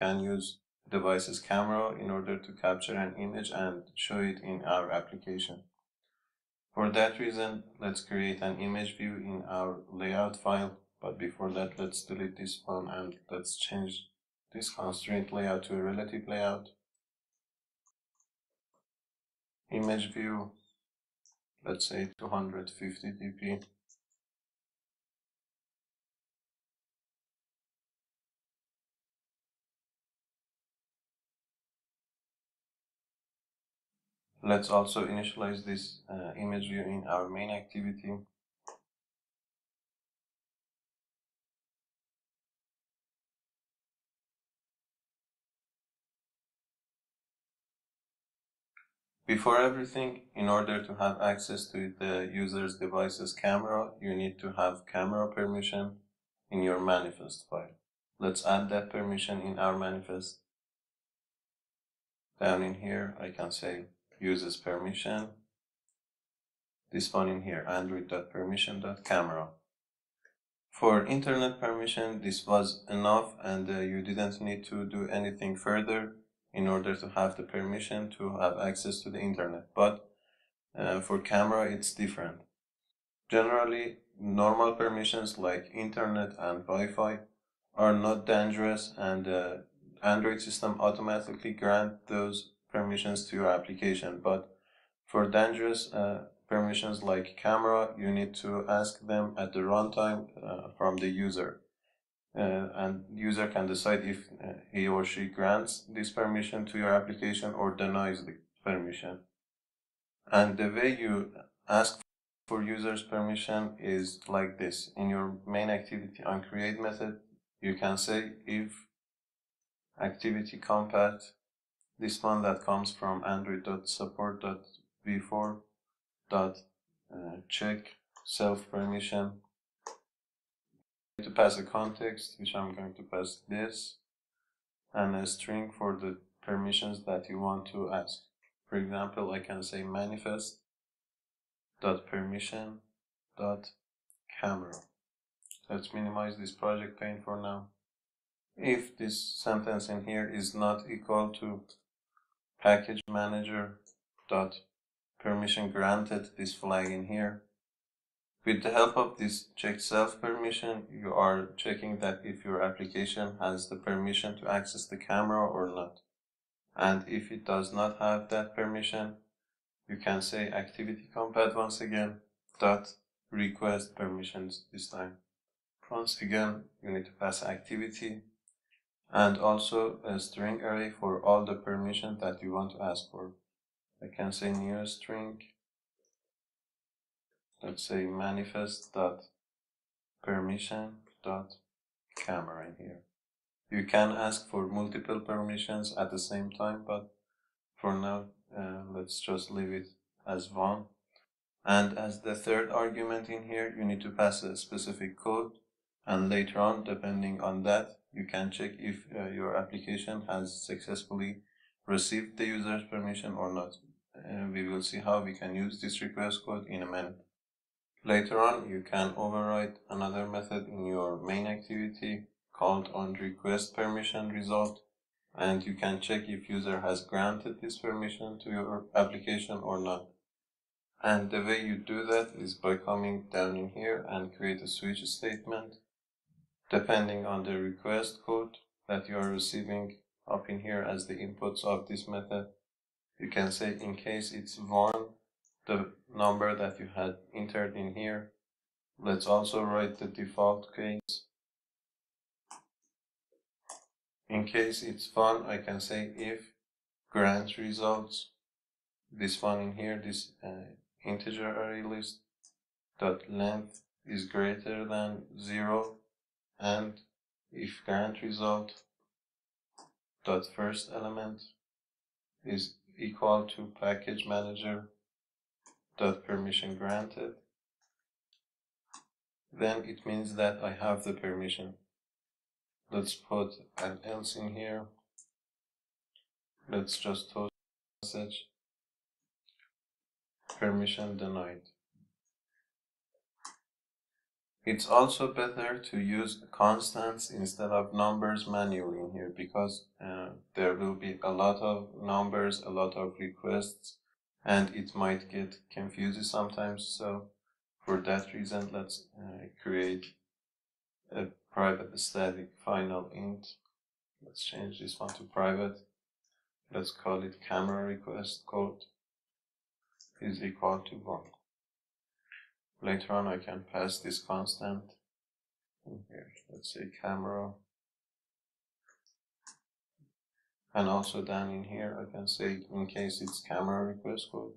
can use device's camera in order to capture an image and show it in our application. For that reason, let's create an image view in our layout file. But before that, let's delete this one and let's change this constraint layout to a relative layout. Image view, let's say 250 dp. Let's also initialize this uh, image view in our main activity. Before everything, in order to have access to the user's device's camera, you need to have camera permission in your manifest file. Let's add that permission in our manifest. Down in here, I can say uses permission. This one in here, android.permission.camera. For internet permission, this was enough and uh, you didn't need to do anything further in order to have the permission to have access to the internet. But uh, for camera, it's different. Generally, normal permissions like internet and Wi-Fi are not dangerous and uh, Android system automatically grant those permissions to your application. But for dangerous uh, permissions like camera, you need to ask them at the runtime uh, from the user. Uh, and user can decide if uh, he or she grants this permission to your application or denies the permission. And the way you ask for user's permission is like this. In your main activity on create method, you can say if activity compat this one that comes from android.support.v4 dot uh, check self permission to pass a context which I'm going to pass this and a string for the permissions that you want to ask. For example I can say manifest dot permission dot camera. Let's minimize this project pane for now. If this sentence in here is not equal to package manager dot permission granted this flag in here. With the help of this check self permission, you are checking that if your application has the permission to access the camera or not. And if it does not have that permission, you can say activity compat once again dot request permissions this time. Once again, you need to pass activity and also a string array for all the permissions that you want to ask for. I can say new string, let's say manifest dot permission dot camera in here. You can ask for multiple permissions at the same time, but for now, uh, let's just leave it as one. And as the third argument in here, you need to pass a specific code, and later on, depending on that, you can check if uh, your application has successfully received the user's permission or not. Uh, we will see how we can use this request code in a minute. Later on, you can override another method in your main activity called on request permission result and you can check if user has granted this permission to your application or not. And the way you do that is by coming down in here and create a switch statement depending on the request code that you are receiving up in here as the inputs of this method. You can say in case it's 1, the number that you had entered in here. Let's also write the default case. In case it's 1, I can say if grant results, this one in here, this uh, integer array list dot length is greater than 0 and if grant result dot first element is equal to package manager dot permission granted then it means that I have the permission. Let's put an else in here. Let's just toast message. Permission denied It's also better to use constants instead of numbers manually in here because uh, there will be a lot of numbers, a lot of requests, and it might get confusing sometimes. So for that reason, let's uh, create a private static final int. Let's change this one to private. Let's call it camera request code is equal to 1. Later on I can pass this constant in here. Let's say camera. And also down in here I can say in case it's camera request code,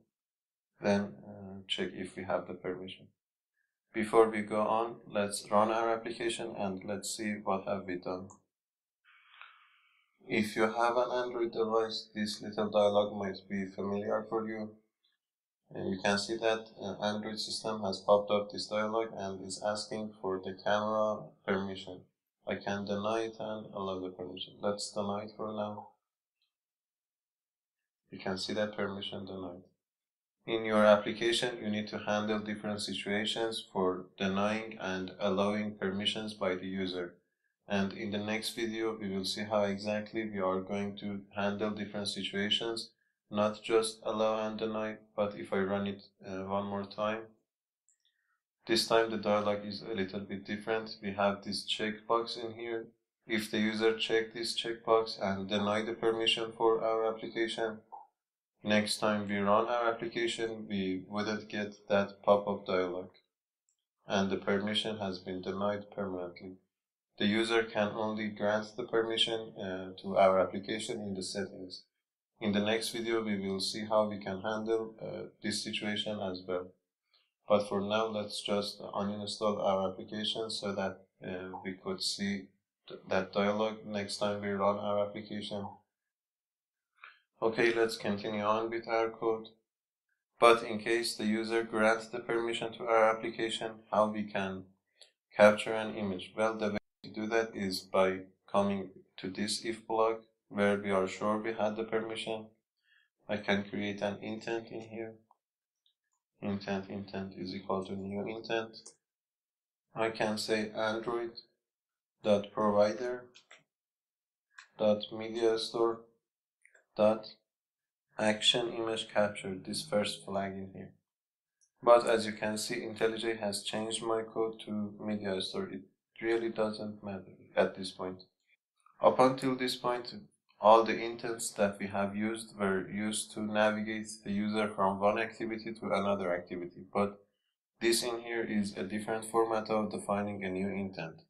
then uh, check if we have the permission. Before we go on, let's run our application and let's see what have we done. If you have an Android device, this little dialog might be familiar for you. And you can see that uh, Android system has popped up this dialog and is asking for the camera permission. I can deny it and allow the permission. Let's deny it for now. You can see that permission denied. In your application, you need to handle different situations for denying and allowing permissions by the user. And in the next video, we will see how exactly we are going to handle different situations not just allow and deny, but if I run it uh, one more time, this time the dialog is a little bit different. We have this checkbox in here. If the user check this checkbox and deny the permission for our application, next time we run our application, we wouldn't get that pop-up dialog. And the permission has been denied permanently. The user can only grant the permission uh, to our application in the settings. In the next video, we will see how we can handle uh, this situation as well. But for now, let's just uninstall our application so that uh, we could see th that dialog next time we run our application. Okay, let's continue on with our code. But in case the user grants the permission to our application, how we can capture an image? Well, the way to do that is by coming to this if block where we are sure we had the permission. I can create an intent in here. Intent intent is equal to new intent. I can say Android dot provider dot media store dot action image capture this first flag in here. But as you can see, IntelliJ has changed my code to media store. It really doesn't matter at this point. Up until this point, all the intents that we have used were used to navigate the user from one activity to another activity, but this in here is a different format of defining a new intent.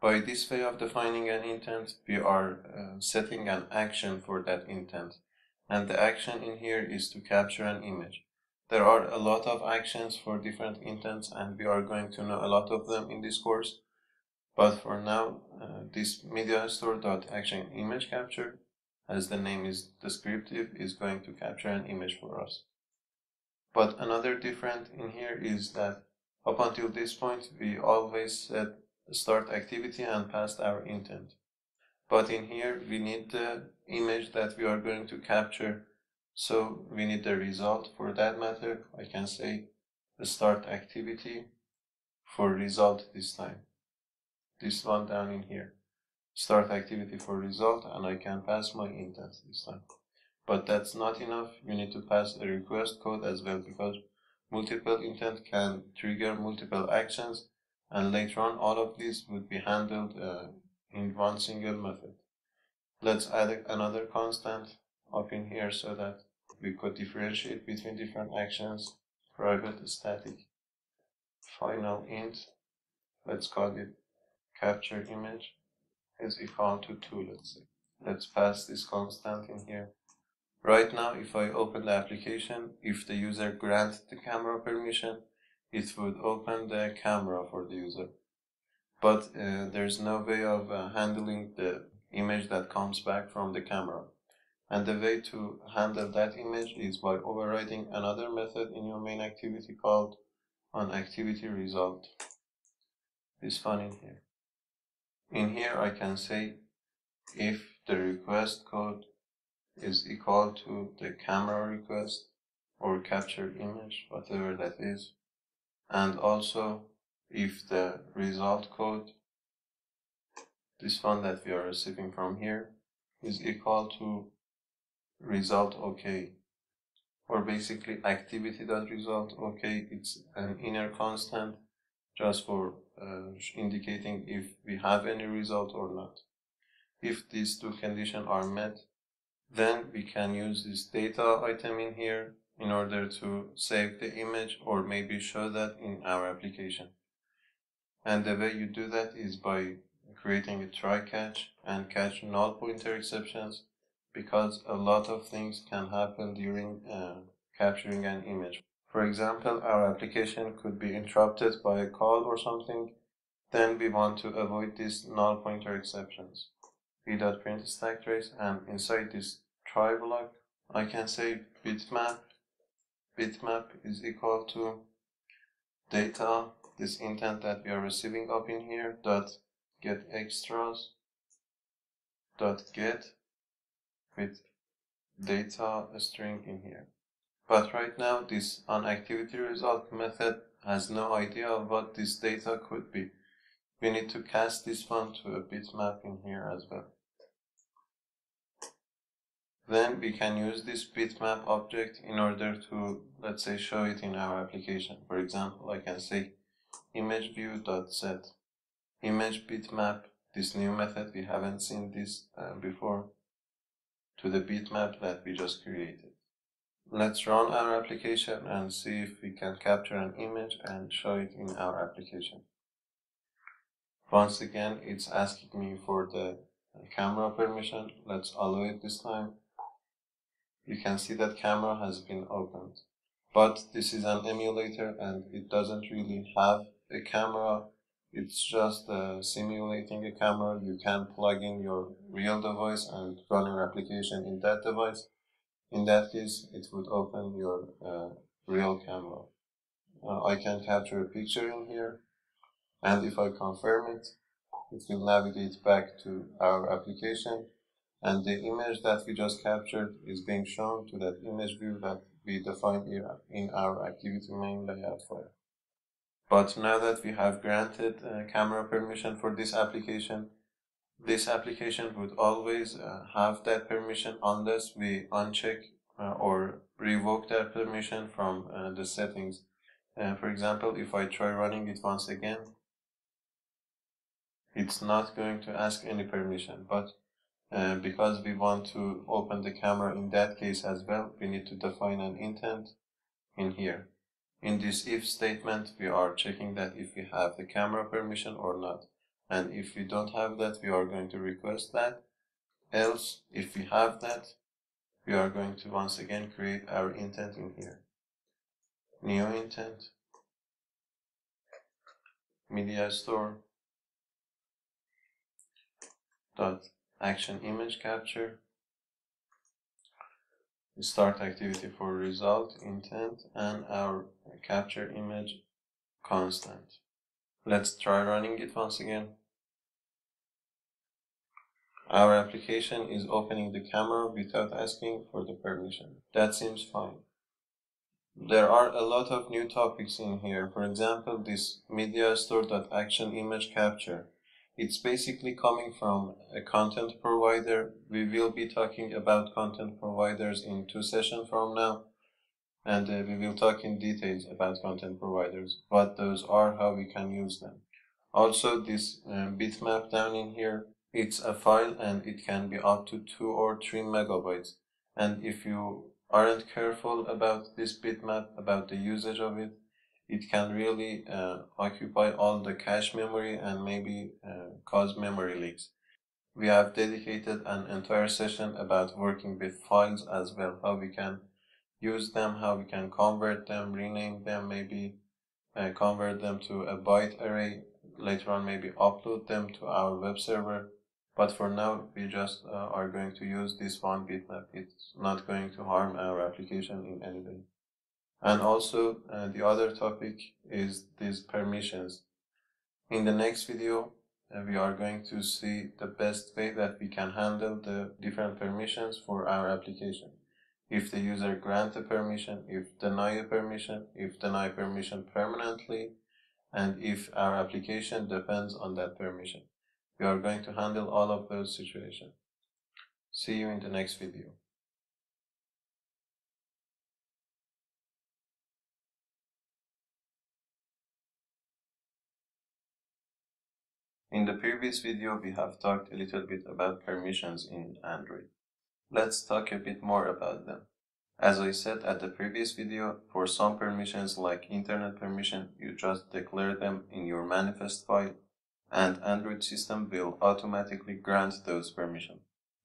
By this way of defining an intent, we are uh, setting an action for that intent. And the action in here is to capture an image. There are a lot of actions for different intents and we are going to know a lot of them in this course. But for now, uh, this media capture, as the name is descriptive, is going to capture an image for us. But another different in here is that up until this point, we always set start activity and passed our intent. But in here, we need the image that we are going to capture. So we need the result for that matter. I can say start activity for result this time this one down in here. Start activity for result and I can pass my intent this time. But that's not enough. You need to pass a request code as well because multiple intent can trigger multiple actions and later on all of these would be handled uh, in one single method. Let's add another constant up in here so that we could differentiate between different actions. Private static final int. Let's call it capture image is equal to 2, let's say. Let's pass this constant in here. Right now, if I open the application, if the user grants the camera permission, it would open the camera for the user. But uh, there's no way of uh, handling the image that comes back from the camera. And the way to handle that image is by overriding another method in your main activity called on activity result. This one in here. In here I can say if the request code is equal to the camera request or capture image, whatever that is. And also if the result code, this one that we are receiving from here, is equal to result OK or basically activity.result okay it's an inner constant just for indicating if we have any result or not if these two conditions are met then we can use this data item in here in order to save the image or maybe show that in our application and the way you do that is by creating a try catch and catch null pointer exceptions because a lot of things can happen during uh, capturing an image. For example, our application could be interrupted by a call or something, then we want to avoid these null pointer exceptions. v.print stack trace and inside this try block, I can say bitmap, bitmap is equal to data, this intent that we are receiving up in here, dot get extras, dot get with data string in here. But right now this onActivity result method has no idea of what this data could be. We need to cast this one to a bitmap in here as well. Then we can use this bitmap object in order to, let's say, show it in our application. For example, I can say image view.set image bitmap, this new method, we haven't seen this uh, before to the bitmap that we just created. Let's run our application and see if we can capture an image and show it in our application. Once again, it's asking me for the camera permission. Let's allow it this time. You can see that camera has been opened. But this is an emulator and it doesn't really have a camera it's just uh, simulating a camera. You can plug in your real device and run your application in that device. In that case, it would open your uh, real camera. Uh, I can capture a picture in here, and if I confirm it, it will navigate back to our application, and the image that we just captured is being shown to that image view that we defined here in our activity main layout file. But now that we have granted uh, camera permission for this application, this application would always uh, have that permission unless we uncheck uh, or revoke that permission from uh, the settings. Uh, for example, if I try running it once again, it's not going to ask any permission, but uh, because we want to open the camera in that case as well, we need to define an intent in here. In this if statement, we are checking that if we have the camera permission or not. And if we don't have that, we are going to request that. Else, if we have that, we are going to once again create our intent in here. New intent, media store, dot action image capture, start activity for result intent and our capture image constant. Let's try running it once again. Our application is opening the camera without asking for the permission. That seems fine. There are a lot of new topics in here. For example, this media image capture. It's basically coming from a content provider. We will be talking about content providers in two sessions from now. And uh, we will talk in details about content providers, what those are, how we can use them. Also, this um, bitmap down in here, it's a file and it can be up to two or three megabytes. And if you aren't careful about this bitmap, about the usage of it, it can really uh, occupy all the cache memory and maybe uh, cause memory leaks. We have dedicated an entire session about working with files as well, how we can use them, how we can convert them, rename them, maybe uh, convert them to a byte array, later on maybe upload them to our web server. But for now, we just uh, are going to use this one bitmap. It's not going to harm our application in any way. And also uh, the other topic is these permissions. In the next video, uh, we are going to see the best way that we can handle the different permissions for our application. If the user grant the permission, if deny the permission, if deny permission permanently, and if our application depends on that permission. We are going to handle all of those situations. See you in the next video. In the previous video, we have talked a little bit about permissions in Android. Let's talk a bit more about them. As I said at the previous video, for some permissions like internet permission, you just declare them in your manifest file and Android system will automatically grant those permissions.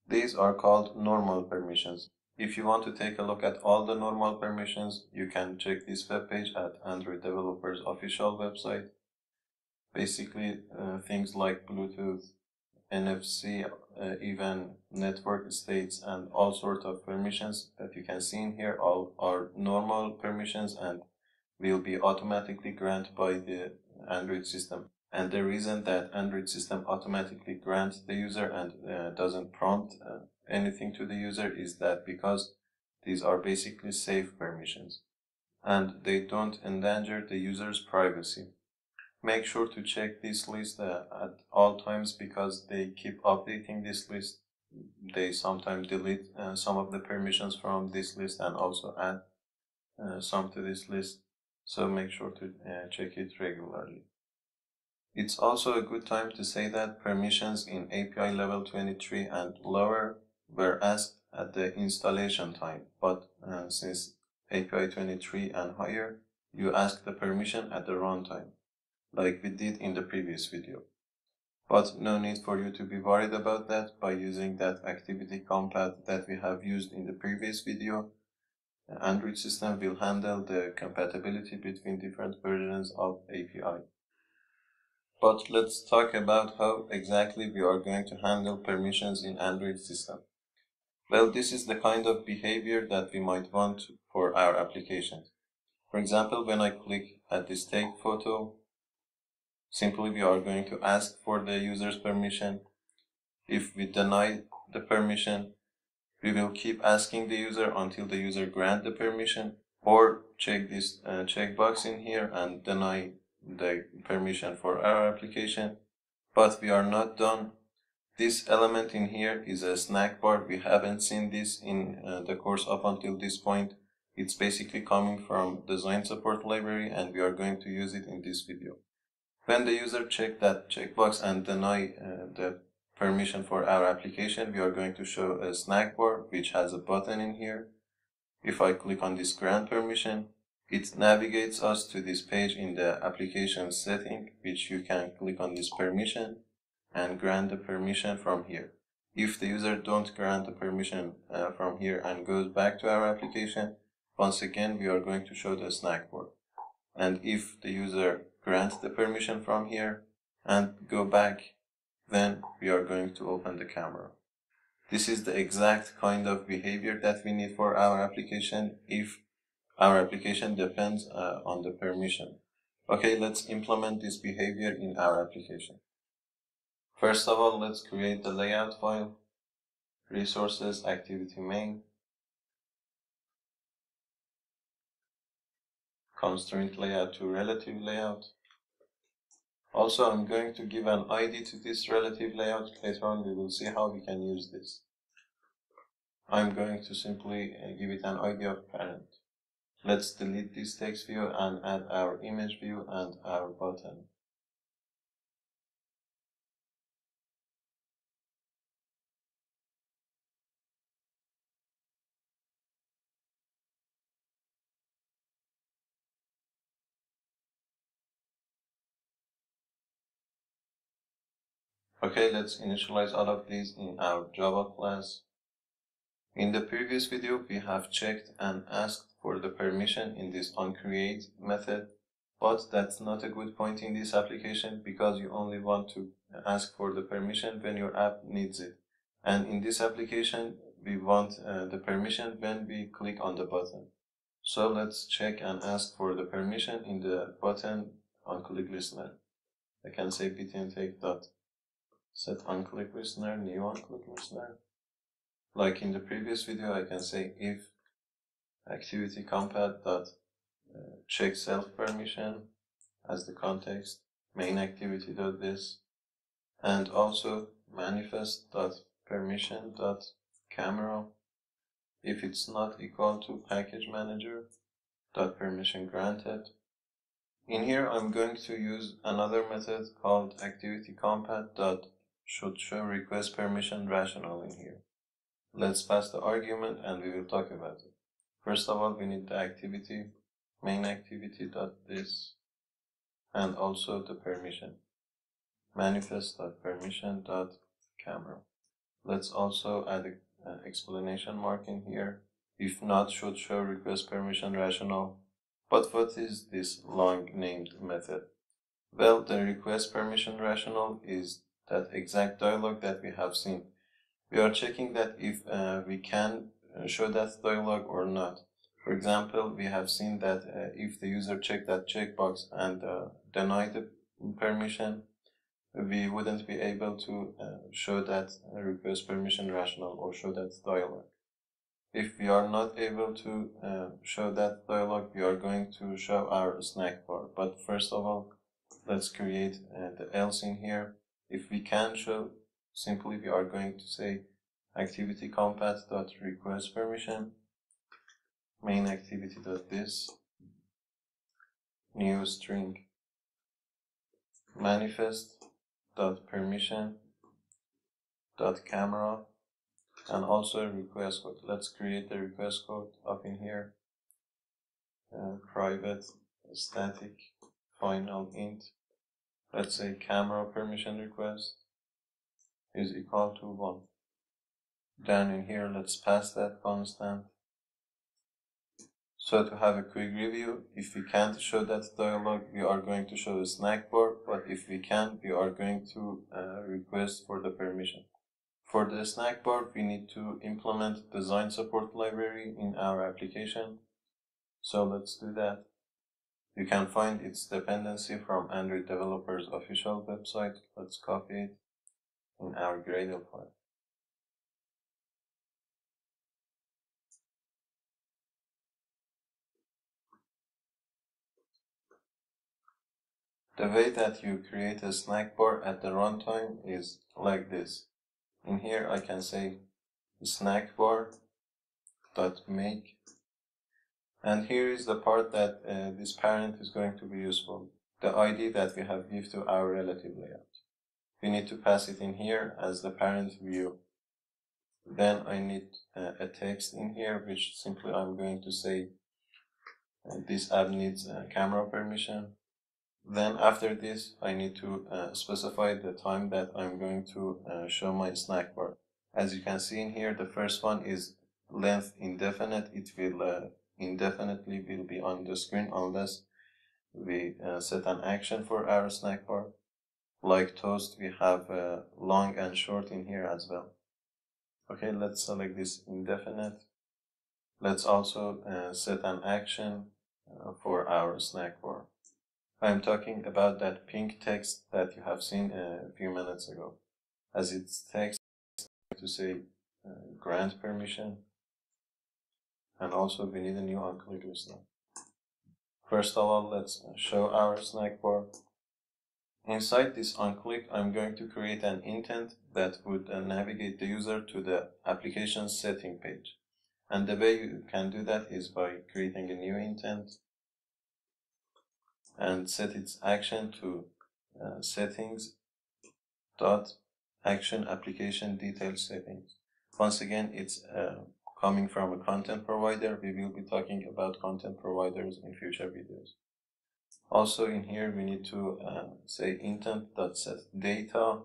These are called normal permissions. If you want to take a look at all the normal permissions, you can check this webpage at Android developers official website basically uh, things like Bluetooth, NFC, uh, even network states and all sorts of permissions that you can see in here all are normal permissions and will be automatically granted by the Android system. And the reason that Android system automatically grants the user and uh, doesn't prompt uh, anything to the user is that because these are basically safe permissions and they don't endanger the user's privacy make sure to check this list uh, at all times because they keep updating this list. They sometimes delete uh, some of the permissions from this list and also add uh, some to this list. So make sure to uh, check it regularly. It's also a good time to say that permissions in API level 23 and lower were asked at the installation time. But uh, since API 23 and higher you ask the permission at the runtime like we did in the previous video. But no need for you to be worried about that by using that activity compat that we have used in the previous video. Android system will handle the compatibility between different versions of API. But let's talk about how exactly we are going to handle permissions in Android system. Well, this is the kind of behavior that we might want for our applications. For example, when I click at this take photo, Simply we are going to ask for the user's permission. If we deny the permission, we will keep asking the user until the user grant the permission or check this uh, checkbox in here and deny the permission for our application. But we are not done. This element in here is a snack bar. We haven't seen this in uh, the course up until this point. It's basically coming from design support library and we are going to use it in this video. When the user check that checkbox and deny uh, the permission for our application, we are going to show a snack bar which has a button in here. If I click on this grant permission, it navigates us to this page in the application setting, which you can click on this permission and grant the permission from here. If the user don't grant the permission uh, from here and goes back to our application, once again, we are going to show the snack bar. And if the user grant the permission from here and go back, then we are going to open the camera. This is the exact kind of behavior that we need for our application if our application depends uh, on the permission. Okay, let's implement this behavior in our application. First of all, let's create the layout file, resources, activity main, constraint layout to relative layout. Also, I'm going to give an ID to this relative layout. Later on, we will see how we can use this. I'm going to simply uh, give it an ID of parent. Let's delete this text view and add our image view and our button. Okay, let's initialize all of these in our Java class. In the previous video, we have checked and asked for the permission in this onCreate method, but that's not a good point in this application because you only want to ask for the permission when your app needs it. And in this application, we want uh, the permission when we click on the button. So let's check and ask for the permission in the button on click listener. I can say btntake dot set onClick listener, new onClick listener. Like in the previous video, I can say if activity compat dot uh, check self permission as the context, main activity dot this, and also manifest dot permission dot camera if it's not equal to package manager dot permission granted. In here, I'm going to use another method called activity compat dot should show request permission rationale in here. Let's pass the argument and we will talk about it. First of all, we need the activity, main activity dot this, and also the permission, manifest dot permission dot camera. Let's also add an explanation mark in here. If not, should show request permission rationale. But what is this long named method? Well, the request permission rationale is that exact dialog that we have seen. We are checking that if uh, we can uh, show that dialog or not. For example, we have seen that uh, if the user checked that checkbox and uh, denied the permission, we wouldn't be able to uh, show that request permission rational or show that dialog. If we are not able to uh, show that dialog, we are going to show our snack bar. But first of all, let's create uh, the else in here. If we can show, simply we are going to say activity compat dot request permission main activity dot this new string manifest dot permission dot camera and also request code. Let's create the request code up in here. Uh, private static final int. Let's say camera permission request is equal to one. Down in here, let's pass that constant. So to have a quick review, if we can't show that dialog, we are going to show a snack bar, but if we can, we are going to uh, request for the permission. For the snack bar, we need to implement design support library in our application. So let's do that. You can find its dependency from Android developers official website. Let's copy it in our Gradle file. The way that you create a snack bar at the runtime is like this. In here I can say snack bar dot make and here is the part that uh, this parent is going to be useful. The ID that we have give to our relative layout. We need to pass it in here as the parent view. Then I need uh, a text in here which simply I'm going to say uh, this app needs camera permission then after this, I need to uh, specify the time that I'm going to uh, show my snack bar. As you can see in here, the first one is length indefinite. It will uh, indefinitely will be on the screen unless we uh, set an action for our snack bar. Like toast, we have uh, long and short in here as well. Okay, let's select this indefinite. Let's also uh, set an action for our snack bar. I'm talking about that pink text that you have seen a few minutes ago. As its text to say uh, grant permission and also we need a new onClick listener. First of all, let's show our snack bar. Inside this onClick, I'm going to create an intent that would uh, navigate the user to the application setting page. And the way you can do that is by creating a new intent and set its action to uh, settings dot action application detail settings. Once again, it's uh, coming from a content provider. We will be talking about content providers in future videos. Also in here, we need to uh, say intent dot set data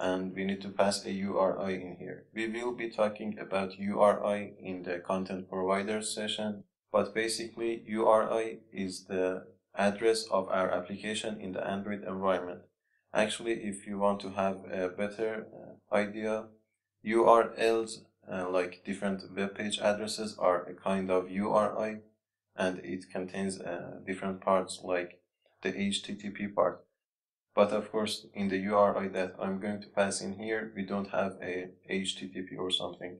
and we need to pass a URI in here. We will be talking about URI in the content provider session but basically URI is the address of our application in the Android environment. Actually, if you want to have a better uh, idea, URLs uh, like different web page addresses are a kind of URI and it contains uh, different parts like the HTTP part. But of course, in the URI that I'm going to pass in here, we don't have a HTTP or something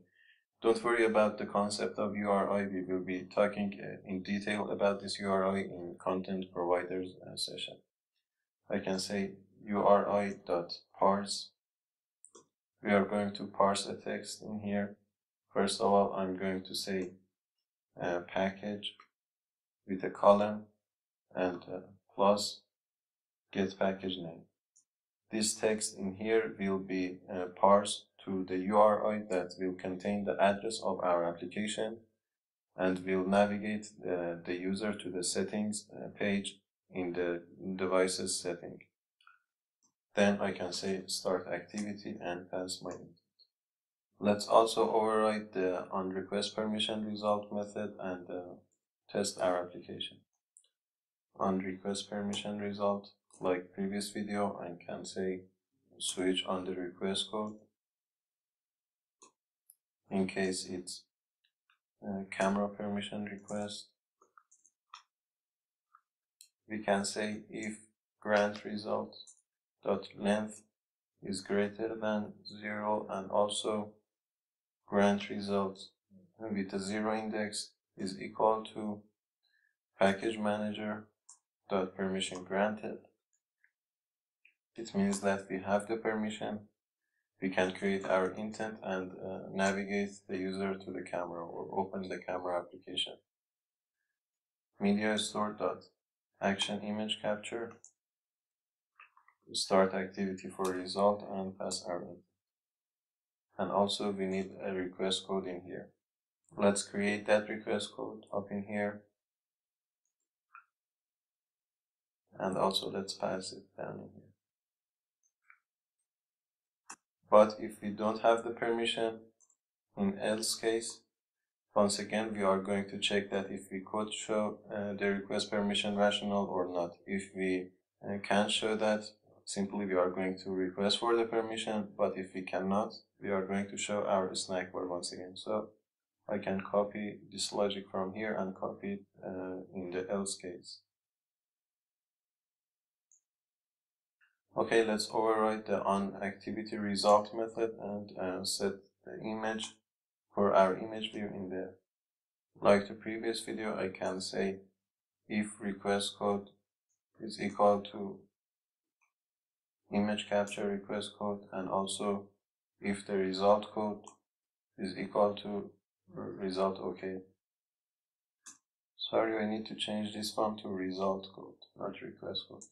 Don't worry about the concept of URI. We will be talking uh, in detail about this URI in content providers uh, session. I can say URI.parse. We are going to parse a text in here. First of all, I'm going to say uh, package with a column and uh, plus get package name. This text in here will be uh, parsed to the URI that will contain the address of our application and will navigate the, the user to the settings uh, page in the devices setting. Then I can say start activity and pass my input. Let's also override the on request permission result method and test our application. On request permission result, like previous video, I can say switch on the request code in case it's camera permission request. We can say if grant result dot length is greater than zero and also grant results with a zero index is equal to package manager dot permission granted. It means that we have the permission we can create our intent and uh, navigate the user to the camera or open the camera application. Media store dot action image capture start activity for result and pass our. And also we need a request code in here. Let's create that request code up in here. And also let's pass it down in here. But if we don't have the permission, in else case, once again, we are going to check that if we could show uh, the request permission rational or not. If we uh, can't show that, simply we are going to request for the permission, but if we cannot, we are going to show our snack bar once again. So I can copy this logic from here and copy it uh, in the else case. Okay, let's override the onActivity result method and uh, set the image for our image view in there. Like the previous video, I can say if request code is equal to image capture request code and also if the result code is equal to result okay. Sorry, I need to change this one to result code, not request code.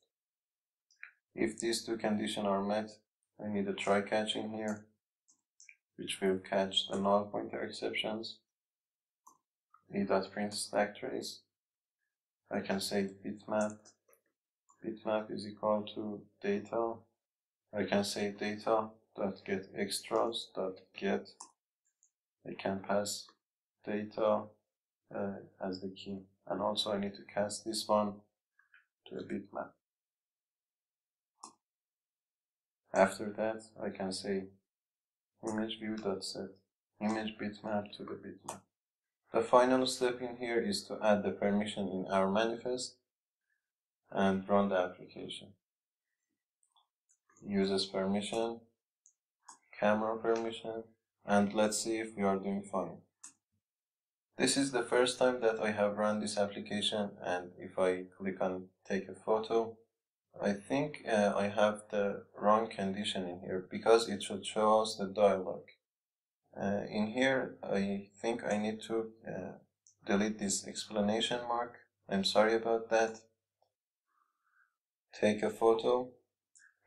If these two conditions are met, I need a try catching here, which will catch the null pointer exceptions. e.print stack trace. I can say bitmap. Bitmap is equal to data. I can say data dot get extras dot get. I can pass data uh, as the key, and also I need to cast this one to a bitmap. After that, I can say image view dot set image bitmap to the bitmap. The final step in here is to add the permission in our manifest and run the application. Uses permission, camera permission, and let's see if we are doing fine. This is the first time that I have run this application and if I click on take a photo, I think uh, I have the wrong condition in here because it should show us the dialog. Uh, in here, I think I need to uh, delete this explanation mark. I'm sorry about that. Take a photo.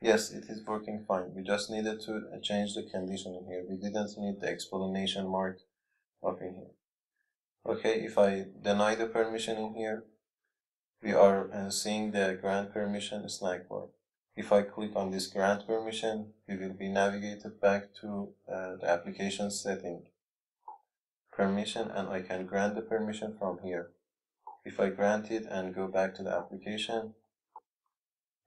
Yes, it is working fine. We just needed to uh, change the condition in here. We didn't need the explanation mark up in here. Okay, if I deny the permission in here, we are uh, seeing the grant permission snack bar. If I click on this grant permission, we will be navigated back to uh, the application setting permission and I can grant the permission from here. If I grant it and go back to the application,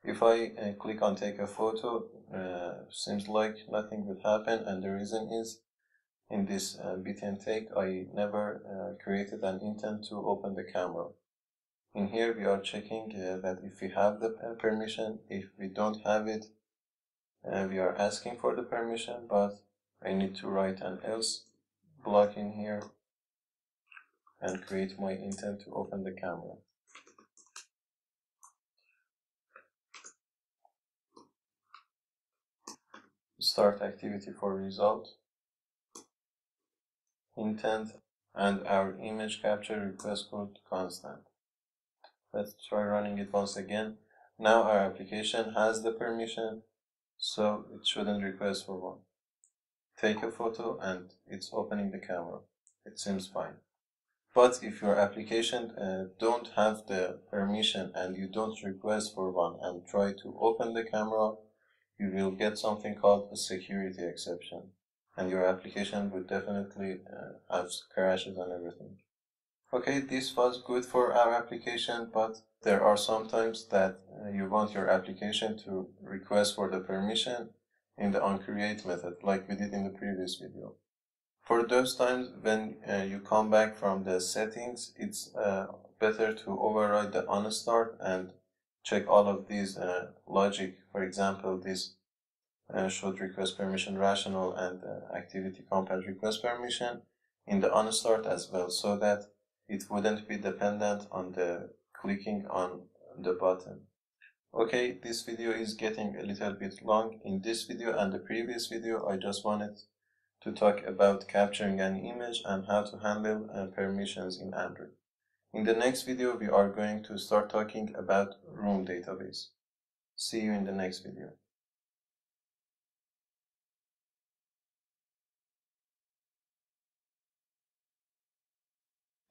if I uh, click on take a photo, uh, seems like nothing would happen and the reason is in this uh, BTN take I never uh, created an intent to open the camera. In here we are checking uh, that if we have the permission, if we don't have it, uh, we are asking for the permission, but I need to write an else block in here and create my intent to open the camera. Start activity for result, intent, and our image capture request code constant. Let's try running it once again. Now our application has the permission, so it shouldn't request for one. Take a photo and it's opening the camera. It seems fine. But if your application uh, don't have the permission and you don't request for one and try to open the camera, you will get something called a security exception. And your application would definitely uh, have crashes and everything. Okay, this was good for our application, but there are sometimes that uh, you want your application to request for the permission in the onCreate method, like we did in the previous video. For those times when uh, you come back from the settings, it's uh, better to override the onStart and check all of these uh, logic. For example, this uh, should request permission rational and uh, activity compat request permission in the onStart as well, so that it wouldn't be dependent on the clicking on the button. Okay, this video is getting a little bit long. In this video and the previous video, I just wanted to talk about capturing an image and how to handle uh, permissions in Android. In the next video, we are going to start talking about room database. See you in the next video.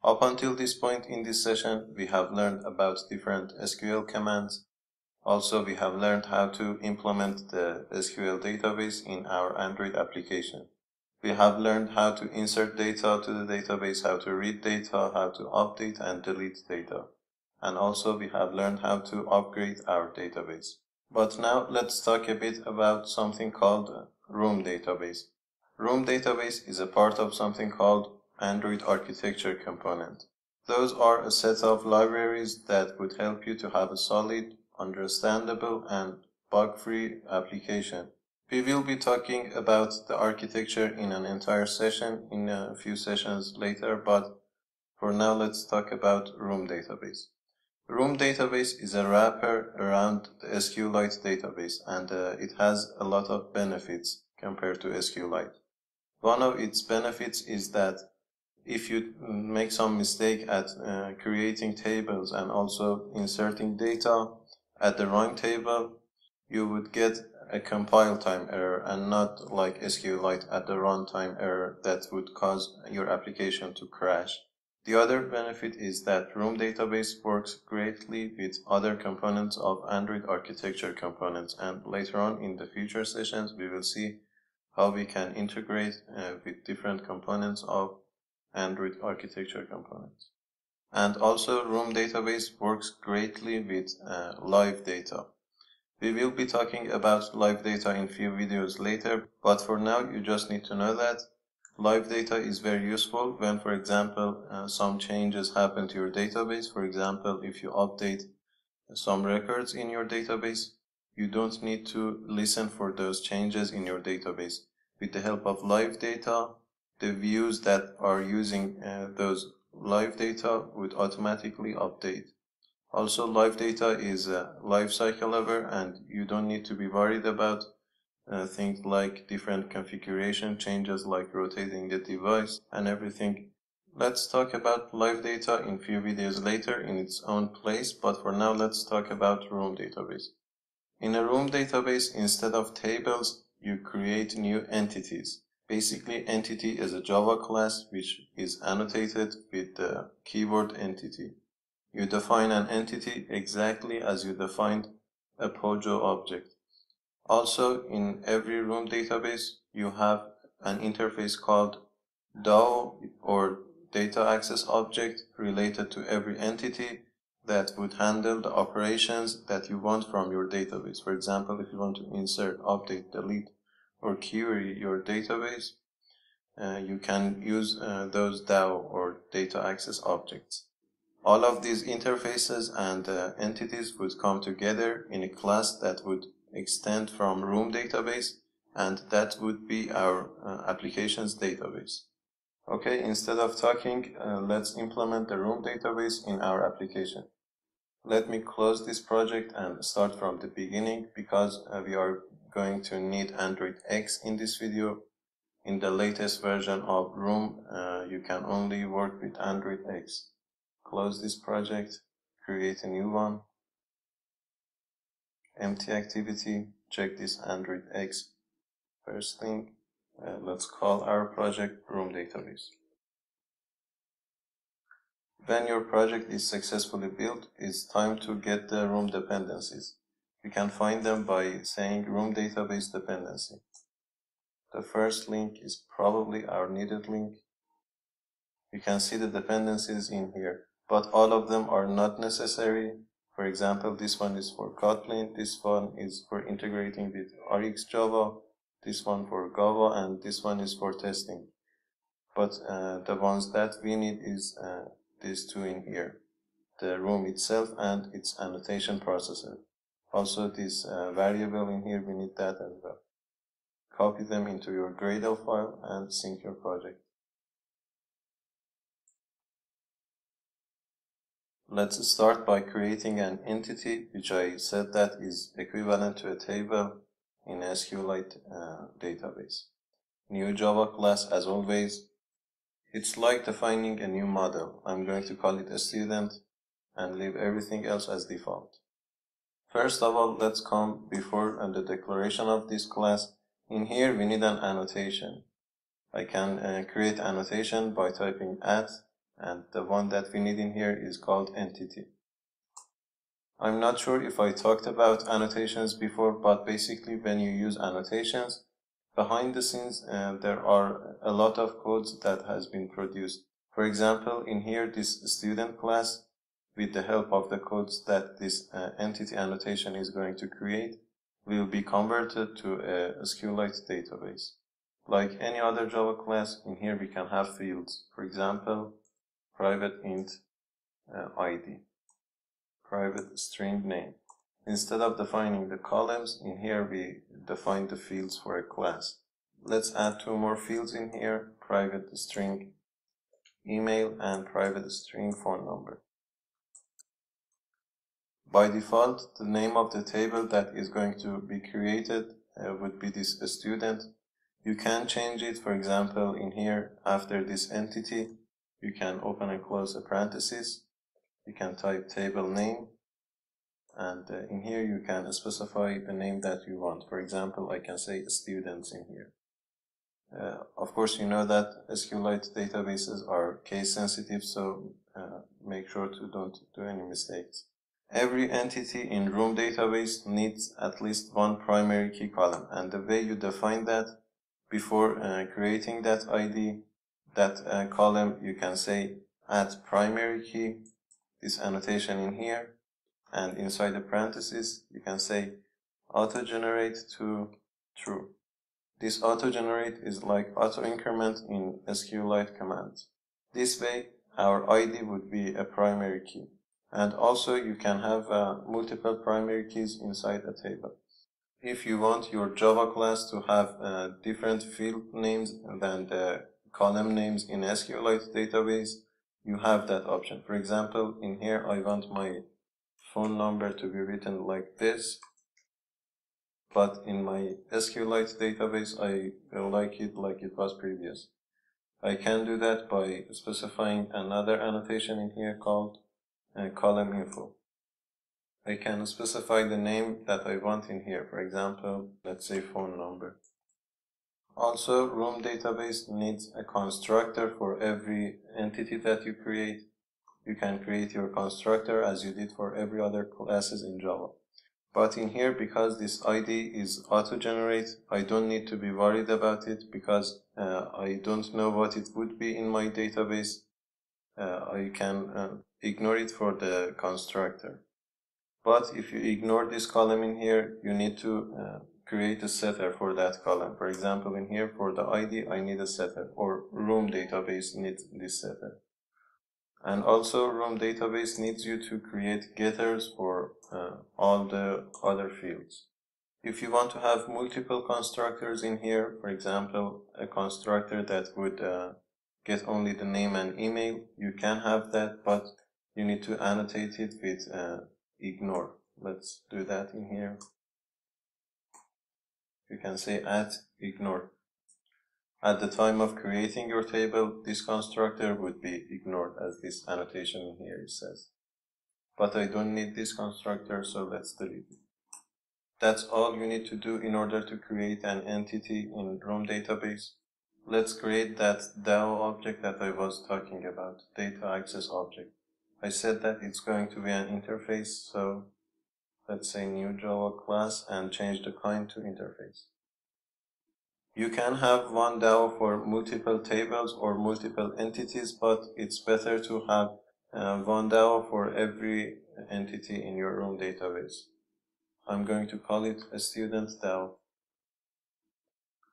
Up until this point in this session, we have learned about different SQL commands. Also, we have learned how to implement the SQL database in our Android application. We have learned how to insert data to the database, how to read data, how to update and delete data. And also we have learned how to upgrade our database. But now let's talk a bit about something called Room Database. Room Database is a part of something called Android Architecture Component. Those are a set of libraries that would help you to have a solid, understandable, and bug-free application. We will be talking about the architecture in an entire session in a few sessions later, but for now let's talk about Room Database. Room Database is a wrapper around the SQLite database and uh, it has a lot of benefits compared to SQLite. One of its benefits is that if you make some mistake at uh, creating tables and also inserting data at the wrong table, you would get a compile time error and not like SQLite at the runtime error that would cause your application to crash. The other benefit is that Room Database works greatly with other components of Android architecture components and later on in the future sessions we will see how we can integrate uh, with different components of Android architecture components. And also Room Database works greatly with uh, live data. We will be talking about live data in few videos later, but for now you just need to know that live data is very useful when, for example, uh, some changes happen to your database. For example, if you update some records in your database, you don't need to listen for those changes in your database. With the help of live data, the views that are using uh, those live data would automatically update. Also, live data is a life cycle level and you don't need to be worried about uh, things like different configuration changes like rotating the device and everything. Let's talk about live data in few videos later in its own place, but for now let's talk about room database. In a room database, instead of tables, you create new entities. Basically, entity is a Java class which is annotated with the keyword entity. You define an entity exactly as you defined a POJO object. Also, in every room database, you have an interface called DAO or data access object related to every entity that would handle the operations that you want from your database. For example, if you want to insert, update, delete, or query your database, uh, you can use uh, those DAO or data access objects. All of these interfaces and uh, entities would come together in a class that would extend from room database and that would be our uh, applications database. Okay, instead of talking, uh, let's implement the room database in our application. Let me close this project and start from the beginning because uh, we are going to need Android X in this video. In the latest version of Room, uh, you can only work with Android X. Close this project, create a new one, empty activity, check this Android X first thing, uh, let's call our project room database. When your project is successfully built, it's time to get the room dependencies. You can find them by saying room database dependency. The first link is probably our needed link. You can see the dependencies in here, but all of them are not necessary. For example, this one is for Kotlin, this one is for integrating with RxJava, this one for Java, and this one is for testing. But uh, the ones that we need is uh, these two in here, the room itself and its annotation processor. Also this uh, variable in here, we need that as well. Copy them into your Gradle file and sync your project. Let's start by creating an entity, which I said that is equivalent to a table in SQLite uh, database. New Java class as always. It's like defining a new model. I'm going to call it a student and leave everything else as default. First of all, let's come before and the declaration of this class. In here, we need an annotation. I can uh, create annotation by typing at, and the one that we need in here is called entity. I'm not sure if I talked about annotations before, but basically when you use annotations, behind the scenes uh, there are a lot of codes that has been produced. For example, in here this student class, with the help of the codes that this uh, entity annotation is going to create, will be converted to a SQLite database. Like any other Java class, in here we can have fields. For example, private int uh, ID private string name. Instead of defining the columns, in here we define the fields for a class. Let's add two more fields in here, private string email and private string phone number. By default, the name of the table that is going to be created uh, would be this student. You can change it, for example, in here, after this entity, you can open and close a parenthesis you can type table name and uh, in here you can specify the name that you want. For example, I can say students in here. Uh, of course, you know that SQLite databases are case sensitive, so uh, make sure to don't do any mistakes. Every entity in room database needs at least one primary key column, and the way you define that before uh, creating that ID, that uh, column, you can say add primary key this annotation in here and inside the parentheses you can say auto generate to true. This auto generate is like auto increment in SQLite commands. This way our ID would be a primary key. And also you can have uh, multiple primary keys inside a table. If you want your Java class to have uh, different field names than the column names in SQLite database, you have that option. For example, in here I want my phone number to be written like this, but in my SQLite database I like it like it was previous. I can do that by specifying another annotation in here called uh, column info. I can specify the name that I want in here, for example, let's say phone number. Also, room database needs a constructor for every entity that you create. You can create your constructor as you did for every other classes in Java. But in here, because this ID is auto-generate, I don't need to be worried about it because uh, I don't know what it would be in my database. Uh, I can uh, ignore it for the constructor. But if you ignore this column in here, you need to uh, create a setter for that column. For example, in here for the ID, I need a setter or room database needs this setter. And also room database needs you to create getters for uh, all the other fields. If you want to have multiple constructors in here, for example, a constructor that would uh, get only the name and email, you can have that, but you need to annotate it with uh, ignore. Let's do that in here. You can say at ignore. At the time of creating your table, this constructor would be ignored as this annotation here says. But I don't need this constructor, so let's delete it. That's all you need to do in order to create an entity in Room database. Let's create that DAO object that I was talking about, data access object. I said that it's going to be an interface, so let's say new Java class and change the kind to interface. You can have one DAO for multiple tables or multiple entities, but it's better to have uh, one DAO for every entity in your own database. I'm going to call it a student DAO.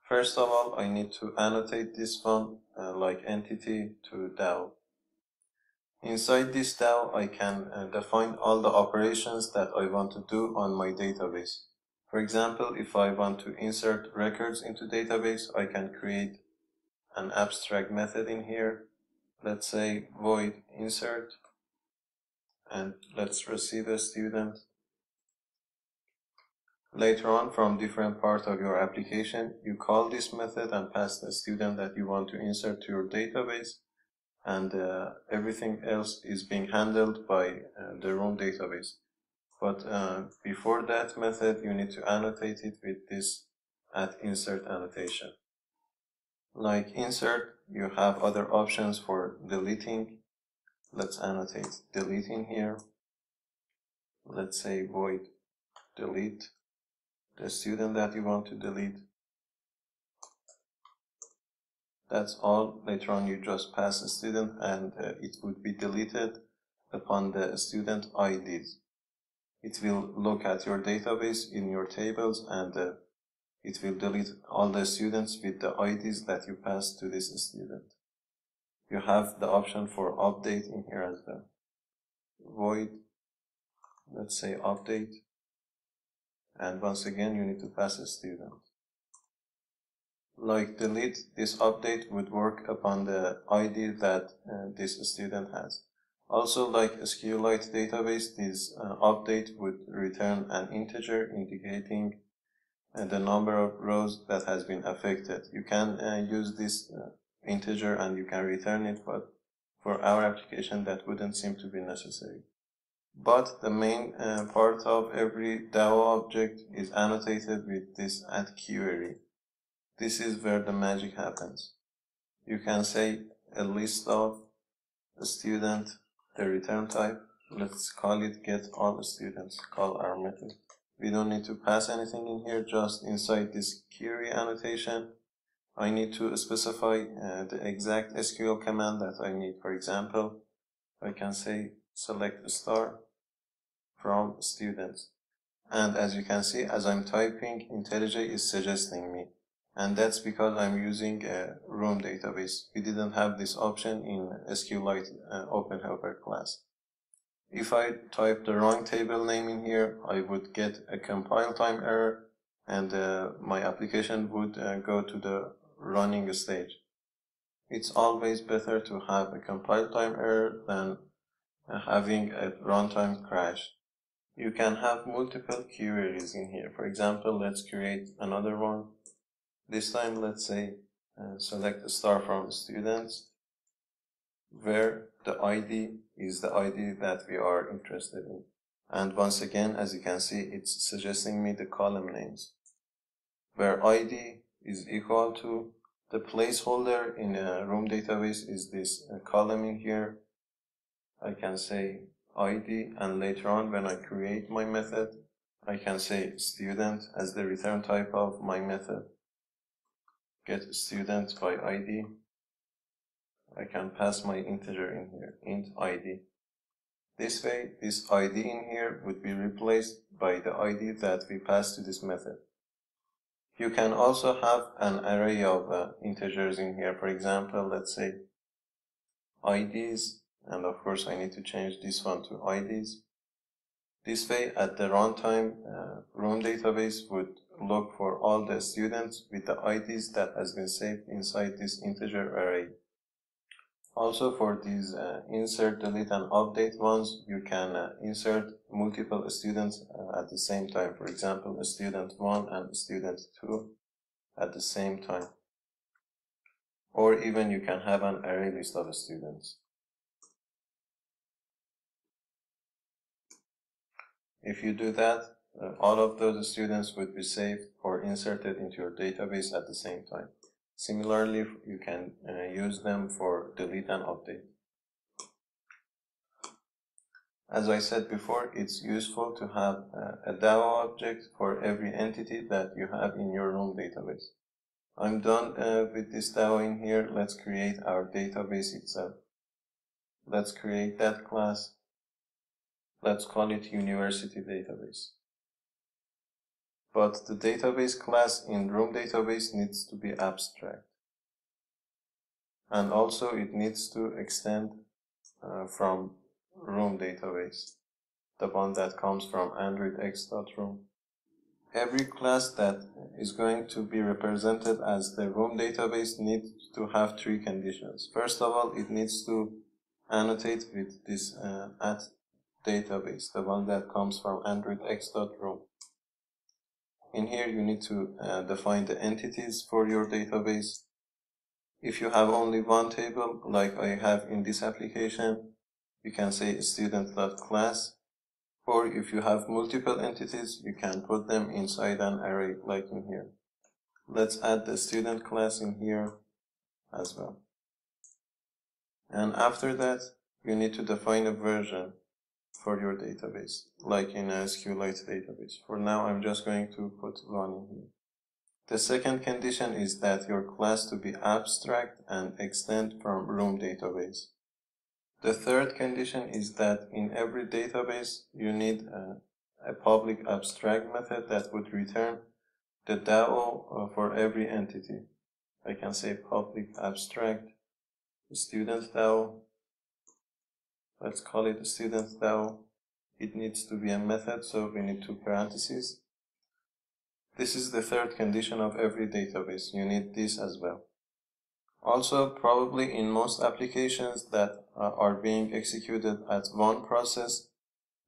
First of all, I need to annotate this one uh, like entity to DAO. Inside this DAO, I can uh, define all the operations that I want to do on my database. For example, if I want to insert records into database, I can create an abstract method in here. Let's say void insert and let's receive a student. Later on, from different part of your application, you call this method and pass the student that you want to insert to your database, and uh, everything else is being handled by uh, the Room database. But uh, before that method, you need to annotate it with this at insert annotation. Like insert, you have other options for deleting. Let's annotate deleting here. Let's say void delete the student that you want to delete. That's all. Later on, you just pass a student and uh, it would be deleted upon the student IDs it will look at your database in your tables and uh, it will delete all the students with the IDs that you pass to this student. You have the option for update in here as well. Void, let's say update, and once again you need to pass a student. Like delete, this update would work upon the ID that uh, this student has. Also, like SQLite database, this uh, update would return an integer indicating uh, the number of rows that has been affected. You can uh, use this uh, integer and you can return it, but for our application that wouldn't seem to be necessary. But the main part of every DAO object is annotated with this at query. This is where the magic happens. You can say a list of a student the return type, let's call it get all students, call our method. We don't need to pass anything in here, just inside this query annotation, I need to specify uh, the exact SQL command that I need. For example, I can say select star from students. And as you can see, as I'm typing, IntelliJ is suggesting me and that's because I'm using a Room database. We didn't have this option in SQLite uh, Open Helper class. If I type the wrong table name in here, I would get a compile time error and uh, my application would uh, go to the running stage. It's always better to have a compile time error than having a runtime crash. You can have multiple queries in here. For example, let's create another one this time, let's say, uh, select a star from students, where the ID is the ID that we are interested in. And once again, as you can see, it's suggesting me the column names, where ID is equal to the placeholder in a room database is this uh, column in here. I can say ID and later on when I create my method, I can say student as the return type of my method get student by ID. I can pass my integer in here, int ID. This way, this ID in here would be replaced by the ID that we pass to this method. You can also have an array of uh, integers in here. For example, let's say IDs, and of course I need to change this one to IDs. This way, at the runtime, uh, Room database would look for all the students with the IDs that has been saved inside this integer array. Also for these uh, insert, delete and update ones, you can uh, insert multiple students uh, at the same time. For example, student 1 and student 2 at the same time. Or even you can have an array list of students. If you do that, uh, all of those students would be saved or inserted into your database at the same time. Similarly, you can uh, use them for delete and update. As I said before, it's useful to have uh, a DAO object for every entity that you have in your room database. I'm done uh, with this DAO in here. Let's create our database itself. Let's create that class. Let's call it university database but the database class in room database needs to be abstract. And also it needs to extend uh, from room database, the one that comes from androidx.room. Every class that is going to be represented as the room database needs to have three conditions. First of all, it needs to annotate with this uh, at database, the one that comes from androidx.room. In here, you need to uh, define the entities for your database. If you have only one table, like I have in this application, you can say student.class. Or if you have multiple entities, you can put them inside an array, like in here. Let's add the student class in here as well. And after that, you need to define a version for your database, like in a SQLite database. For now, I'm just going to put one in here. The second condition is that your class to be abstract and extend from room database. The third condition is that in every database, you need a, a public abstract method that would return the DAO uh, for every entity. I can say public abstract student DAO let's call it student DAO. It needs to be a method, so we need two parentheses. This is the third condition of every database. You need this as well. Also, probably in most applications that uh, are being executed at one process,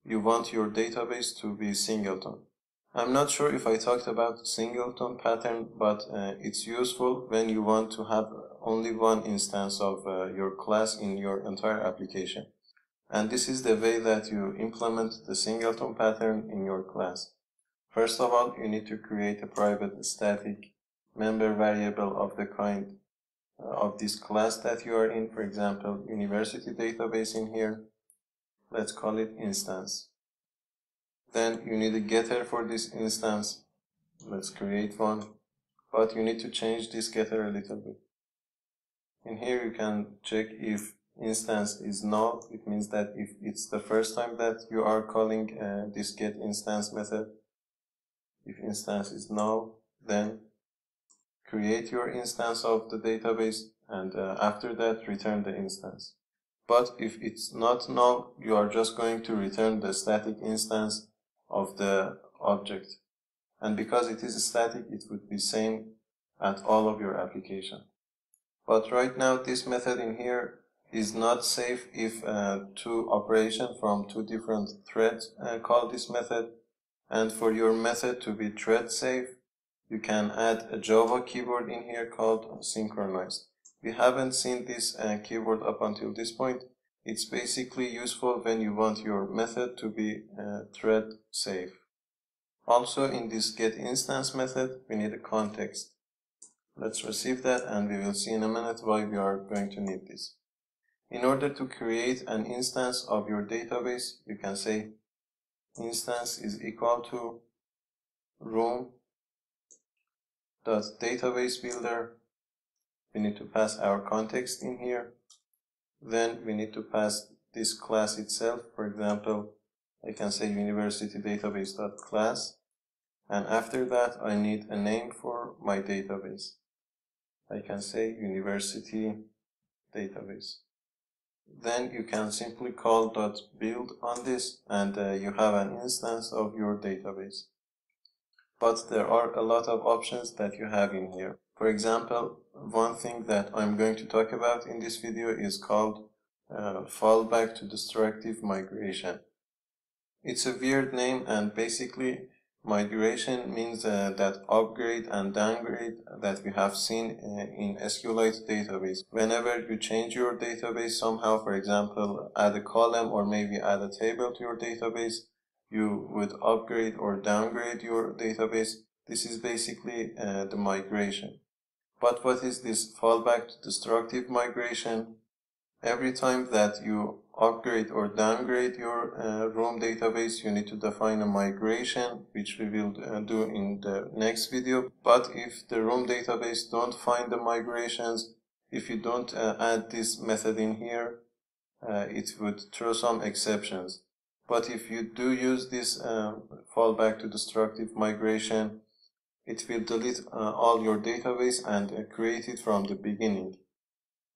you want your database to be singleton. I'm not sure if I talked about singleton pattern, but uh, it's useful when you want to have only one instance of uh, your class in your entire application. And this is the way that you implement the singleton pattern in your class. First of all, you need to create a private static member variable of the kind uh, of this class that you are in. For example, university database in here. Let's call it instance. Then you need a getter for this instance. Let's create one. But you need to change this getter a little bit. In here you can check if instance is null, it means that if it's the first time that you are calling uh, this get instance method, if instance is null, then create your instance of the database and uh, after that return the instance. But if it's not null, you are just going to return the static instance of the object. And because it is static, it would be same at all of your application. But right now, this method in here is not safe if uh, two operation from two different threads uh, call this method. And for your method to be thread safe, you can add a Java keyword in here called synchronized. We haven't seen this uh, keyword up until this point. It's basically useful when you want your method to be uh, thread safe. Also in this get instance method, we need a context. Let's receive that and we will see in a minute why we are going to need this. In order to create an instance of your database, you can say instance is equal to room dot database builder. We need to pass our context in here. Then we need to pass this class itself. For example, I can say university database dot class. And after that, I need a name for my database. I can say university database then you can simply call dot .build on this and uh, you have an instance of your database. But there are a lot of options that you have in here. For example, one thing that I'm going to talk about in this video is called uh, fallback to destructive migration. It's a weird name and basically migration means uh, that upgrade and downgrade that we have seen uh, in SQLite database. Whenever you change your database somehow, for example, add a column or maybe add a table to your database, you would upgrade or downgrade your database. This is basically uh, the migration. But what is this fallback to destructive migration? Every time that you upgrade or downgrade your uh, room database, you need to define a migration, which we will uh, do in the next video. But if the room database don't find the migrations, if you don't uh, add this method in here, uh, it would throw some exceptions. But if you do use this um, fallback to destructive migration, it will delete uh, all your database and uh, create it from the beginning.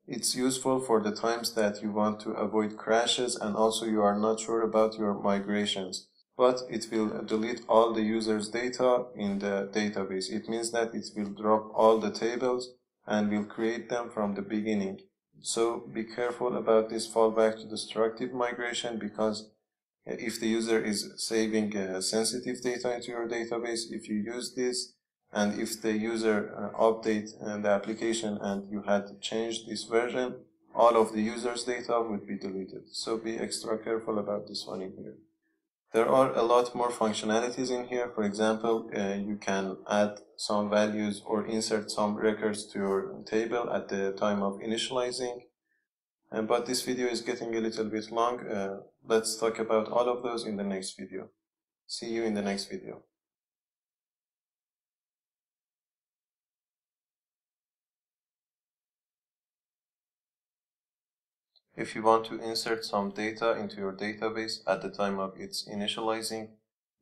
It's useful for the times that you want to avoid crashes and also you are not sure about your migrations. But it will delete all the user's data in the database. It means that it will drop all the tables and will create them from the beginning. So be careful about this fallback to destructive migration because if the user is saving uh, sensitive data into your database, if you use this, and if the user uh, update uh, the application and you had changed this version, all of the user's data would be deleted. So be extra careful about this one in here. There are a lot more functionalities in here. For example, uh, you can add some values or insert some records to your table at the time of initializing. Uh, but this video is getting a little bit long. Uh, let's talk about all of those in the next video. See you in the next video. If you want to insert some data into your database at the time of its initializing,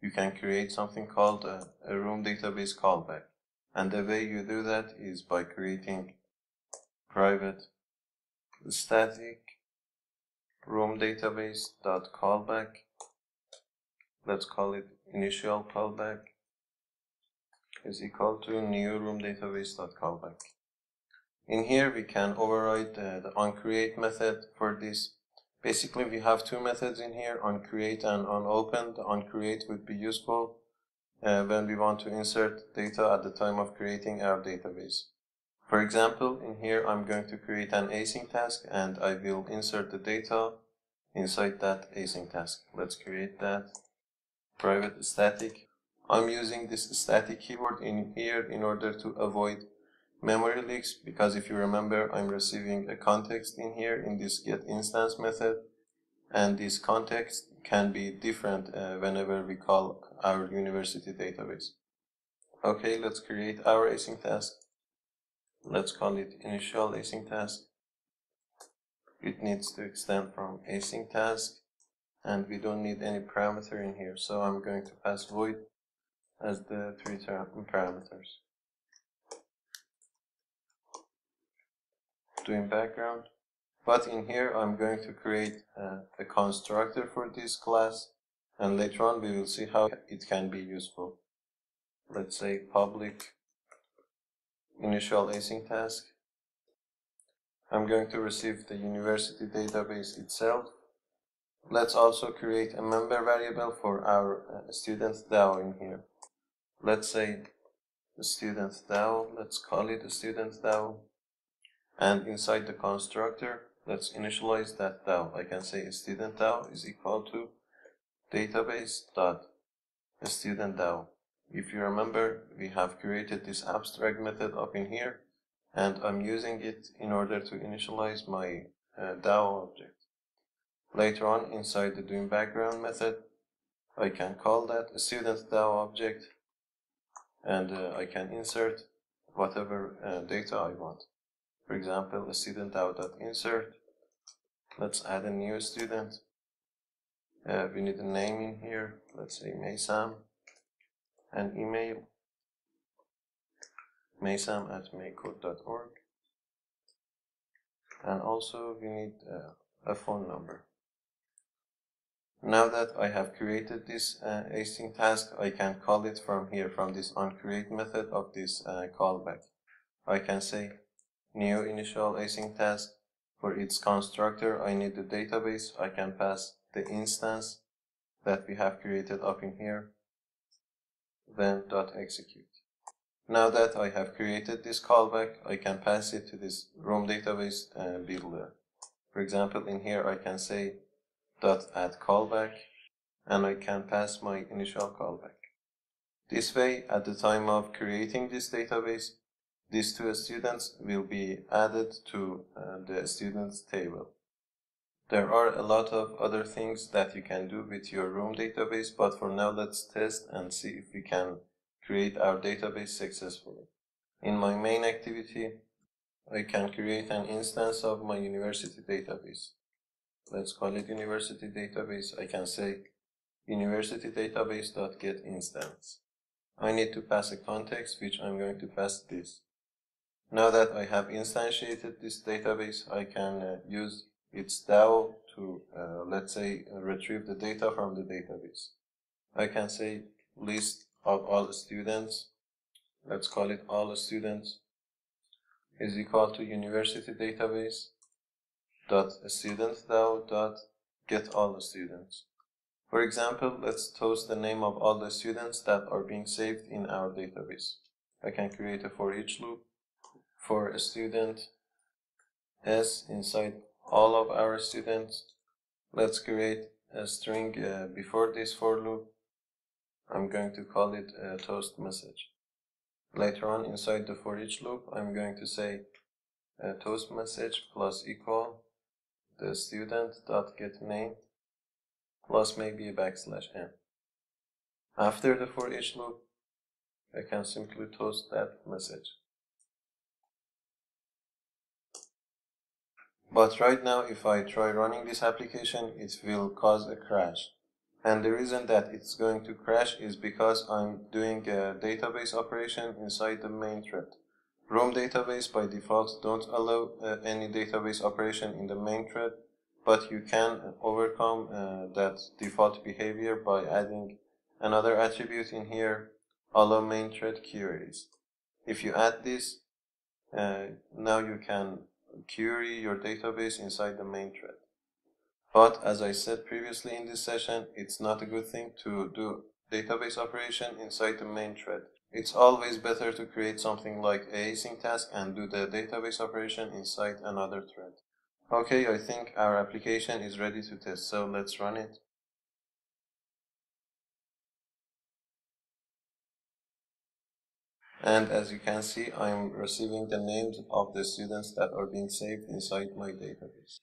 you can create something called a, a room database callback. And the way you do that is by creating private static room database dot callback. Let's call it initial callback is equal to new room database dot callback. In here we can override uh, the onCreate method for this. Basically we have two methods in here, onCreate and onOpen. The onCreate would be useful uh, when we want to insert data at the time of creating our database. For example, in here I'm going to create an async task and I will insert the data inside that async task. Let's create that private static. I'm using this static keyword in here in order to avoid memory leaks because if you remember I'm receiving a context in here in this get instance method and this context can be different uh, whenever we call our university database. Okay, let's create our async task. Let's call it initial async task. It needs to extend from async task and we don't need any parameter in here so I'm going to pass void as the three parameters. Doing background. But in here I'm going to create uh, a constructor for this class and later on we will see how it can be useful. Let's say public initial async task. I'm going to receive the university database itself. Let's also create a member variable for our uh, student DAO in here. Let's say the student DAO, let's call it a student DAO and inside the constructor, let's initialize that DAO. I can say student DAO is equal to database dot student DAO. If you remember, we have created this abstract method up in here, and I'm using it in order to initialize my uh, DAO object. Later on, inside the doInBackground method, I can call that student DAO object, and uh, I can insert whatever uh, data I want. For example, a student insert. Let's add a new student. Uh, we need a name in here. Let's say Maysam. An email. Maysam at maycode.org. And also we need uh, a phone number. Now that I have created this uh, async task, I can call it from here, from this onCreate method of this uh, callback. I can say new initial async task. For its constructor, I need the database. I can pass the instance that we have created up in here, then dot execute. Now that I have created this callback, I can pass it to this room database uh, builder. For example, in here I can say dot add callback and I can pass my initial callback. This way, at the time of creating this database, these two students will be added to uh, the students table. There are a lot of other things that you can do with your room database, but for now let's test and see if we can create our database successfully. In my main activity, I can create an instance of my university database. Let's call it university database. I can say university database.get instance. I need to pass a context which I'm going to pass this. Now that I have instantiated this database, I can uh, use its DAO to, uh, let's say, uh, retrieve the data from the database. I can say list of all students, let's call it all students, is equal to university database dot student DAO dot get all the students. For example, let's toast the name of all the students that are being saved in our database. I can create a for each loop for a student s inside all of our students. Let's create a string uh, before this for loop. I'm going to call it a toast message. Later on inside the for each loop, I'm going to say toast message plus equal the student dot get name plus maybe a backslash n. After the for each loop, I can simply toast that message. But right now, if I try running this application, it will cause a crash. And the reason that it's going to crash is because I'm doing a database operation inside the main thread. Room database by default don't allow uh, any database operation in the main thread but you can overcome uh, that default behavior by adding another attribute in here, allow main thread queries. If you add this, uh, now you can query your database inside the main thread. But as I said previously in this session, it's not a good thing to do database operation inside the main thread. It's always better to create something like async task and do the database operation inside another thread. Okay, I think our application is ready to test, so let's run it. And as you can see, I'm receiving the names of the students that are being saved inside my database.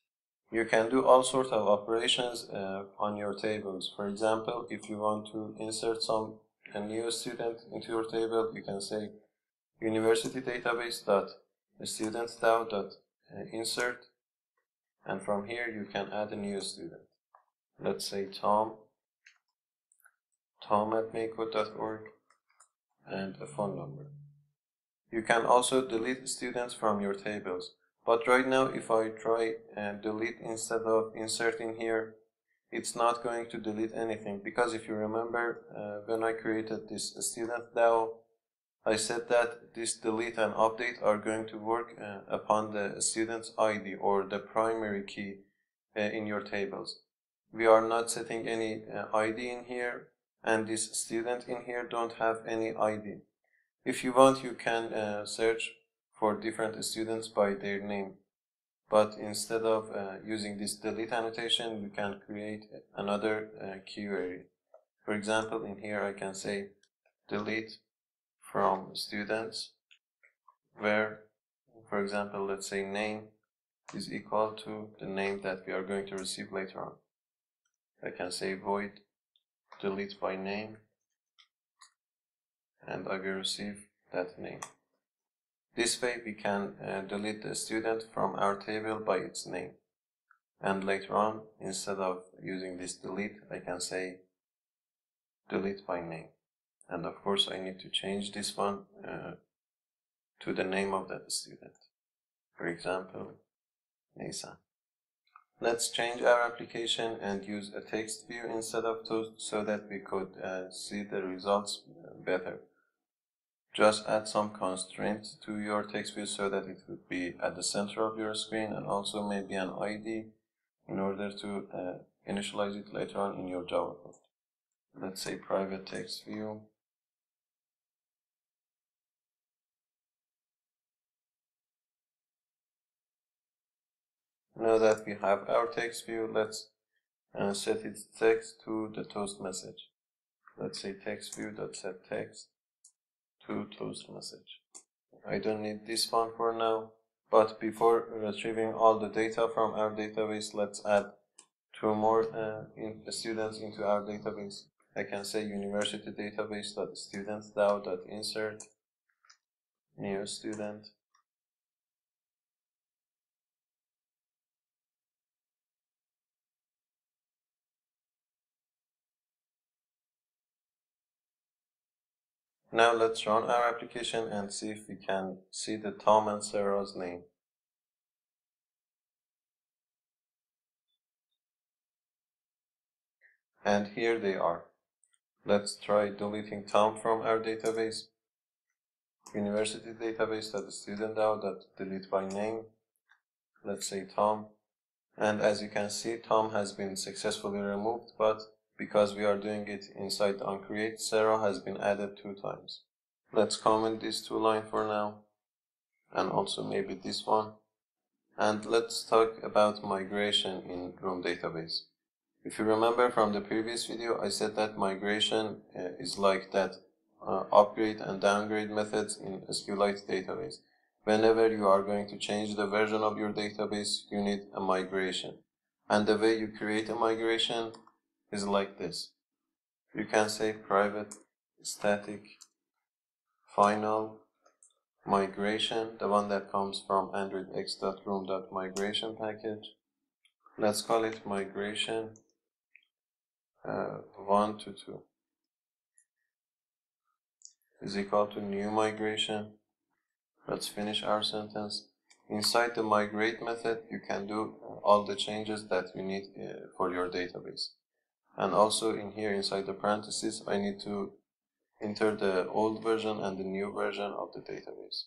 You can do all sorts of operations uh, on your tables. For example, if you want to insert some a new student into your table, you can say university database dot student dot insert and from here you can add a new student. Let's say Tom, tom at maycode.org and a phone number. You can also delete students from your tables. But right now, if I try and delete instead of inserting here, it's not going to delete anything because if you remember uh, when I created this student DAO, I said that this delete and update are going to work uh, upon the student's ID or the primary key uh, in your tables. We are not setting any uh, ID in here and this student in here don't have any ID. If you want, you can uh, search for different students by their name. But instead of uh, using this delete annotation, you can create another uh, query. For example, in here I can say delete from students where, for example, let's say name is equal to the name that we are going to receive later on. I can say void delete by name and I will receive that name. This way we can uh, delete the student from our table by its name. And later on, instead of using this delete, I can say delete by name and of course I need to change this one uh, to the name of that student. For example, Nathan. Let's change our application and use a text view instead of toast so that we could uh, see the results better. just add some constraints to your text view so that it would be at the center of your screen and also maybe an ID in order to uh, initialize it later on in your Java code. Let's say private text view. Now that we have our text view, let's uh, set its text to the toast message. Let's say text view dot set text to toast message. I don't need this one for now, but before retrieving all the data from our database, let's add two more uh, in students into our database. I can say university database dot student dot insert new student Now let's run our application and see if we can see the Tom and Sarah's name. And here they are. Let's try deleting Tom from our database. University database that the student DAO that delete by name. Let's say Tom. And as you can see, Tom has been successfully removed, but because we are doing it inside onCreate, Sarah has been added two times. Let's comment these two lines for now, and also maybe this one. And let's talk about migration in Room database. If you remember from the previous video, I said that migration uh, is like that uh, upgrade and downgrade methods in SQLite database. Whenever you are going to change the version of your database, you need a migration. And the way you create a migration is like this. You can say private static final migration, the one that comes from androidx.room.migration package. Let's call it migration uh, 1 to 2 is equal to new migration. Let's finish our sentence. Inside the migrate method, you can do all the changes that you need uh, for your database and also in here inside the parentheses I need to enter the old version and the new version of the database.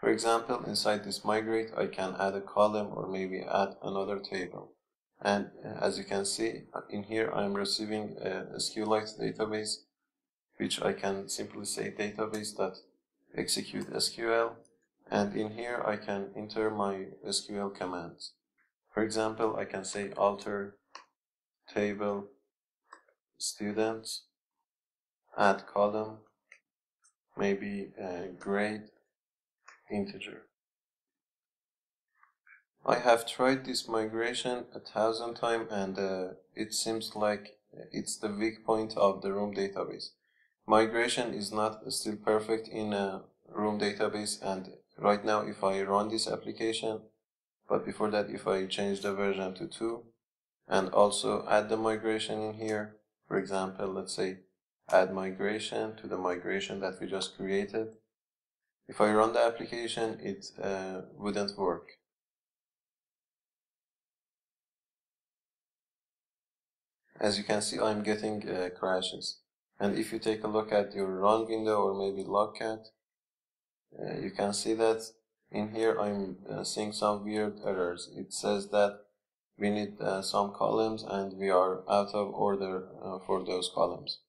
For example, inside this migrate, I can add a column or maybe add another table. And uh, as you can see, in here I'm receiving a SQLite database, which I can simply say database that execute SQL. And in here I can enter my SQL commands. For example, I can say alter table students, add column, maybe a grade, integer. I have tried this migration a thousand times and uh, it seems like it's the weak point of the room database. Migration is not still perfect in a room database and right now if I run this application, but before that if I change the version to 2 and also add the migration in here, for example, let's say add migration to the migration that we just created. If I run the application, it uh, wouldn't work. As you can see, I'm getting uh, crashes. And if you take a look at your run window or maybe logcat, uh, you can see that in here I'm uh, seeing some weird errors. It says that we need uh, some columns and we are out of order uh, for those columns.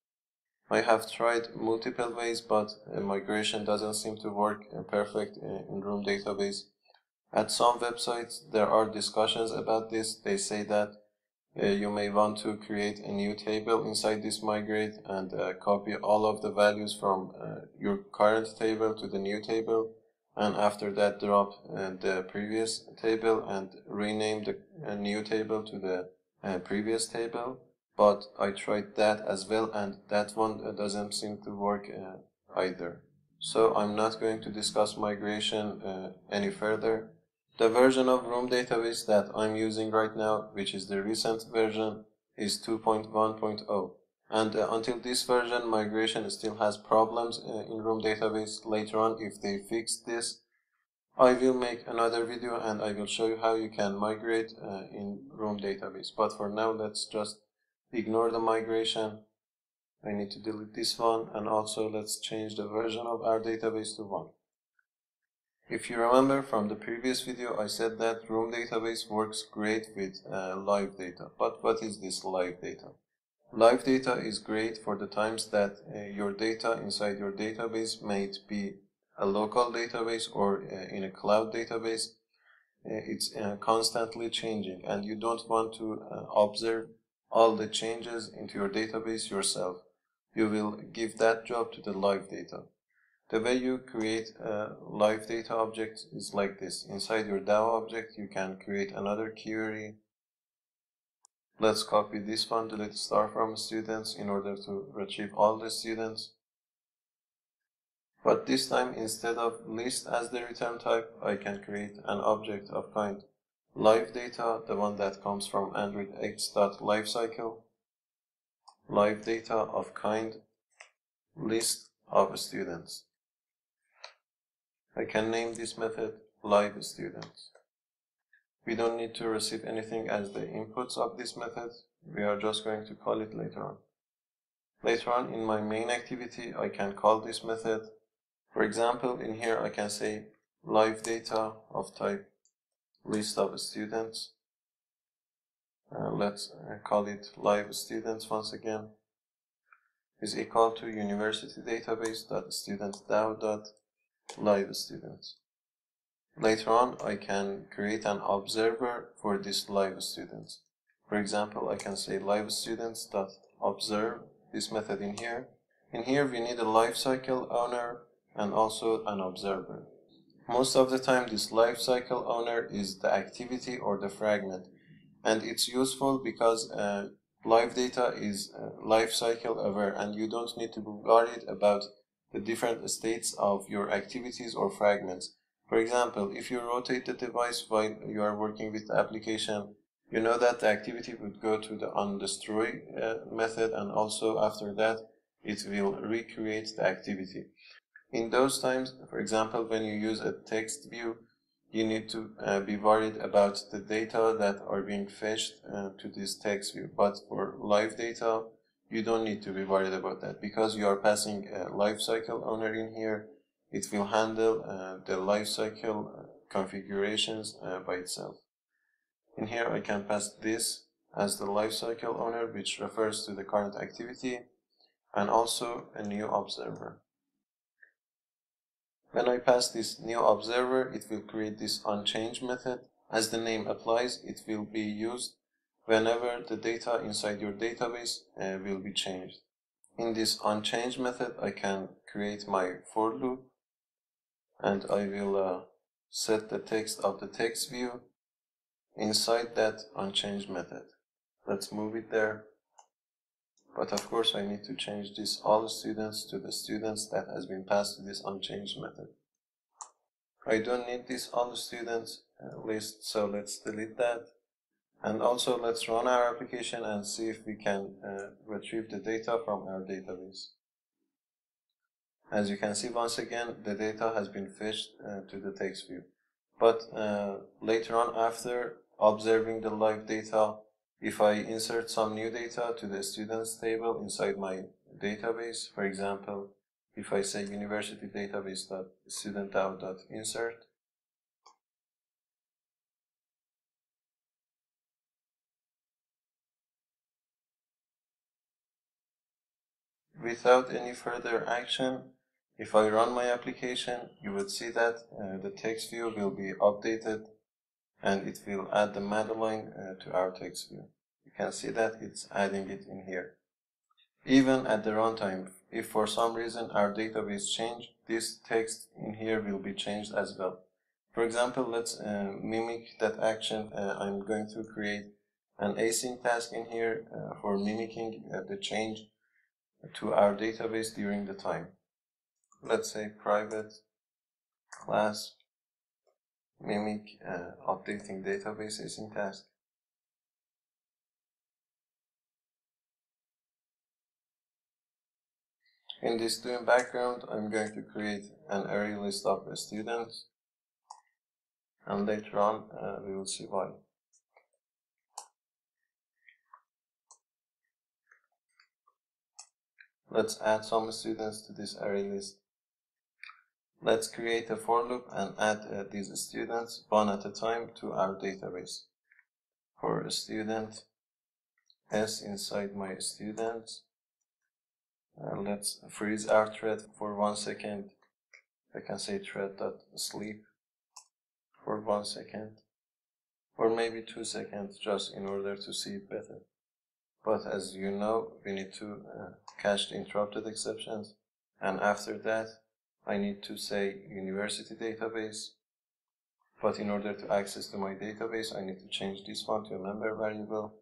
I have tried multiple ways but uh, migration doesn't seem to work uh, perfect uh, in room database. At some websites there are discussions about this. They say that uh, you may want to create a new table inside this migrate and copy all of the values from your current table to the new table and after that drop uh, the previous table and rename the uh, new table to the uh, previous table. But I tried that as well and that one uh, doesn't seem to work uh, either. So I'm not going to discuss migration uh, any further. The version of room database that I'm using right now which is the recent version is 2.1.0 and uh, until this version migration still has problems uh, in room database later on if they fix this I will make another video and I will show you how you can migrate uh, in room database but for now let's just ignore the migration I need to delete this one and also let's change the version of our database to 1. If you remember from the previous video I said that Room database works great with uh, live data. But what is this live data? Live data is great for the times that uh, your data inside your database may be a local database or uh, in a cloud database. Uh, it's uh, constantly changing and you don't want to uh, observe all the changes into your database yourself you will give that job to the live data. The way you create a live data object is like this. Inside your DAO object, you can create another query. Let's copy this one, delete star from students in order to retrieve all the students. But this time, instead of list as the return type, I can create an object of kind live data, the one that comes from androidx.lifecycle live data of kind list of students. I can name this method live students. We don't need to receive anything as the inputs of this method. We are just going to call it later on. Later on in my main activity, I can call this method. For example, in here I can say live data of type list of students uh, let's uh, call it live students once again, is equal to university database dot student dot live students. Later on, I can create an observer for this live students. For example, I can say live students dot observe this method in here. In here, we need a lifecycle owner and also an observer. Most of the time, this lifecycle owner is the activity or the fragment and it's useful because uh, live data is uh, life cycle aware and you don't need to be worried about the different states of your activities or fragments. For example, if you rotate the device while you are working with the application, you know that the activity would go to the onDestroy uh, method and also after that it will recreate the activity. In those times, for example, when you use a text view, you need to uh, be worried about the data that are being fetched uh, to this text view. But for live data, you don't need to be worried about that because you are passing a lifecycle owner in here. It will handle uh, the lifecycle uh, configurations uh, by itself. In here, I can pass this as the lifecycle owner, which refers to the current activity, and also a new observer. When I pass this new observer, it will create this onChange method. As the name applies, it will be used whenever the data inside your database uh, will be changed. In this onChange method, I can create my for loop and I will uh, set the text of the text view inside that onChange method. Let's move it there. But of course I need to change this all students to the students that has been passed to this onChanged method. I don't need this all students list, so let's delete that. And also let's run our application and see if we can uh, retrieve the data from our database. As you can see once again, the data has been fetched uh, to the text view. But uh, later on after observing the live data, if I insert some new data to the students table inside my database, for example, if I say university database.studentDAO.insert, without any further action, if I run my application, you would see that uh, the text view will be updated and it will add the Madeline uh, to our text view. You can see that it's adding it in here. Even at the runtime, if for some reason our database changed, this text in here will be changed as well. For example, let's uh, mimic that action. Uh, I'm going to create an async task in here uh, for mimicking uh, the change to our database during the time. Let's say private class mimic uh, updating database async task. In this doInBackground, I'm going to create an array list of students and later on uh, we will see why. Let's add some students to this array list. Let's create a for loop and add uh, these students one at a time to our database. For student, s inside my students, uh, let's freeze our thread for one second. I can say thread.sleep for one second or maybe two seconds just in order to see it better. But as you know, we need to uh, cache the interrupted exceptions and after that I need to say university database but in order to access to my database I need to change this one to a member variable.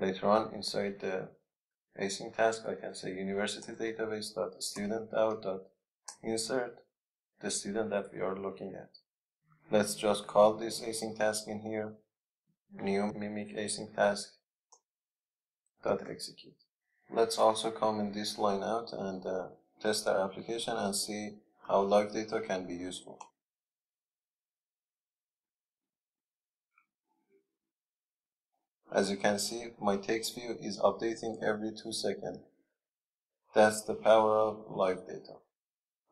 Later on inside the async task I can say university database dot student DAO dot insert the student that we are looking at. Let's just call this async task in here new mimic async task dot execute let's also comment this line out and uh, test our application and see how live data can be useful As you can see, my text view is updating every two seconds. That's the power of live data.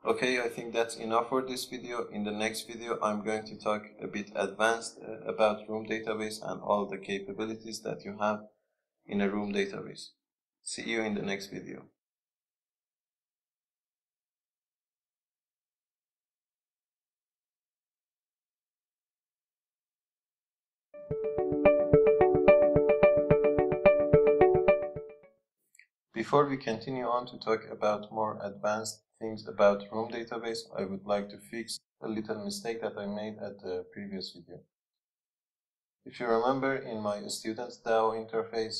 Okay, I think that's enough for this video. In the next video, I'm going to talk a bit advanced uh, about Room database and all the capabilities that you have in a Room database. See you in the next video. Before we continue on to talk about more advanced things about Room database, I would like to fix a little mistake that I made at the previous video. If you remember in my students DAO interface,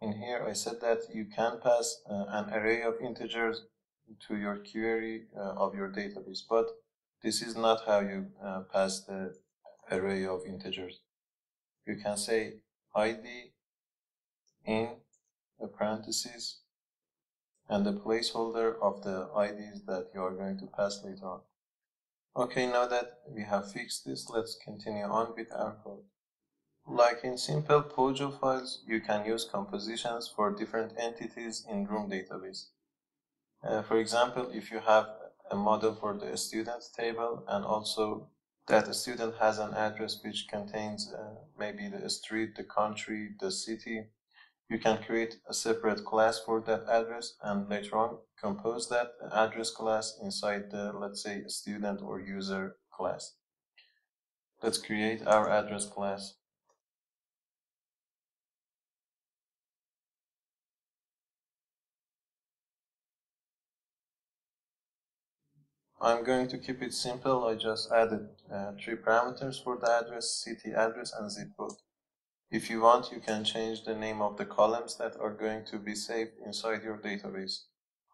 in here I said that you can pass uh, an array of integers to your query uh, of your database, but this is not how you uh, pass the array of integers. You can say id in a parenthesis, and the placeholder of the IDs that you are going to pass later on. Okay, now that we have fixed this, let's continue on with our code. Like in simple POJO files, you can use compositions for different entities in Room database. Uh, for example, if you have a model for the student table and also that a student has an address which contains uh, maybe the street, the country, the city, you can create a separate class for that address and later on compose that address class inside the, let's say, student or user class. Let's create our address class. I'm going to keep it simple. I just added uh, three parameters for the address, city address, and zip code. If you want, you can change the name of the columns that are going to be saved inside your database.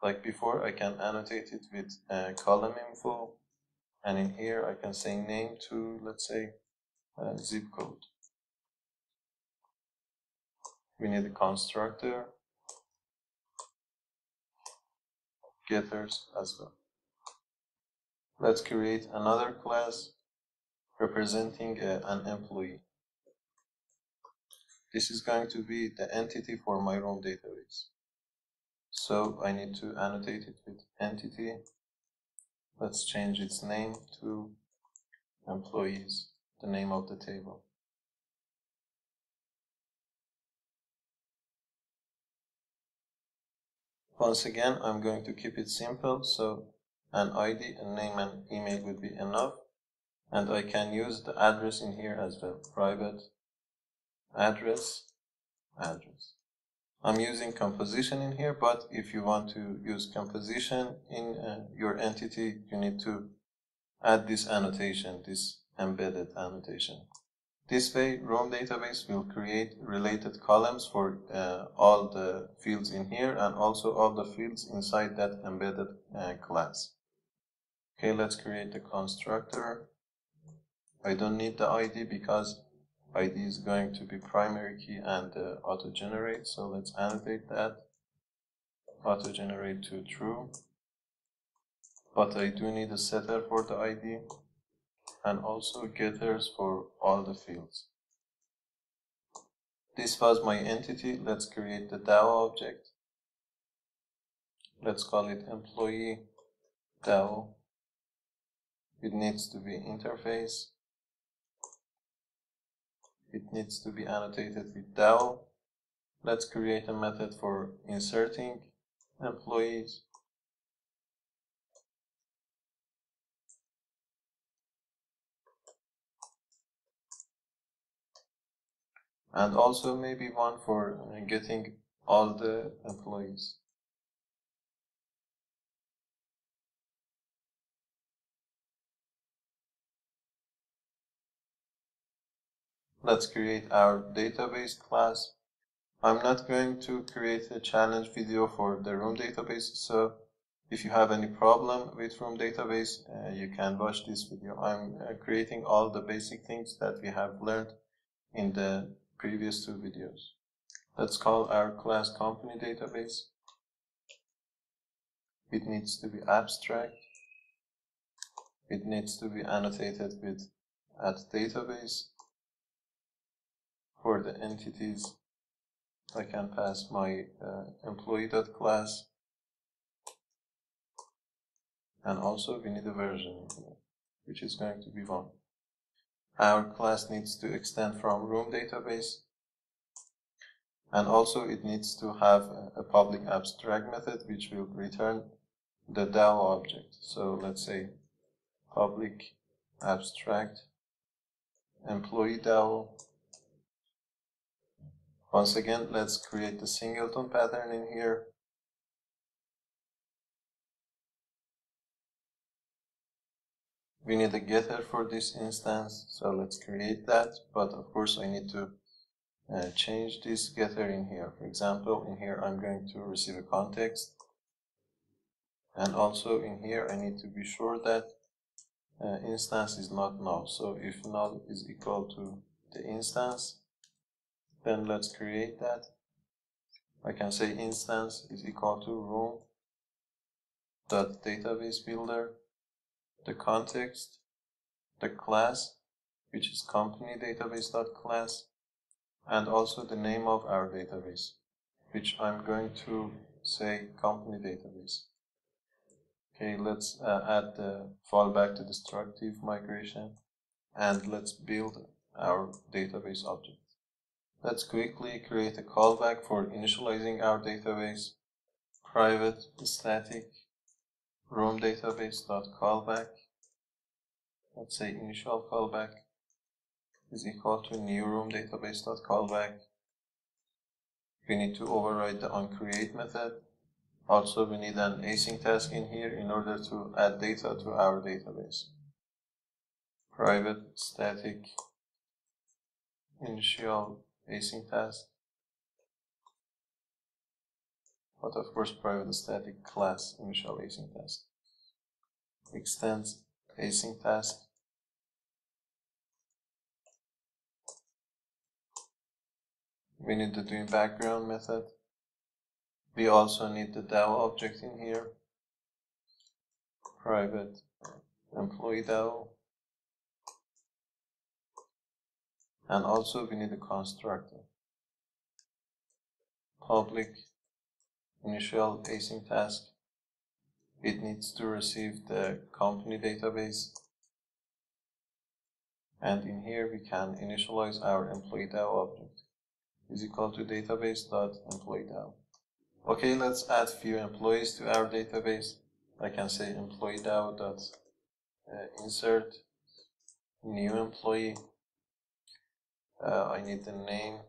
Like before, I can annotate it with uh, column info, and in here I can say name to, let's say, uh, zip code. We need a constructor, getters as well. Let's create another class representing uh, an employee. This is going to be the entity for my Room database. So I need to annotate it with entity. Let's change its name to employees, the name of the table. Once again, I'm going to keep it simple, so an ID, a name and email would be enough. And I can use the address in here as well, private address, address. I'm using composition in here, but if you want to use composition in uh, your entity, you need to add this annotation, this embedded annotation. This way, Room database will create related columns for uh, all the fields in here and also all the fields inside that embedded uh, class. Okay, let's create the constructor. I don't need the ID because id is going to be primary key and uh, auto generate so let's annotate that auto generate to true but I do need a setter for the id and also getters for all the fields. This was my entity. Let's create the DAO object. Let's call it employee DAO. It needs to be interface. It needs to be annotated with DAO. Let's create a method for inserting employees. and also maybe one for getting all the employees. Let's create our database class. I'm not going to create a challenge video for the room database, so if you have any problem with room database, uh, you can watch this video. I'm uh, creating all the basic things that we have learned in the previous two videos. Let's call our class company database. It needs to be abstract. It needs to be annotated with at database. For the entities, I can pass my uh, employee.class. And also we need a version which is going to be one. Our class needs to extend from room database and also it needs to have a public abstract method which will return the DAO object. So let's say public abstract employee DAO. Once again, let's create the singleton pattern in here. We need a getter for this instance so let's create that but of course I need to uh, change this getter in here. For example in here I'm going to receive a context. And also in here I need to be sure that uh, instance is not null. So if null is equal to the instance then let's create that I can say instance is equal to room dot database builder the context, the class, which is company database.class, and also the name of our database, which I'm going to say company database. Okay, let's uh, add the fallback to destructive migration and let's build our database object. Let's quickly create a callback for initializing our database, private static room database dot callback. Let's say initial callback is equal to new room database dot callback. We need to override the onCreate method. Also we need an async task in here in order to add data to our database. Private static initial async task but of course private static class initial async extends async task we need the doInBackground method. We also need the DAO object in here. Private employee DAO and also we need a constructor public initial async task. It needs to receive the company database. And in here we can initialize our employee DAO object is equal to database.employee Okay, let's add few employees to our database. I can say employee DAO dot uh, insert new employee. Uh, I need the name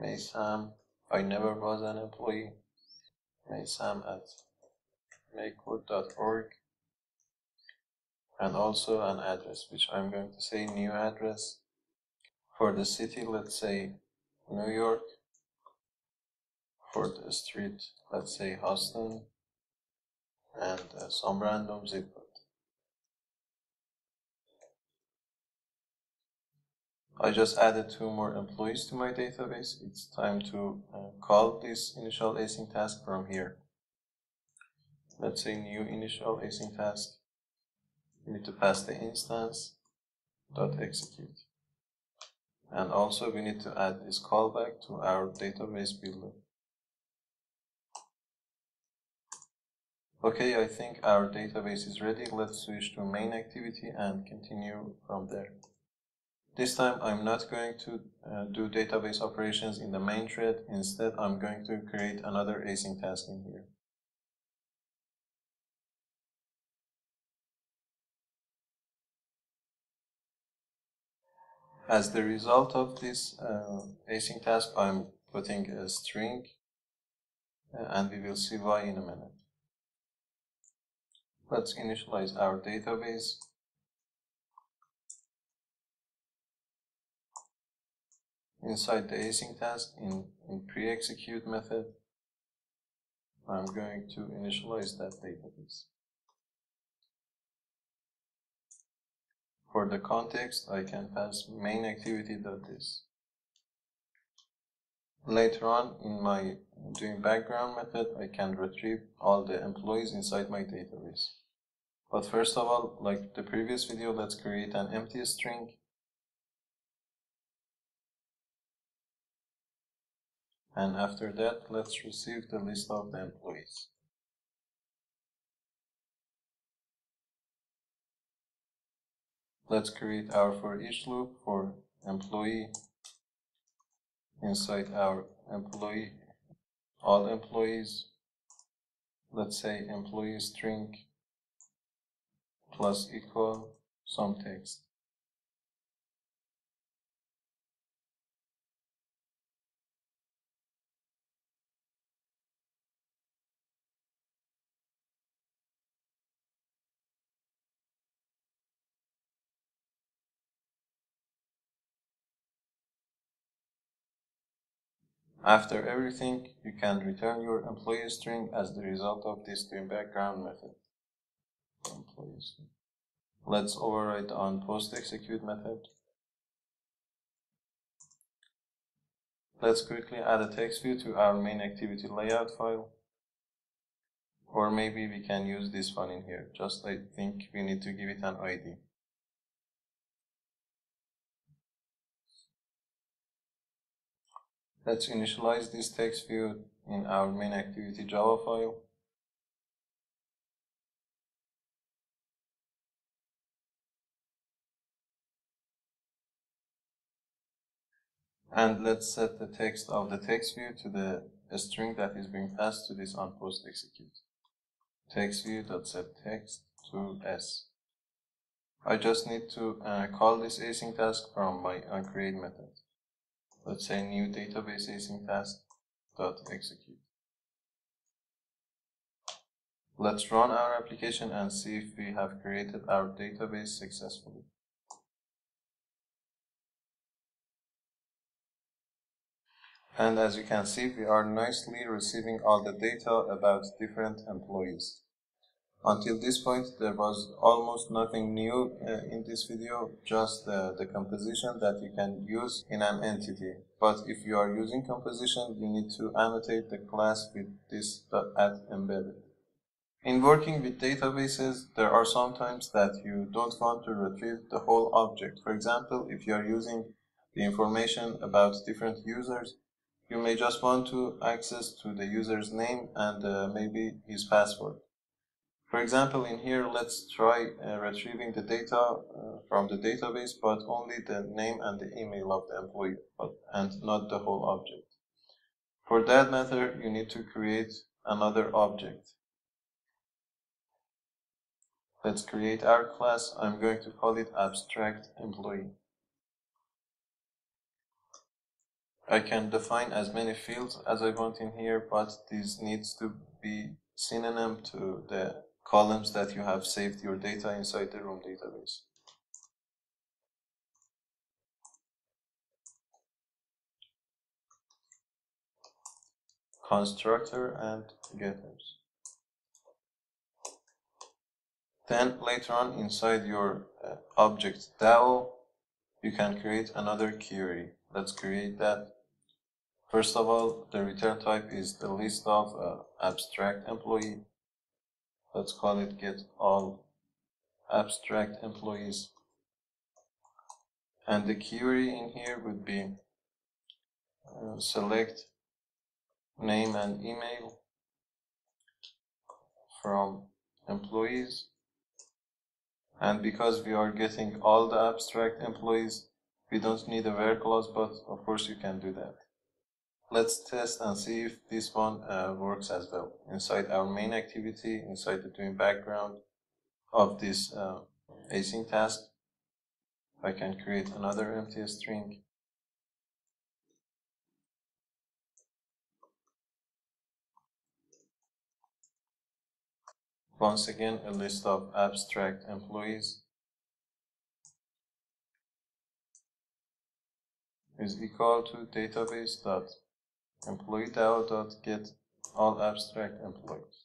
Maysam. I never was an employee. Maysam at makecode.org and also an address which I'm going to say new address for the city let's say New York. For the street let's say Houston. And uh, some random zip code I just added two more employees to my database. It's time to uh, call this initial async task from here. Let's say new initial async task. We need to pass the instance dot execute. And also we need to add this callback to our database builder. Okay, I think our database is ready. Let's switch to main activity and continue from there. This time I'm not going to uh, do database operations in the main thread. Instead, I'm going to create another async task in here. As the result of this uh, async task, I'm putting a string uh, and we will see why in a minute. Let's initialize our database. Inside the async task in, in pre-execute method, I'm going to initialize that database. For the context, I can pass main activity.this. Later on, in my doInBackground method, I can retrieve all the employees inside my database. But first of all, like the previous video, let's create an empty string. And after that, let's receive the list of the employees. Let's create our for each loop for employee inside our employee all employees let's say employee string plus equal some text After everything, you can return your employee string as the result of this doInBackground method. Employees. Let's override on post execute method. Let's quickly add a text view to our main activity layout file. Or maybe we can use this one in here. Just I think we need to give it an ID. Let's initialize this text view in our main activity Java file. And let's set the text of the text view to the string that is being passed to this on post execute. Text view set text to s. I just need to uh, call this async task from my onCreate method let's say new database async task dot execute. Let's run our application and see if we have created our database successfully. And as you can see, we are nicely receiving all the data about different employees. Until this point, there was almost nothing new uh, in this video, just uh, the composition that you can use in an entity. But if you are using composition, you need to annotate the class with this add embedded. In working with databases, there are some times that you don't want to retrieve the whole object. For example, if you are using the information about different users, you may just want to access to the user's name and uh, maybe his password. For example, in here, let's try uh, retrieving the data uh, from the database, but only the name and the email of the employee, but, and not the whole object. For that matter, you need to create another object. Let's create our class. I'm going to call it abstract employee. I can define as many fields as I want in here, but this needs to be synonym to the columns that you have saved your data inside the room database. Constructor and getters. Then later on inside your uh, object DAO, you can create another query. Let's create that. First of all, the return type is the list of uh, abstract employee let's call it get all abstract employees. And the query in here would be uh, select name and email from employees. And because we are getting all the abstract employees we don't need a where clause but of course you can do that let's test and see if this one uh, works as well. Inside our main activity inside the doInBackground of this uh, async task I can create another empty string. Once again, a list of abstract employees is equal to database dot employee dot get all abstract employees.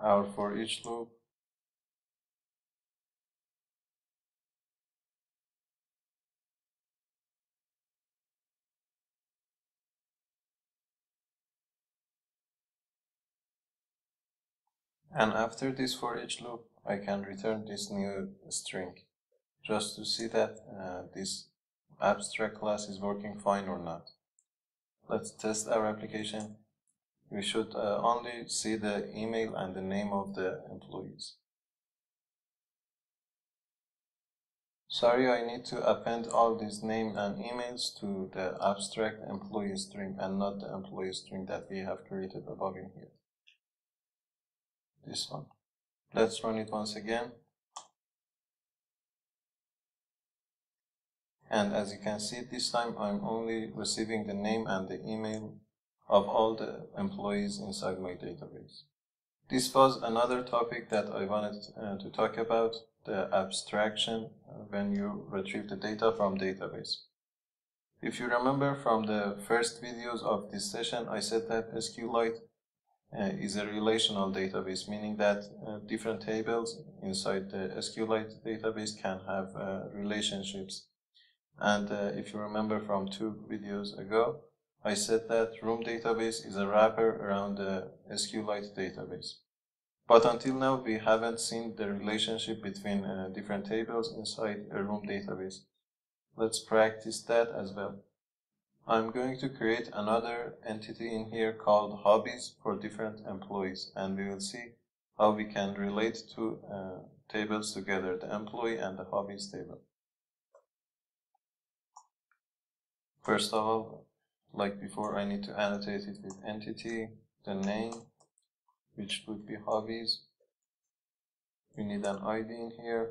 Our for each loop And after this for each loop, I can return this new string just to see that uh, this abstract class is working fine or not. Let's test our application. We should uh, only see the email and the name of the employees. Sorry, I need to append all these name and emails to the abstract employee string and not the employee string that we have created above in here this one. Let's run it once again. And as you can see, this time I'm only receiving the name and the email of all the employees inside my database. This was another topic that I wanted uh, to talk about, the abstraction when you retrieve the data from database. If you remember from the first videos of this session, I said that SQLite uh, is a relational database, meaning that uh, different tables inside the SQLite database can have uh, relationships. And uh, if you remember from two videos ago, I said that Room database is a wrapper around the SQLite database. But until now, we haven't seen the relationship between uh, different tables inside a Room database. Let's practice that as well. I'm going to create another entity in here called hobbies for different employees and we will see how we can relate two uh, tables together, the employee and the hobbies table. First of all, like before, I need to annotate it with entity, the name, which would be hobbies. We need an ID in here,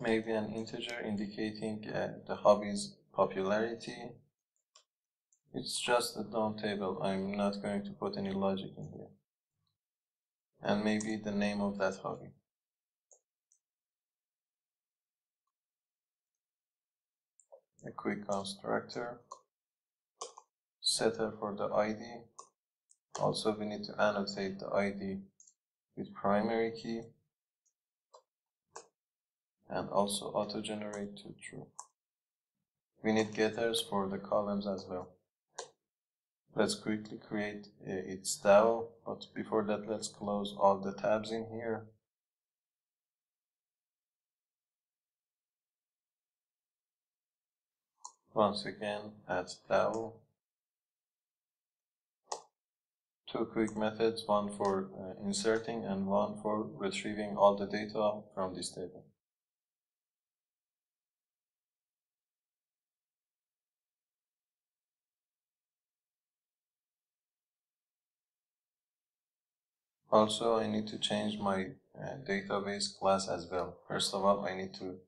maybe an integer indicating uh, the hobby's popularity. It's just a DOM table. I'm not going to put any logic in here. And maybe the name of that hobby. A quick constructor. Setter for the ID. Also, we need to annotate the ID with primary key and also auto-generate to true. We need getters for the columns as well. Let's quickly create uh, its DAO, but before that let's close all the tabs in here. Once again, add DAO. Two quick methods, one for uh, inserting and one for retrieving all the data from this table. Also, I need to change my uh, database class as well. First of all, I need to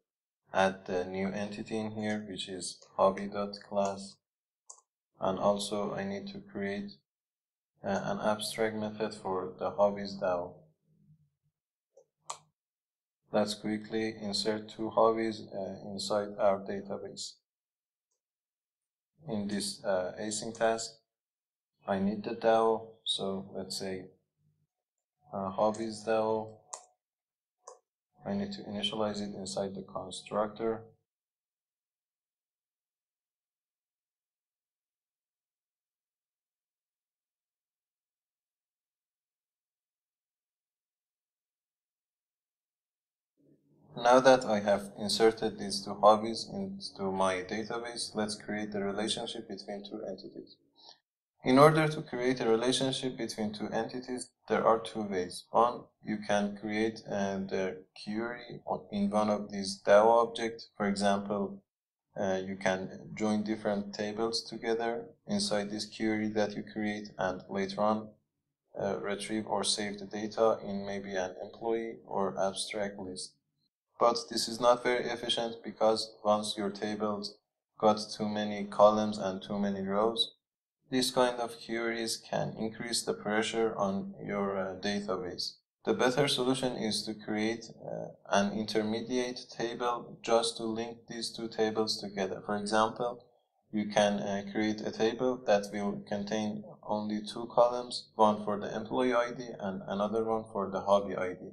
add the new entity in here, which is hobby.class. And also, I need to create uh, an abstract method for the hobbies DAO. Let's quickly insert two hobbies uh, inside our database. In this uh, async task, I need the DAO, so let's say uh, hobbies DAO. I need to initialize it inside the constructor. Now that I have inserted these two hobbies into my database, let's create the relationship between two entities. In order to create a relationship between two entities, there are two ways. One, you can create uh, the query in one of these DAO objects. For example, uh, you can join different tables together inside this query that you create and later on uh, retrieve or save the data in maybe an employee or abstract list. But this is not very efficient because once your tables got too many columns and too many rows, this kind of queries can increase the pressure on your uh, database. The better solution is to create uh, an intermediate table just to link these two tables together. For example, you can uh, create a table that will contain only two columns, one for the employee ID and another one for the hobby ID.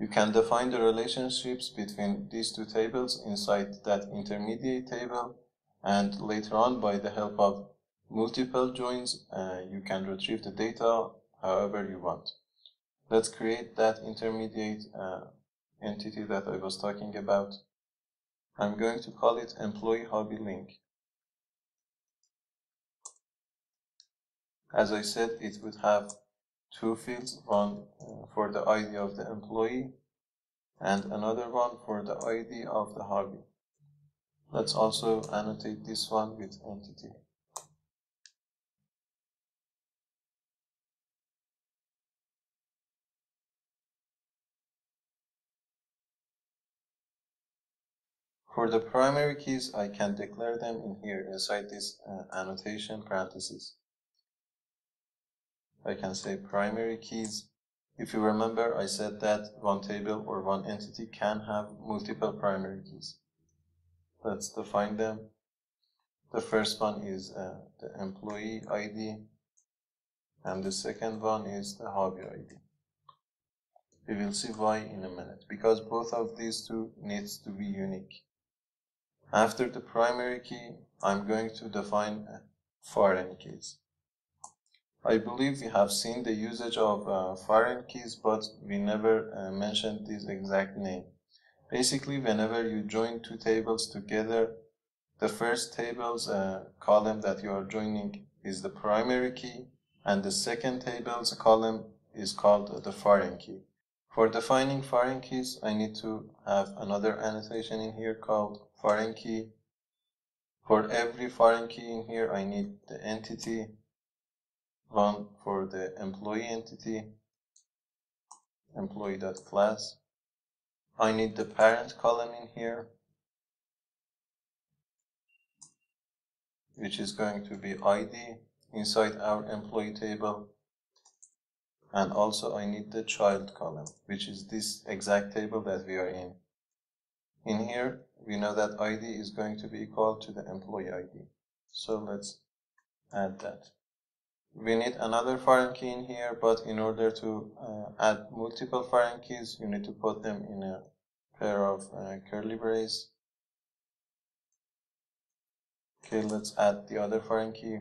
You can define the relationships between these two tables inside that intermediate table and later on by the help of multiple joins uh, you can retrieve the data however you want. Let's create that intermediate uh, entity that I was talking about. I'm going to call it employee hobby link. As I said, it would have two fields, one uh, for the ID of the employee and another one for the ID of the hobby. Let's also annotate this one with entity. For the primary keys, I can declare them in here inside this uh, annotation parentheses. I can say primary keys. If you remember, I said that one table or one entity can have multiple primary keys. Let's define them. The first one is uh, the employee ID, and the second one is the hobby ID. We will see why in a minute, because both of these two needs to be unique. After the primary key, I'm going to define foreign keys. I believe we have seen the usage of uh, foreign keys, but we never uh, mentioned this exact name. Basically, whenever you join two tables together, the first table's uh, column that you are joining is the primary key, and the second table's column is called the foreign key. For defining foreign keys, I need to have another annotation in here called foreign key. For every foreign key in here, I need the entity one for the employee entity, employee.class. I need the parent column in here, which is going to be ID inside our employee table. And also I need the child column, which is this exact table that we are in. In here, we know that ID is going to be equal to the employee ID. So let's add that we need another foreign key in here, but in order to uh, add multiple foreign keys, you need to put them in a pair of uh, curly brace. Okay, let's add the other foreign key.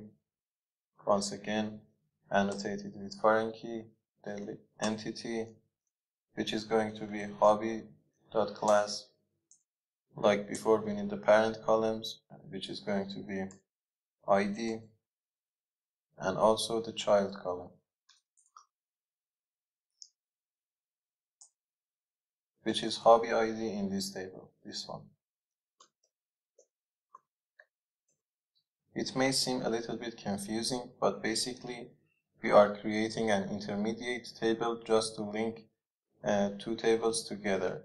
Once again, annotate it with foreign key, the entity, which is going to be hobby.class. Like before, we need the parent columns, which is going to be ID and also the child column, which is hobby ID in this table, this one. It may seem a little bit confusing, but basically we are creating an intermediate table just to link uh, two tables together.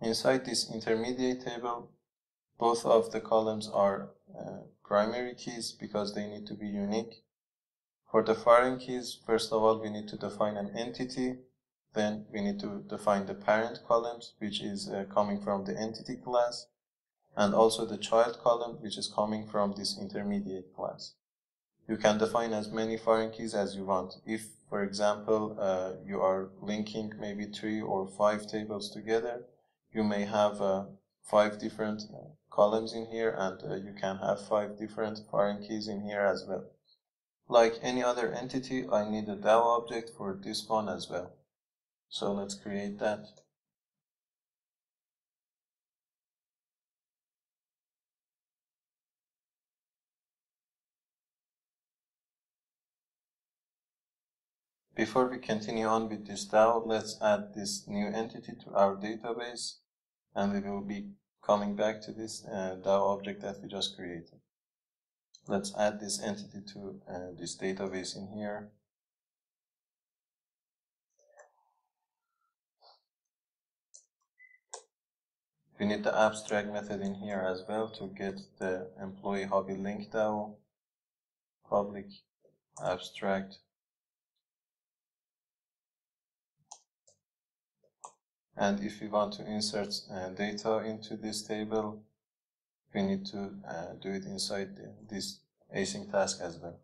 Inside this intermediate table, both of the columns are uh, primary keys because they need to be unique. For the foreign keys, first of all, we need to define an entity. Then we need to define the parent columns, which is uh, coming from the entity class, and also the child column, which is coming from this intermediate class. You can define as many foreign keys as you want. If, for example, uh, you are linking maybe three or five tables together, you may have uh, five different uh, columns in here and uh, you can have five different foreign keys in here as well. Like any other entity, I need a DAO object for this one as well. So let's create that. Before we continue on with this DAO, let's add this new entity to our database and we will be coming back to this uh, DAO object that we just created. Let's add this entity to uh, this database in here. We need the abstract method in here as well to get the employee hobby link DAO public abstract and if we want to insert uh, data into this table we need to uh, do it inside the, this async task as well.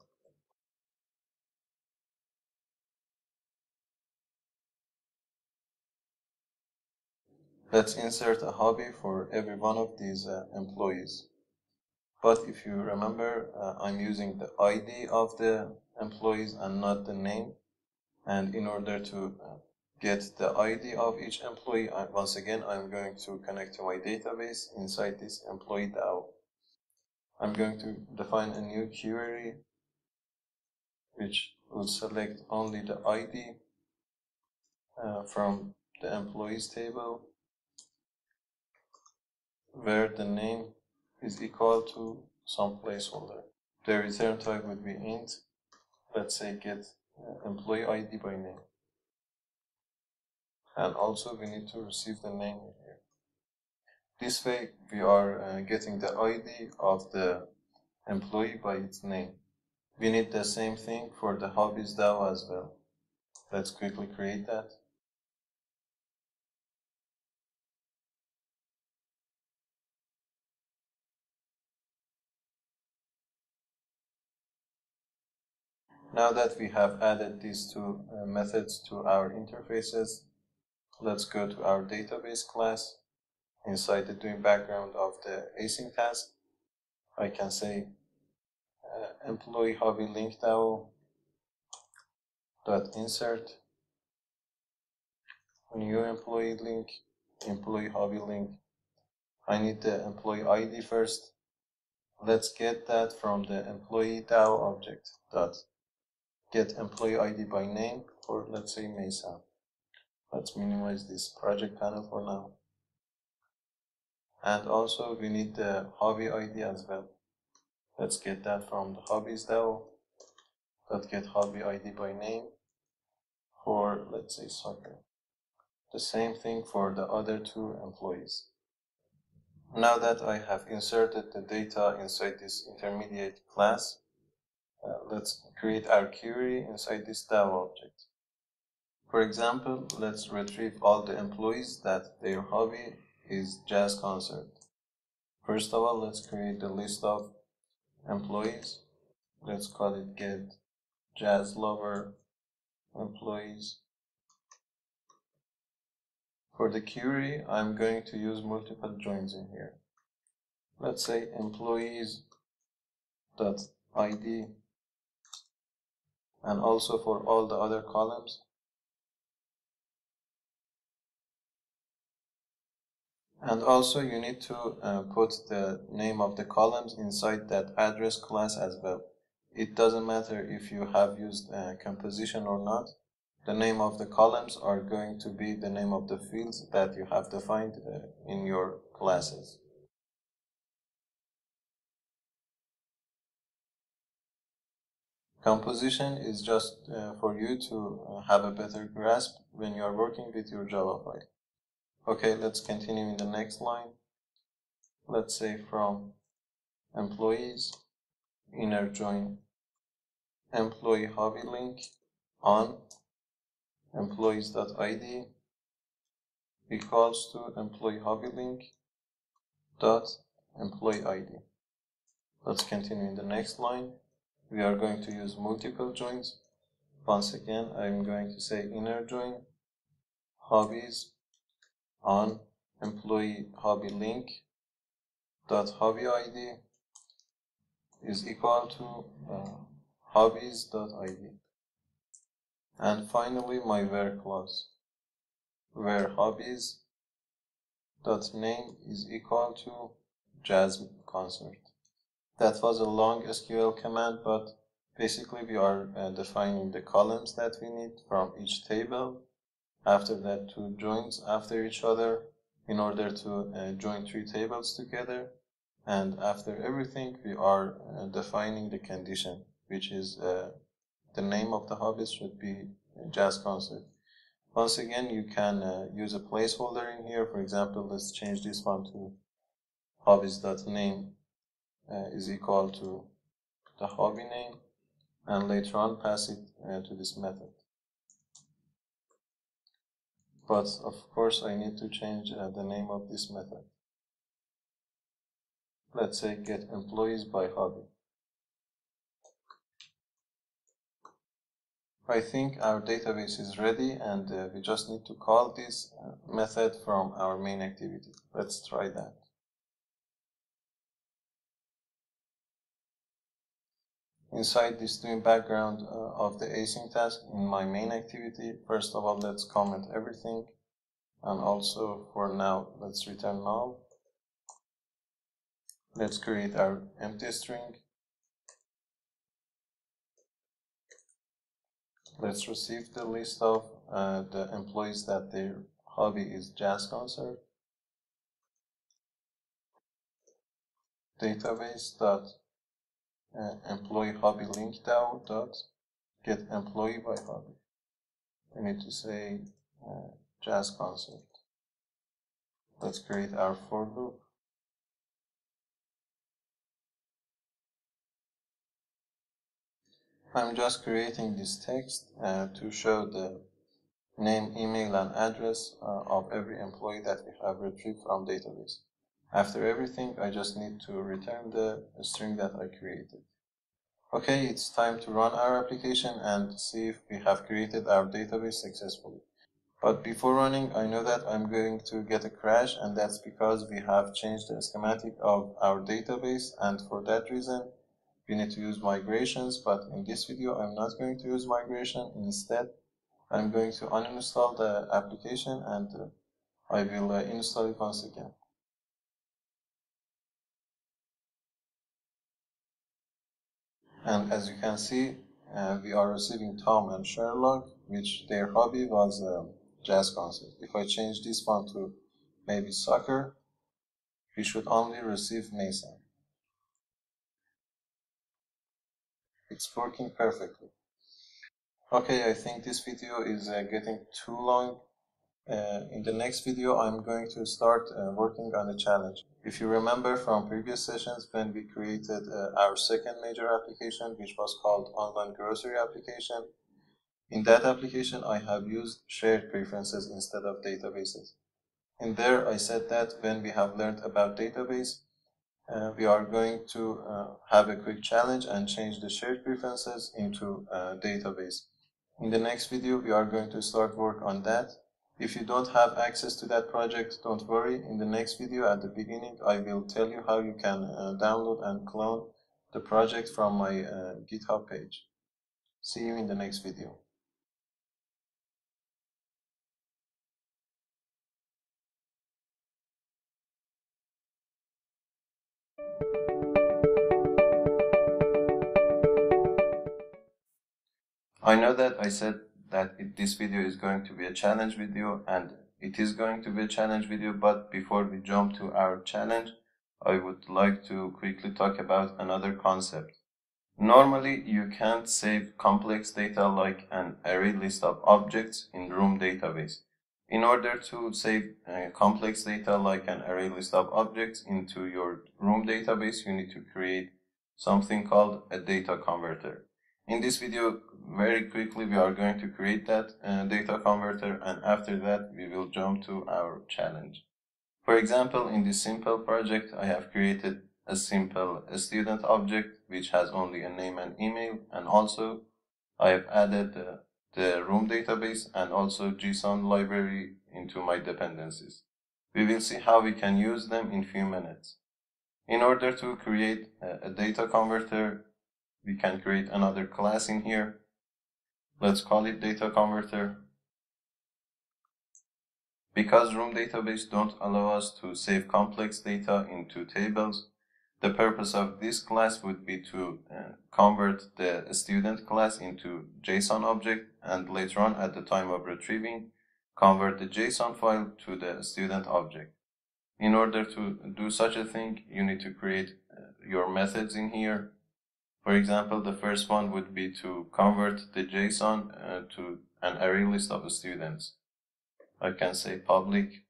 Let's insert a hobby for every one of these uh, employees. But if you remember, uh, I'm using the ID of the employees and not the name. And in order to uh, get the ID of each employee. I, once again, I'm going to connect to my database inside this employee DAO. I'm going to define a new query which will select only the ID uh, from the employees table where the name is equal to some placeholder. The return type would be int. Let's say get uh, employee ID by name and also we need to receive the name here. This way we are uh, getting the ID of the employee by its name. We need the same thing for the hobbies DAO as well. Let's quickly create that. Now that we have added these two uh, methods to our interfaces, let's go to our database class. Inside the doInBackground of the async task, I can say uh, employee hobby link DAO dot insert new employee link employee hobby link. I need the employee ID first. Let's get that from the employee DAO object dot get employee ID by name or let's say Mesa. Let's minimize this project panel for now. And also we need the hobby ID as well. Let's get that from the hobbies DAO. Let's get hobby ID by name for let's say soccer. The same thing for the other two employees. Now that I have inserted the data inside this intermediate class, uh, let's create our query inside this DAO object. For example, let's retrieve all the employees that their hobby is jazz concert. First of all, let's create a list of employees. Let's call it get jazz lover employees. For the query, I'm going to use multiple joins in here. Let's say employees dot id and also for all the other columns And also you need to uh, put the name of the columns inside that address class as well. It doesn't matter if you have used uh, composition or not. The name of the columns are going to be the name of the fields that you have defined uh, in your classes. Composition is just uh, for you to uh, have a better grasp when you are working with your Java file. Okay, let's continue in the next line. Let's say from employees, inner join employee hobby link on employees.id equals to employee hobby link dot employee ID. Let's continue in the next line. We are going to use multiple joins. Once again, I'm going to say inner join hobbies on employee hobby link dot hobby id is equal to uh, hobbies dot id and finally my where clause where hobbies dot name is equal to jazz concert that was a long sql command but Basically, we are uh, defining the columns that we need from each table. After that, two joins after each other in order to uh, join three tables together. And after everything, we are uh, defining the condition, which is uh, the name of the hobbies should be jazz concert. Once again, you can uh, use a placeholder in here. For example, let's change this one to hobbies.name uh, is equal to the hobby name and later on pass it uh, to this method. But of course I need to change uh, the name of this method. Let's say get employees by hobby. I think our database is ready and uh, we just need to call this uh, method from our main activity. Let's try that. Inside this doInBackground uh, of the async task in my main activity, first of all, let's comment everything. And also for now, let's return null. Let's create our empty string. Let's receive the list of uh, the employees that their hobby is jazz concert. Database dot uh, employee hobby link DAO dot get employee by hobby. We need to say uh, jazz concert. Let's create our for loop. I'm just creating this text uh, to show the name, email, and address uh, of every employee that we have retrieved from database. After everything, I just need to return the string that I created. Okay, it's time to run our application and see if we have created our database successfully. But before running, I know that I'm going to get a crash and that's because we have changed the schematic of our database and for that reason, we need to use migrations, but in this video, I'm not going to use migration. Instead, I'm going to uninstall the application and uh, I will uh, install it once again. And as you can see, uh, we are receiving Tom and Sherlock, which their hobby was a jazz concert. If I change this one to maybe soccer, we should only receive Mason. It's working perfectly. Okay, I think this video is uh, getting too long. Uh, in the next video, I'm going to start uh, working on the challenge. If you remember from previous sessions when we created uh, our second major application, which was called online grocery application, in that application, I have used shared preferences instead of databases. In there, I said that when we have learned about database, uh, we are going to uh, have a quick challenge and change the shared preferences into uh, database. In the next video, we are going to start work on that if you don't have access to that project, don't worry. In the next video at the beginning, I will tell you how you can uh, download and clone the project from my uh, GitHub page. See you in the next video. I know that I said that it, this video is going to be a challenge video and it is going to be a challenge video but before we jump to our challenge I would like to quickly talk about another concept. Normally you can't save complex data like an array list of objects in room database. In order to save uh, complex data like an array list of objects into your room database, you need to create something called a data converter. In this video, very quickly, we are going to create that uh, data converter and after that, we will jump to our challenge. For example, in this simple project, I have created a simple student object which has only a name and email and also I have added uh, the room database and also JSON library into my dependencies. We will see how we can use them in few minutes. In order to create a, a data converter, we can create another class in here. Let's call it data converter. Because room database don't allow us to save complex data into tables, The purpose of this class would be to uh, convert the student class into JSON object and later on at the time of retrieving, convert the JSON file to the student object. In order to do such a thing, you need to create uh, your methods in here. For example, the first one would be to convert the JSON uh, to an array list of students. I can say public.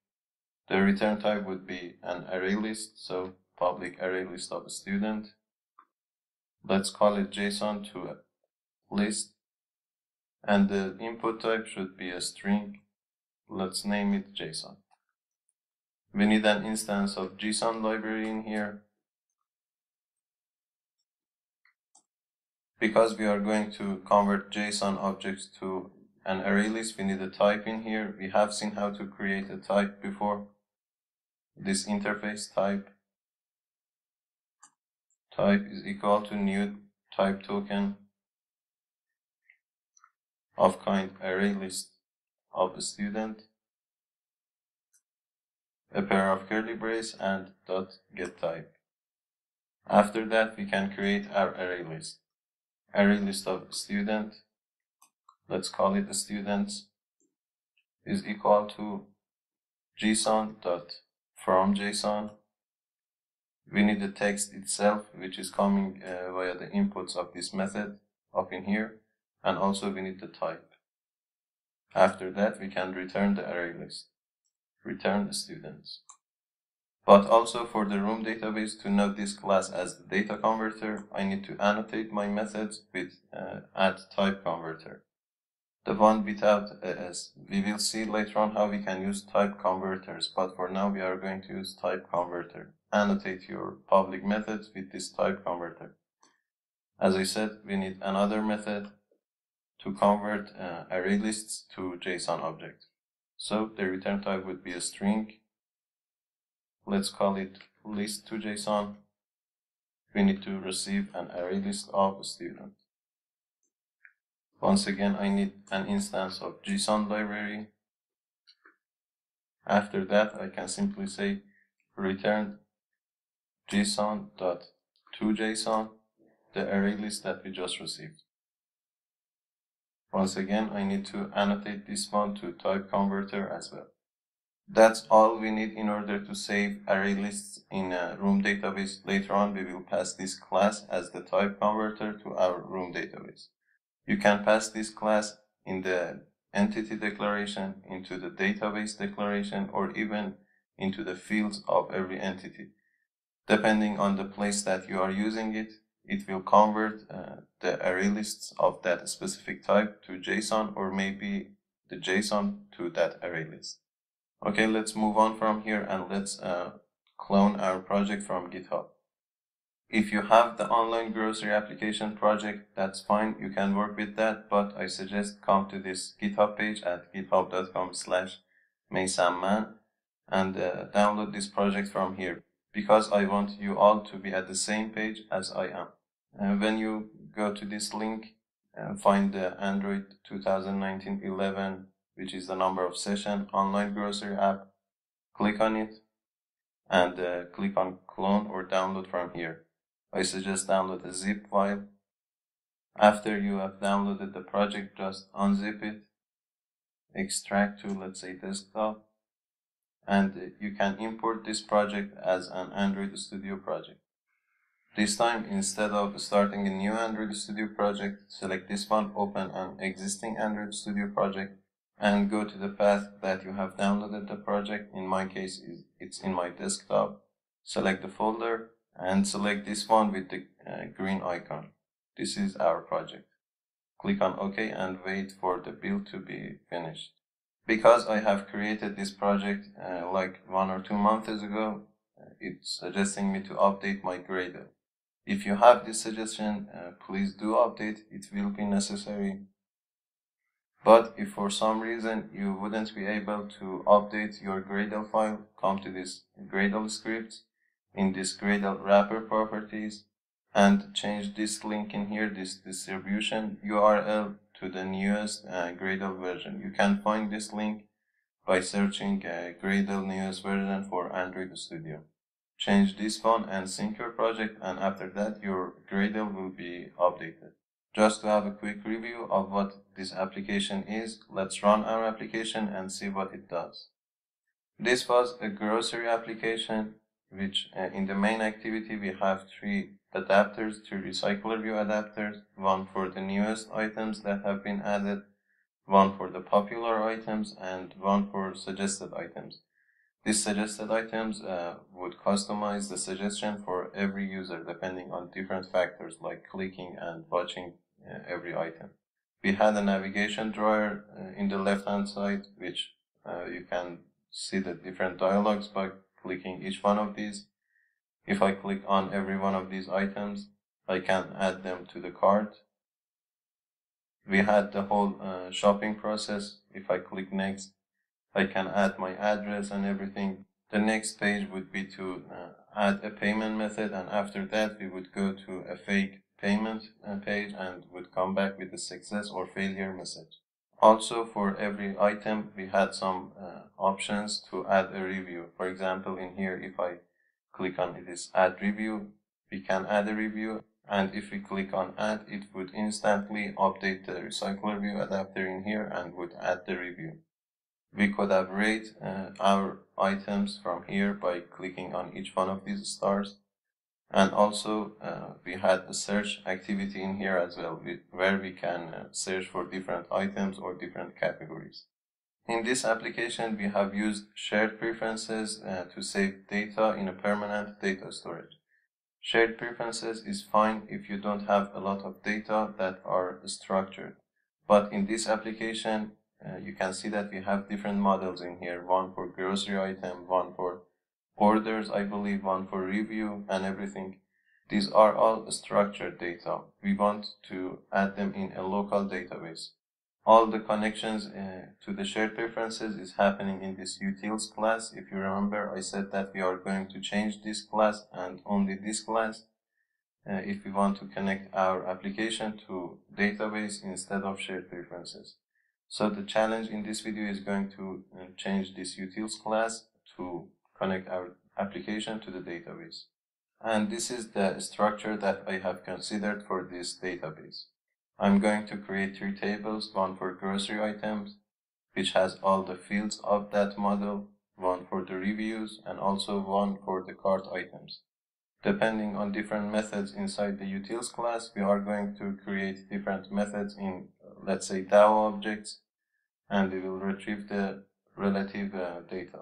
The return type would be an array list, so public array list of student. Let's call it JSON to a list. And the input type should be a string. Let's name it JSON. We need an instance of JSON library in here. Because we are going to convert JSON objects to an array list, we need a type in here. We have seen how to create a type before. This interface type. Type is equal to new type token of kind array list of student a pair of curly brace and dot get type. After that, we can create our array list. Array list of student, let's call it the students, is equal to json dot from json. We need the text itself, which is coming uh, via the inputs of this method up in here, and also we need the type. After that, we can return the array list return the students. But also for the room database to note this class as the data converter, I need to annotate my methods with uh, add type converter. The one without s. We will see later on how we can use type converters, but for now we are going to use type converter. Annotate your public methods with this type converter. As I said, we need another method to convert uh, array lists to JSON object. So the return type would be a string. Let's call it list to JSON. We need to receive an array list of a student. Once again, I need an instance of JSON library. After that, I can simply say return JSON dot to JSON, the array list that we just received. Once again, I need to annotate this one to type converter as well. That's all we need in order to save array lists in a room database. Later on, we will pass this class as the type converter to our room database. You can pass this class in the entity declaration, into the database declaration, or even into the fields of every entity. Depending on the place that you are using it, it will convert uh, the array lists of that specific type to JSON or maybe the JSON to that array list. Okay, let's move on from here and let's uh, clone our project from GitHub. If you have the online grocery application project, that's fine, you can work with that, but I suggest come to this GitHub page at github.com slash maysamman and uh, download this project from here because I want you all to be at the same page as I am. Uh, when you go to this link and find the Android 2019 11, which is the number of session online grocery app, click on it and uh, click on clone or download from here. I suggest download a zip file. After you have downloaded the project, just unzip it, extract to let's say desktop, and you can import this project as an Android Studio project. This time, instead of starting a new Android Studio project, select this one, open an existing Android Studio project, and go to the path that you have downloaded the project. In my case, it's in my desktop. Select the folder and select this one with the uh, green icon. This is our project. Click on OK and wait for the build to be finished. Because I have created this project uh, like one or two months ago, uh, it's suggesting me to update my Gradle. If you have this suggestion, uh, please do update. It will be necessary. But if for some reason you wouldn't be able to update your Gradle file, come to this Gradle script in this Gradle wrapper properties and change this link in here, this distribution URL to the newest uh, Gradle version. You can find this link by searching uh, Gradle newest version for Android Studio. change this one and sync your project and after that your Gradle will be updated. Just to have a quick review of what this application is, let's run our application and see what it does. This was a grocery application which uh, in the main activity we have three adapters, three recycler view adapters, one for the newest items that have been added, one for the popular items and one for suggested items. These suggested items uh, would customize the suggestion for every user depending on different factors like clicking and watching uh, every item. We had a navigation drawer uh, in the left hand side which uh, you can see the different dialogues by clicking each one of these. If I click on every one of these items, I can add them to the cart. We had the whole uh, shopping process. If I click next, I can add my address and everything. The next page would be to uh, add a payment method and after that we would go to a fake payment uh, page and would come back with a success or failure message. Also for every item we had some uh, options to add a review. For example in here if I click on this add review we can add a review and if we click on add it would instantly update the recycler view adapter in here and would add the review. We could rate uh, our items from here by clicking on each one of these stars. And also uh, we had a search activity in here as well, where we can uh, search for different items or different categories. In this application, we have used shared preferences uh, to save data in a permanent data storage. Shared preferences is fine if you don't have a lot of data that are structured. But in this application, uh, you can see that we have different models in here. One for grocery item one for orders i believe one for review and everything. These are all structured data. We want to add them in a local database. All the connections uh, to the shared preferences is happening in this utils class. If you remember i said that we are going to change this class and only this class uh, if we want to connect our application to database instead of shared preferences so the challenge in this video is going to change this utils class to connect our application to the database. And this is the structure that I have considered for this database. I'm going to create three tables, one for grocery items, which has all the fields of that model, one for the reviews, and also one for the cart items. Depending on different methods inside the utils class, we are going to create different methods in let's say DAO objects, and we will retrieve the relative uh, data.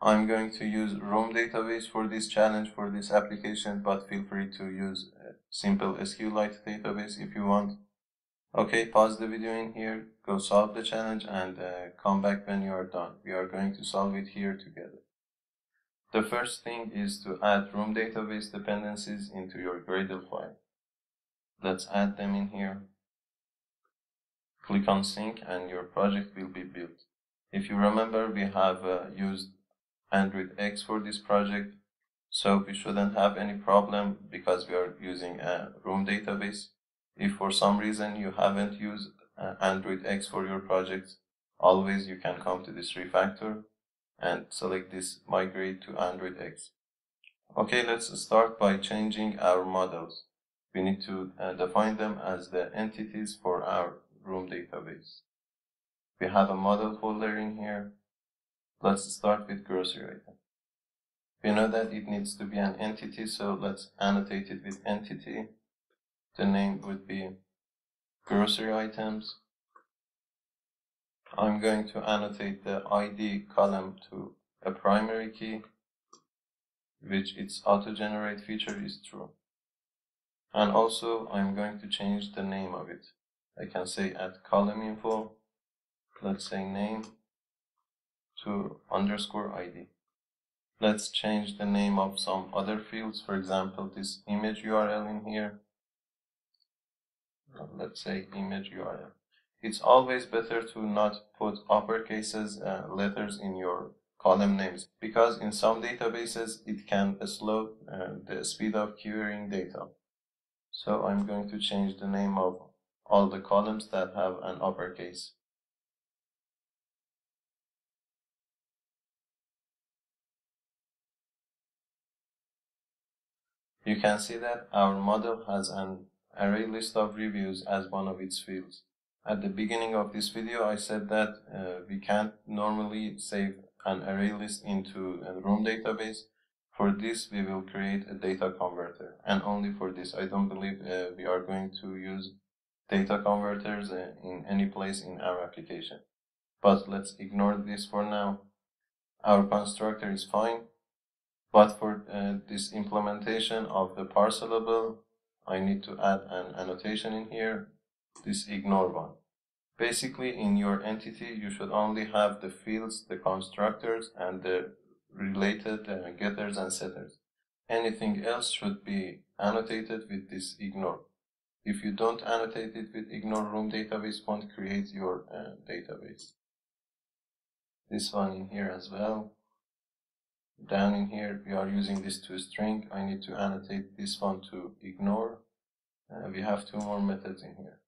I'm going to use Room database for this challenge for this application, but feel free to use a simple SQLite database if you want. Okay, pause the video in here, go solve the challenge and uh, come back when you are done. We are going to solve it here together. The first thing is to add Room database dependencies into your Gradle file. Let's add them in here. Click on sync and your project will be built. If you remember, we have uh, used Android X for this project, so we shouldn't have any problem because we are using a room database. If for some reason you haven't used uh, Android X for your project, always you can come to this refactor and select this migrate to Android X. Okay, let's start by changing our models. We need to uh, define them as the entities for our Room database. We have a model folder in here. Let's start with grocery item. We know that it needs to be an entity, so let's annotate it with entity. The name would be grocery items. I'm going to annotate the ID column to a primary key, which its auto-generate feature is true. And also I'm going to change the name of it. I can say add column info, let's say name to underscore ID. Let's change the name of some other fields, for example, this image URL in here. Let's say image URL. It's always better to not put uppercases uh, letters in your column names because in some databases it can slow uh, the speed of querying data. So I'm going to change the name of all the columns that have an uppercase. You can see that our model has an array list of reviews as one of its fields. At the beginning of this video, I said that uh, we can't normally save an array list into a room database. For this, we will create a data converter, and only for this. I don't believe uh, we are going to use data converters in any place in our application. But let's ignore this for now. Our constructor is fine. But for uh, this implementation of the parcelable, I need to add an annotation in here, this ignore one. Basically, in your entity, you should only have the fields, the constructors, and the related uh, getters and setters. Anything else should be annotated with this ignore. If you don't annotate it with ignore room database won't create your uh, database. This one in here as well. Down in here we are using this to string. I need to annotate this one to ignore. Uh, we have two more methods in here.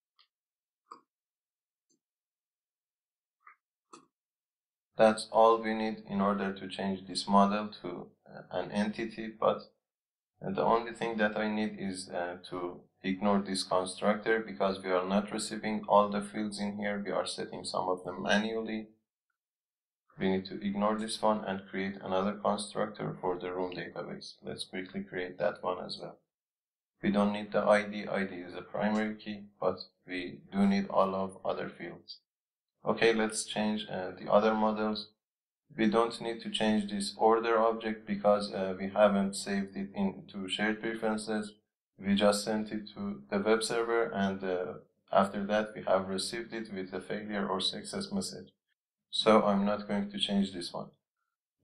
That's all we need in order to change this model to uh, an entity but uh, the only thing that I need is uh, to ignore this constructor because we are not receiving all the fields in here we are setting some of them manually we need to ignore this one and create another constructor for the room database. Let's quickly create that one as well. We don't need the ID, ID is a primary key, but we do need all of other fields. Okay, let's change uh, the other models. We don't need to change this order object because uh, we haven't saved it into shared preferences. We just sent it to the web server and uh, after that we have received it with a failure or success message. So I'm not going to change this one.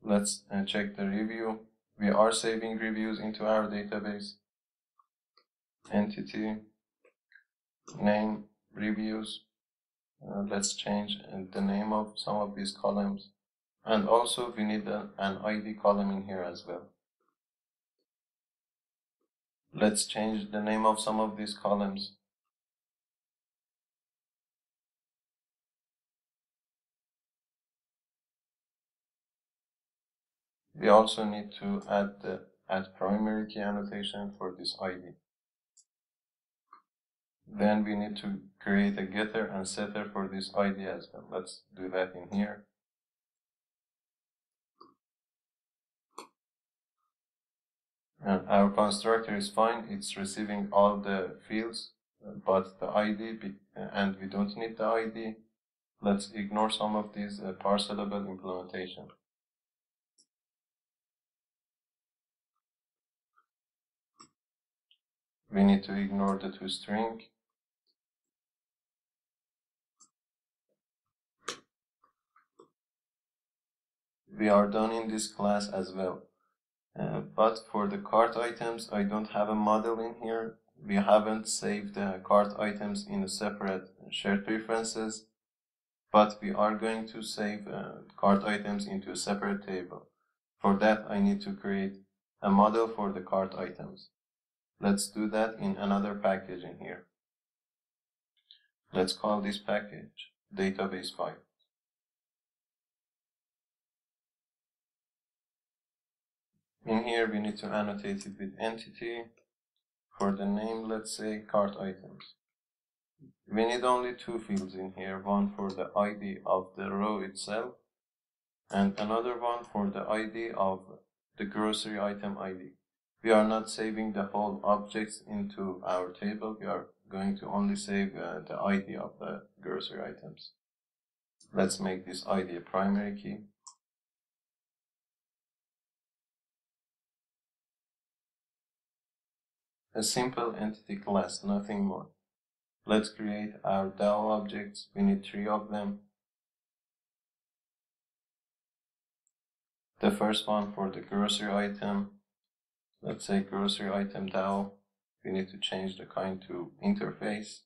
Let's uh, check the review. We are saving reviews into our database. Entity, name, reviews. Uh, let's change uh, the name of some of these columns. And also we need a, an ID column in here as well. Let's change the name of some of these columns. We also need to add the add primary key annotation for this ID. Then we need to create a getter and setter for this ID as well. Let's do that in here. And our constructor is fine, it's receiving all the fields, but the ID, and we don't need the ID. Let's ignore some of these uh, parcelable implementation. we need to ignore the two string. We are done in this class as well. Uh, but for the cart items, I don't have a model in here. We haven't saved the cart items in a separate shared preferences, but we are going to save uh, cart items into a separate table. For that, I need to create a model for the cart items. Let's do that in another package in here. Let's call this package database file. In here we need to annotate it with entity. For the name, let's say cart items. We need only two fields in here, one for the ID of the row itself and another one for the ID of the grocery item ID we are not saving the whole objects into our table. We are going to only save uh, the ID of the grocery items. Let's make this ID a primary key. A simple entity class, nothing more. Let's create our DAO objects. We need three of them. The first one for the grocery item, let's say grocery item DAO, we need to change the kind to interface,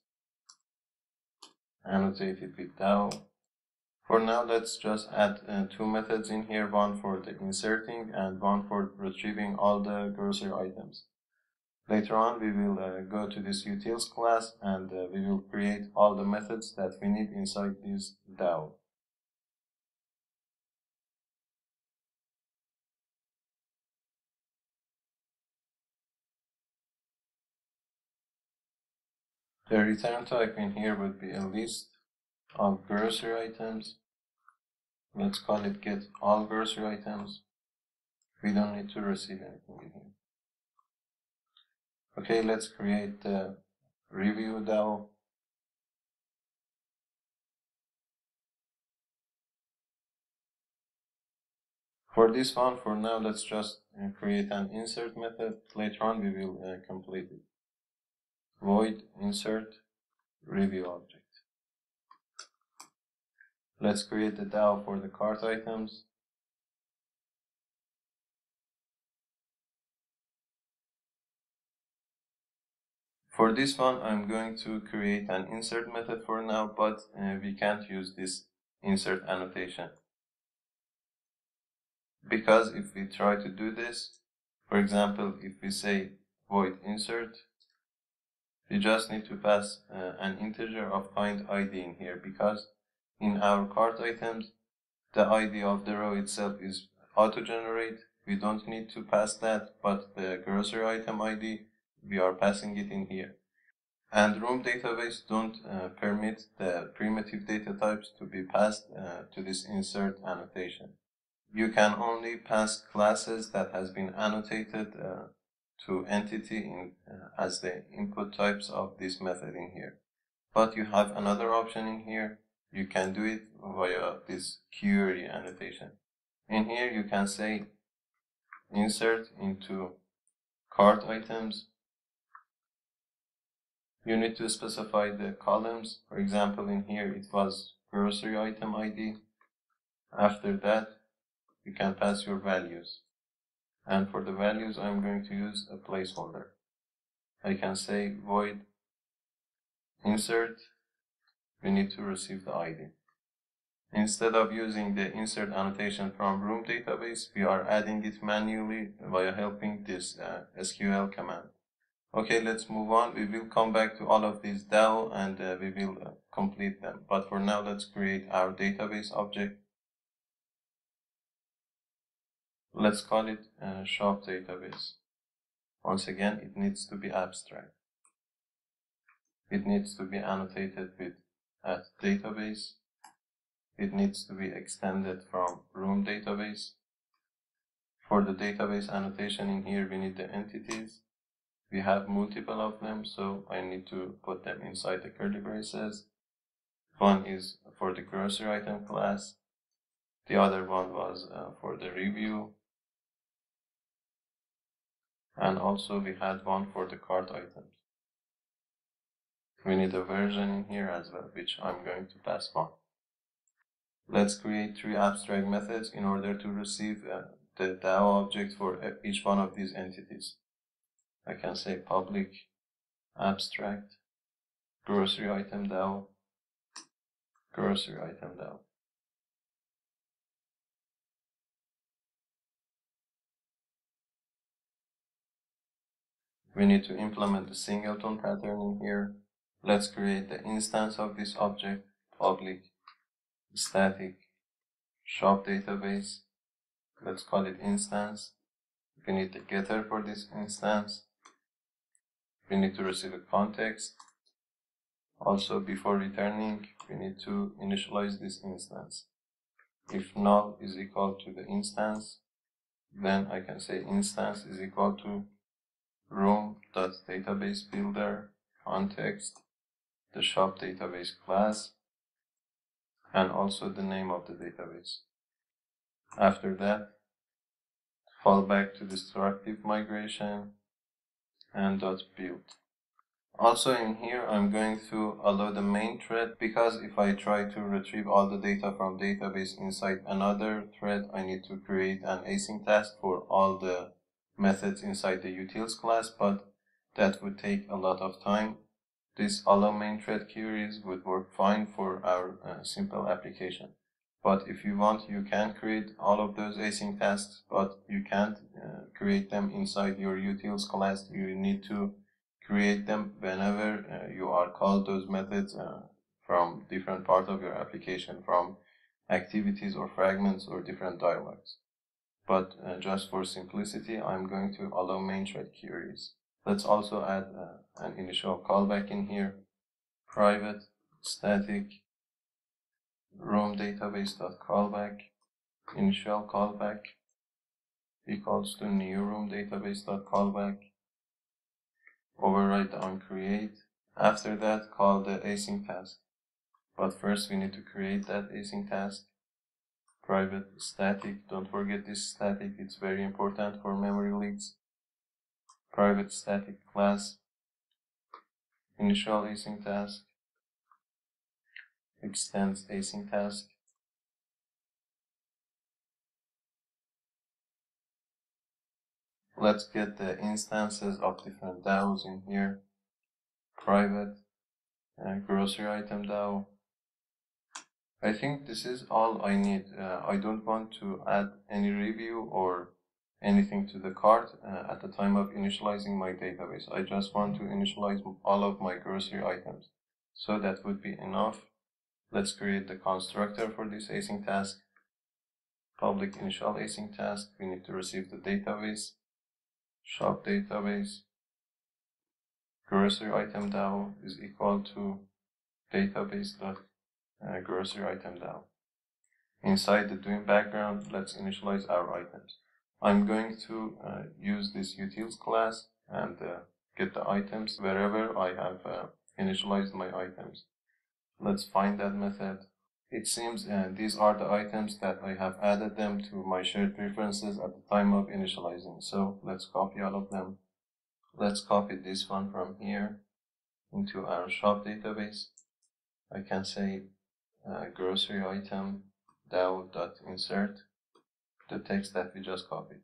annotate it with DAO. For now, let's just add uh, two methods in here, one for the inserting and one for retrieving all the grocery items. Later on, we will uh, go to this utils class and uh, we will create all the methods that we need inside this DAO. The return type in here would be a list of grocery items. Let's call it get all grocery items. We don't need to receive anything in here. Okay, let's create the review DAO. For this one, for now, let's just uh, create an insert method. Later on, we will uh, complete it. Void insert review object. Let's create the DAO for the cart items. For this one, I'm going to create an insert method for now, but uh, we can't use this insert annotation. Because if we try to do this, for example, if we say void insert, we just need to pass uh, an integer of kind id in here because in our cart items, the id of the row itself is auto-generate. We don't need to pass that, but the grocery item id we are passing it in here. And room database don't uh, permit the primitive data types to be passed uh, to this insert annotation. You can only pass classes that has been annotated uh, to entity in, uh, as the input types of this method in here. But you have another option in here. You can do it via this query annotation. In here you can say insert into cart items you need to specify the columns. For example, in here it was grocery item ID. After that, you can pass your values. And for the values, I'm going to use a placeholder. I can say void insert. We need to receive the ID. Instead of using the insert annotation from room database, we are adding it manually via helping this uh, SQL command. Okay, let's move on. We will come back to all of these DAO and uh, we will uh, complete them. But for now, let's create our database object. Let's call it uh, shop database. Once again, it needs to be abstract. It needs to be annotated with at database. It needs to be extended from room database. For the database annotation in here, we need the entities we have multiple of them, so I need to put them inside the curly braces. One is for the grocery item class. The other one was uh, for the review. And also we had one for the cart items. We need a version in here as well, which I'm going to pass on. Let's create three abstract methods in order to receive uh, the DAO object for each one of these entities. I can say public abstract grocery item DAO grocery item DAO. We need to implement the singleton pattern in here. Let's create the instance of this object, public, static, shop database. Let's call it instance. We need the getter for this instance we need to receive a context. Also, before returning, we need to initialize this instance. If null is equal to the instance, then I can say instance is equal to room.database builder context, the shop database class, and also the name of the database. After that, fall back to destructive migration and dot build. Also in here, I'm going to allow the main thread because if I try to retrieve all the data from database inside another thread, I need to create an async task for all the methods inside the utils class, but that would take a lot of time. This allow main thread queries would work fine for our uh, simple application. But if you want, you can create all of those async tasks, but you can't uh, create them inside your utils class. You need to create them whenever uh, you are called those methods uh, from different parts of your application, from activities or fragments or different dialogues. But uh, just for simplicity, I'm going to allow main thread queries. Let's also add uh, an initial callback in here. private static room database dot callback initial callback equals to new room database dot callback override on create. After that call the async task. But first we need to create that async task. Private static don't forget this static it's very important for memory leaks. Private static class. Initial async task extends async task. Let's get the instances of different DAOs in here. Private uh, grocery item DAO. I think this is all I need. Uh, I don't want to add any review or anything to the cart uh, at the time of initializing my database. I just want to initialize all of my grocery items. So that would be enough let's create the constructor for this async task public initial async task we need to receive the database shop database grocery item DAO is equal to database dot uh, grocery item DAO. Inside the doInBackground, let's initialize our items. I'm going to uh, use this utils class and uh, get the items wherever I have uh, initialized my items. Let's find that method. It seems uh, these are the items that I have added them to my shared preferences at the time of initializing. So let's copy all of them. Let's copy this one from here into our shop database. I can say uh, grocery item DAO.insert the text that we just copied.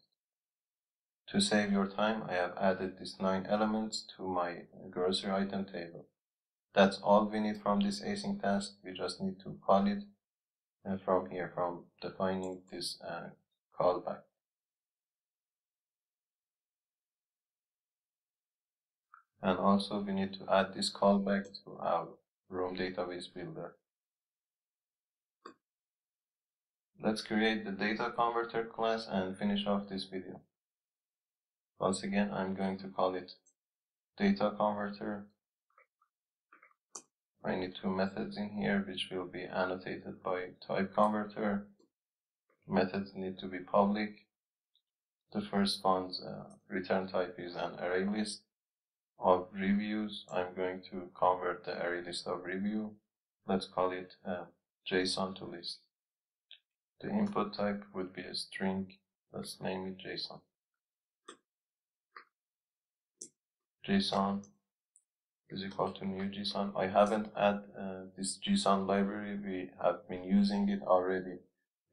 To save your time, I have added these nine elements to my grocery item table. That's all we need from this async task. We just need to call it uh, from here, from defining this uh, callback. And also we need to add this callback to our room database builder. Let's create the data converter class and finish off this video. Once again, I'm going to call it data converter I need two methods in here which will be annotated by type converter. Methods need to be public. The first one's uh, return type is an array list of reviews. I'm going to convert the array list of review. Let's call it uh, JSON to list. The input type would be a string. Let's name it JSON. JSON is equal to new JSON. I haven't add uh, this JSON library. We have been using it already.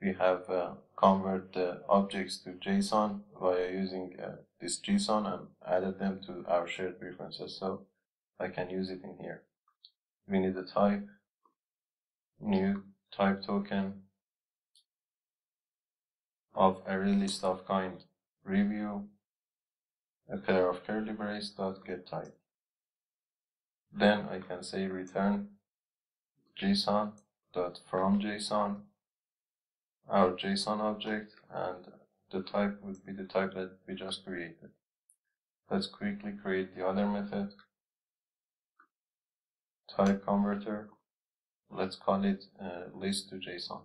We have uh, convert the objects to JSON via using uh, this JSON and added them to our shared preferences. So I can use it in here. We need a type, new type token of array list of kind review, a pair of curly brace dot get type. Then I can say return JSON dot from JSON our JSON object and the type would be the type that we just created. Let's quickly create the other method type converter. Let's call it uh, list to JSON.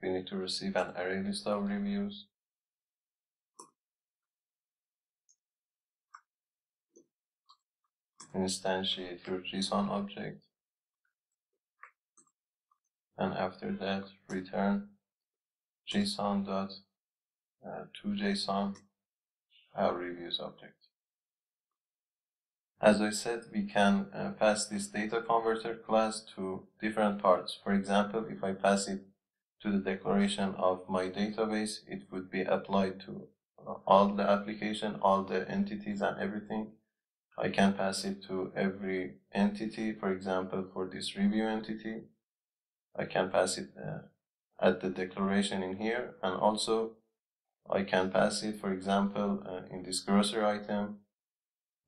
We need to receive an array list of reviews instantiate your JSON object and after that return JSON dot uh, to JSON our reviews object. As I said, we can uh, pass this data converter class to different parts. For example, if I pass it to the declaration of my database, it would be applied to uh, all the application, all the entities and everything. I can pass it to every entity, for example, for this review entity. I can pass it uh, at the declaration in here, and also I can pass it, for example, uh, in this grocery item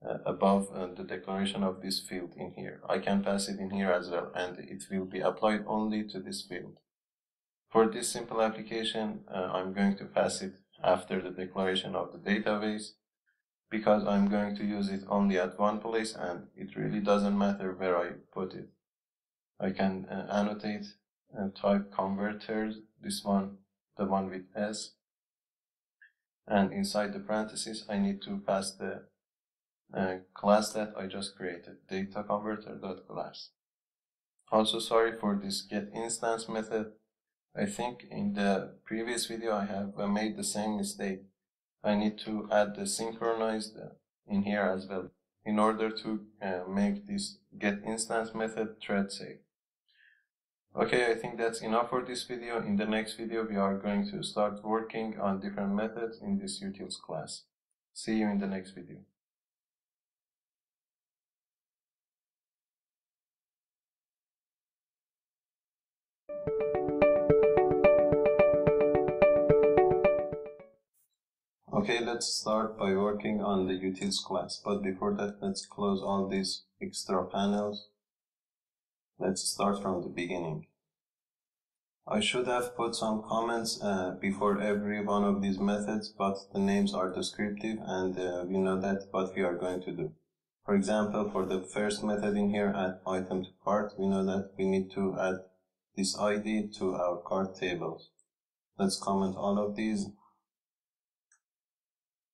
uh, above uh, the declaration of this field in here. I can pass it in here as well, and it will be applied only to this field. For this simple application, uh, I'm going to pass it after the declaration of the database because I'm going to use it only at one place and it really doesn't matter where I put it. I can uh, annotate and type converters, this one, the one with S, and inside the parentheses I need to pass the uh, class that I just created, data converter.class. Also sorry for this get instance method. I think in the previous video I have uh, made the same mistake. I need to add the synchronized in here as well in order to uh, make this get instance method thread safe. Okay, I think that's enough for this video. In the next video, we are going to start working on different methods in this utils class. See you in the next video. Okay, let's start by working on the utils class. But before that, let's close all these extra panels. Let's start from the beginning. I should have put some comments uh, before every one of these methods, but the names are descriptive and uh, we know that what we are going to do. For example, for the first method in here, add item to cart, we know that we need to add this ID to our cart tables. Let's comment all of these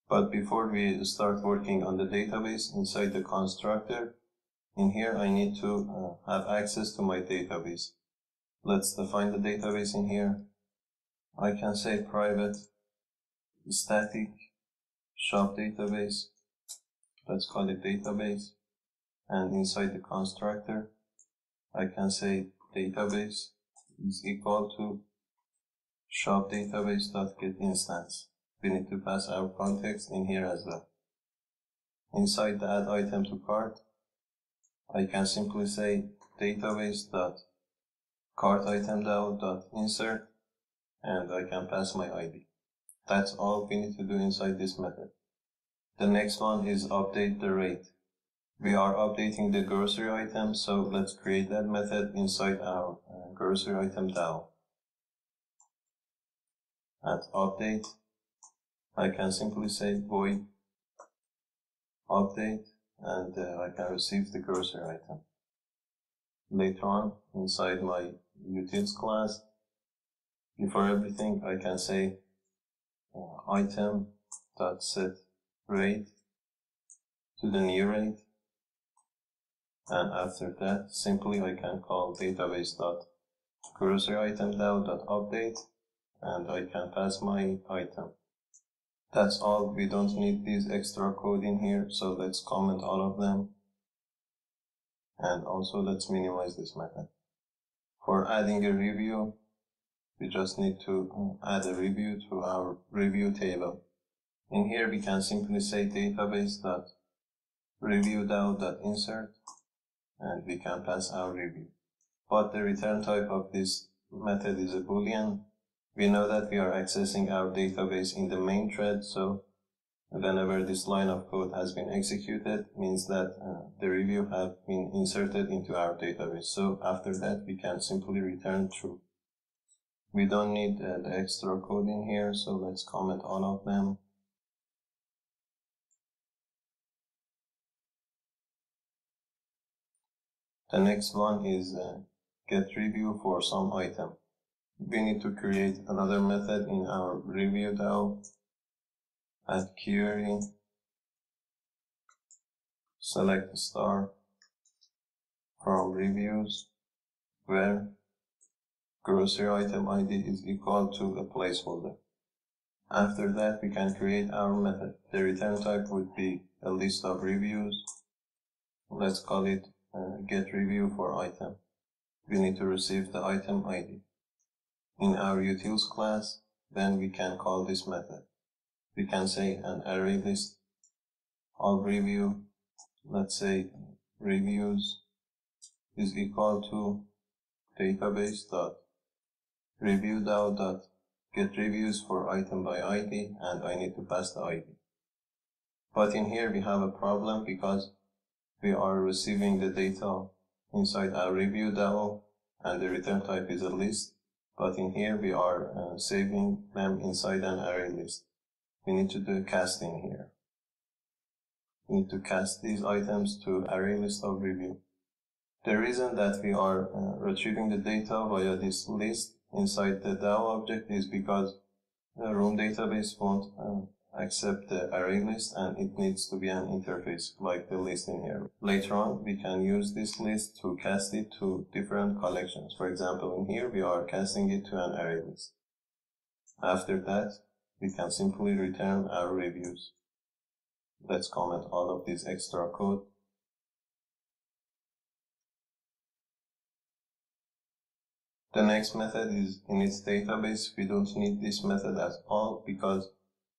but before we start working on the database inside the constructor, in here I need to uh, have access to my database. Let's define the database in here. I can say private static shop database. Let's call it database. And inside the constructor, I can say database is equal to shop database.get instance we need to pass our context in here as well. Inside the add item to cart, I can simply say database dot cart item dot insert and I can pass my ID. That's all we need to do inside this method. The next one is update the rate. We are updating the grocery item, so let's create that method inside our uh, grocery item DAO. At update, I can simply say void update and uh, I can receive the cursor item. Later on, inside my utils class, before everything, I can say uh, item dot set rate to the new rate, and after that, simply I can call database dot grocery item dot update, and I can pass my item. That's all, we don't need this extra code in here, so let's comment all of them. And also let's minimize this method. For adding a review, we just need to add a review to our review table. In here we can simply say database.review.insert and we can pass our review. But the return type of this method is a boolean we know that we are accessing our database in the main thread, so whenever this line of code has been executed, means that uh, the review have been inserted into our database. So after that, we can simply return true. We don't need uh, the extra code in here, so let's comment all of them. The next one is uh, get review for some item we need to create another method in our review DAO add query select star from reviews where grocery item ID is equal to a placeholder. After that, we can create our method. The return type would be a list of reviews. Let's call it uh, get review for item. We need to receive the item ID in our utils class, then we can call this method. We can say an array list of review, let's say reviews is equal to database dot review dot get reviews for item by ID and I need to pass the ID. But in here we have a problem because we are receiving the data inside our review DAO and the return type is a list but in here we are uh, saving them inside an array list. We need to do casting here. we need to cast these items to array list of review. The reason that we are uh, retrieving the data via this list inside the DAO object is because the Room database won't uh, accept the array list and it needs to be an interface like the list in here. Later on, we can use this list to cast it to different collections. For example, in here, we are casting it to an array list. After that, we can simply return our reviews. Let's comment all of this extra code. The next method is init database. We don't need this method at all because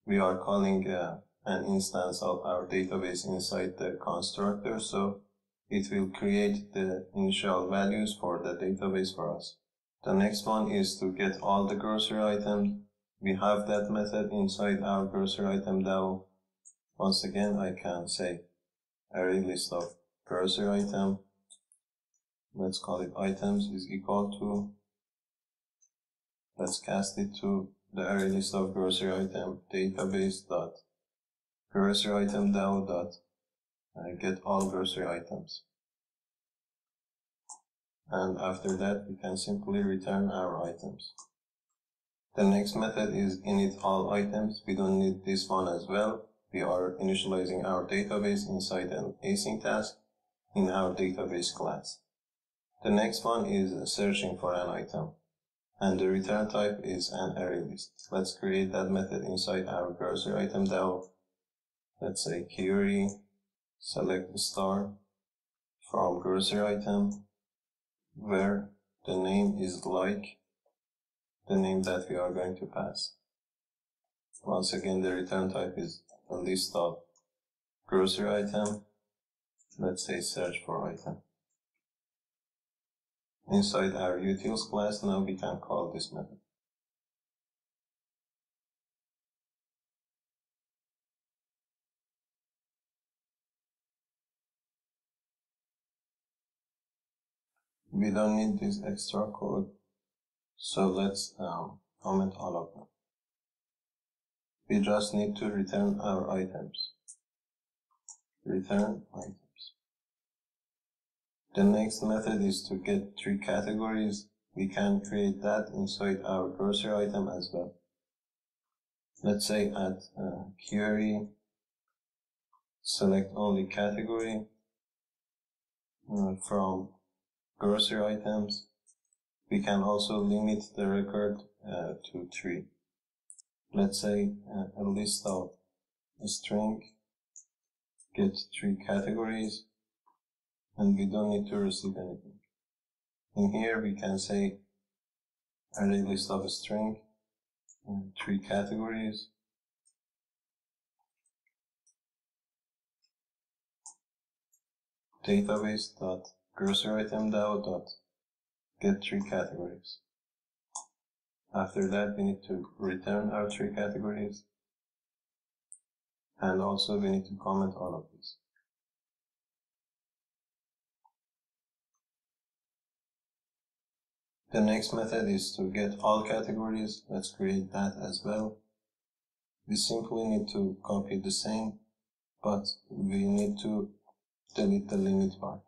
we are calling uh, an instance of our database inside the constructor. So it will create the initial values for the database for us. The next one is to get all the grocery items. We have that method inside our grocery item DAO. Once again, I can say array list of grocery item. Let's call it items is equal to. Let's cast it to the array list of grocery item database dot grocery item DAO dot uh, get all grocery items. And after that, we can simply return our items. The next method is init all items. We don't need this one as well. We are initializing our database inside an async task in our database class. The next one is searching for an item and the return type is an array list. Let's create that method inside our grocery item DAO. Let's say query, select star from grocery item where the name is like the name that we are going to pass. Once again, the return type is a list of grocery item. Let's say search for item. Inside our utils class, now we can call this method. We don't need this extra code, so let's um, comment all of them. We just need to return our items. Return items. The next method is to get three categories. We can create that inside our grocery item as well. Let's say at uh, query, select only category uh, from grocery items. We can also limit the record uh, to three. Let's say uh, a list of string, get three categories, and we don't need to receive anything. In here we can say array list of a string in three categories. database dot grocery item dot get three categories. After that, we need to return our three categories. And also we need to comment all of this. The next method is to get all categories. Let's create that as well. We simply need to copy the same, but we need to delete the limit part.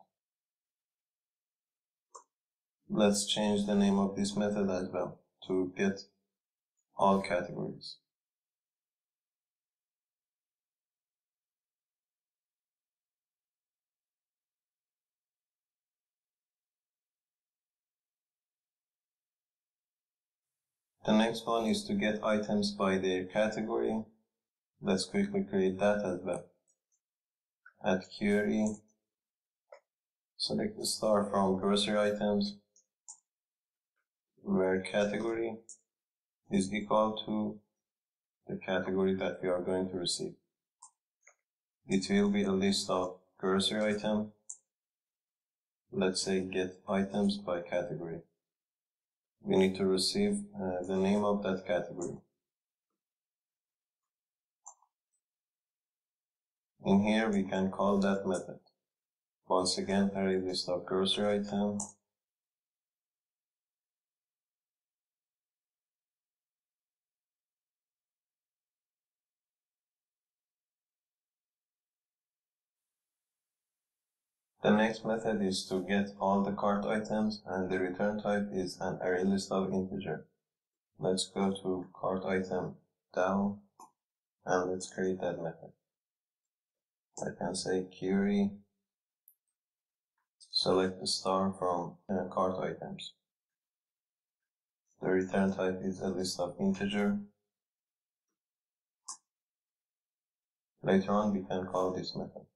Let's change the name of this method as well to get all categories. The next one is to get items by their category. Let's quickly create that as well. Add query. Select the star from grocery items where category is equal to the category that we are going to receive. It will be a list of grocery item. Let's say get items by category we need to receive uh, the name of that category. In here we can call that method. Once again, array list of grocery item The next method is to get all the cart items and the return type is an array list of integer. Let's go to cart item DAO and let's create that method. I can say query select the star from uh, cart items. The return type is a list of integer. Later on we can call this method.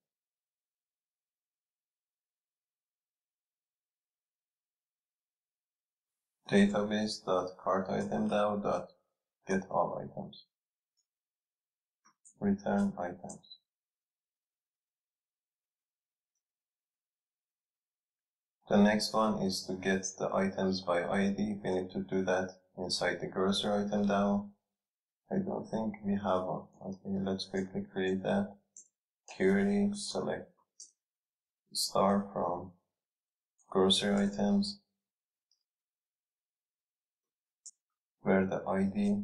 database.cartitemDAO.get all items. Return items. The next one is to get the items by ID. We need to do that inside the grocery item DAO. I don't think we have one. Okay, let's quickly create that. Query, select star from grocery items where the ID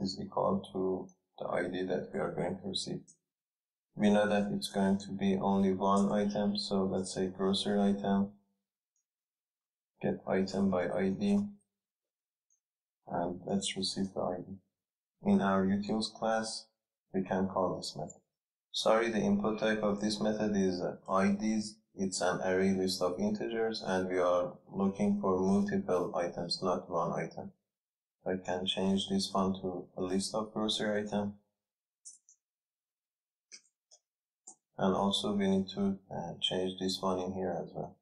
is equal to the ID that we are going to receive. We know that it's going to be only one item, so let's say grocery item, get item by ID, and let's receive the ID. In our utils class, we can call this method. Sorry, the input type of this method is IDs. It's an array list of integers, and we are looking for multiple items, not one item. I can change this one to a list of grocery item. And also we need to uh, change this one in here as well.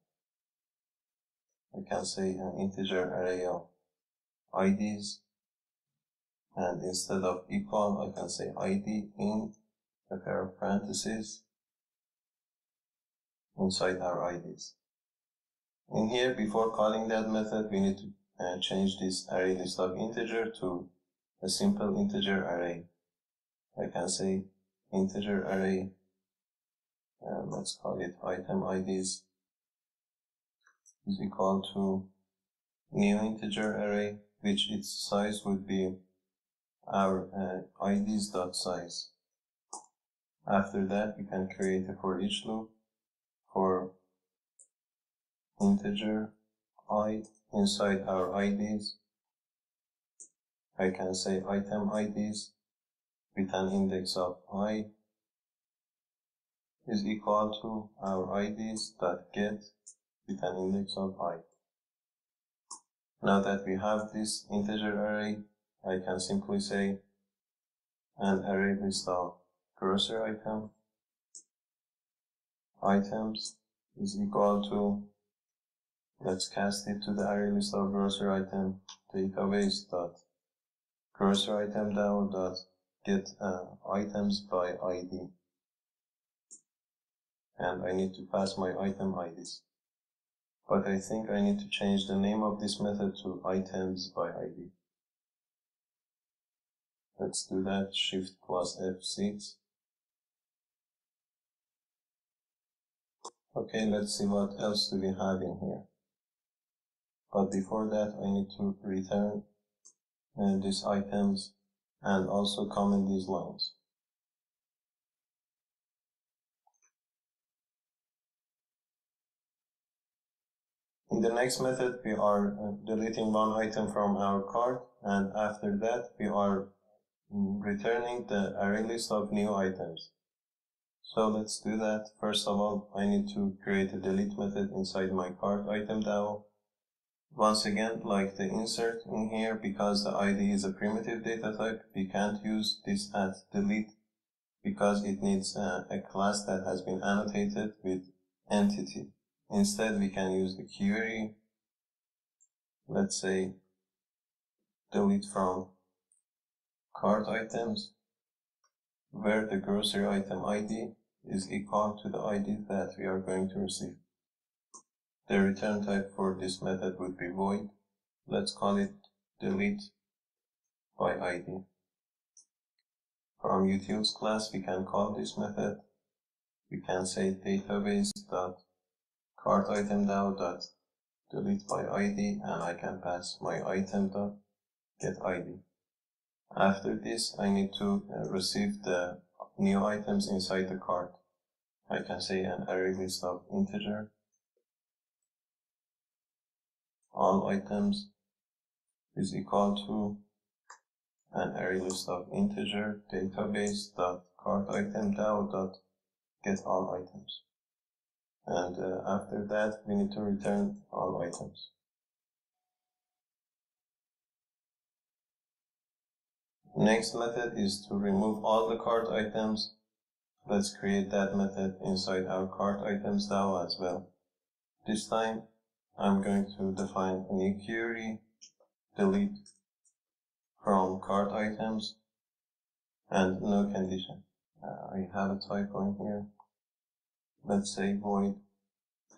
I can say an integer array of IDs and instead of equal I can say ID in a pair of parentheses inside our IDs. In here before calling that method we need to uh, change this array list of integer to a simple integer array. I can say integer array, uh, let's call it item IDs is equal to new integer array, which its size would be our uh, IDs dot size. After that, we can create a for each loop for integer i inside our IDs. I can say item IDs with an index of i is equal to our IDs dot get with an index of i. Now that we have this integer array, I can simply say an array list of grocery item items is equal to Let's cast it to the array list of grocery item database dot grocery item DAO dot get uh, items by ID. And I need to pass my item IDs. But I think I need to change the name of this method to items by ID. Let's do that, shift plus F6. Okay, let's see what else do we have in here. But before that, I need to return uh, these items and also comment these lines. In the next method, we are uh, deleting one item from our cart, and after that, we are mm, returning the array list of new items. So let's do that. First of all, I need to create a delete method inside my cart item DAO once again, like the insert in here, because the ID is a primitive data type, we can't use this at delete because it needs a, a class that has been annotated with entity. Instead, we can use the query, let's say, delete from cart items, where the grocery item ID is equal to the ID that we are going to receive. The return type for this method would be void. Let's call it delete by ID. From utils class, we can call this method. We can say database dot cart item dot delete by ID, and I can pass my item dot get ID. After this, I need to uh, receive the new items inside the cart. I can say an array list of integer all items is equal to an array list of integer database dot cart item DAO dot get all items. And uh, after that, we need to return all items. Next method is to remove all the cart items. Let's create that method inside our cart items DAO as well. This time, I'm going to define a new query, delete from cart items, and no condition. Uh, I have a typo in here. Let's say void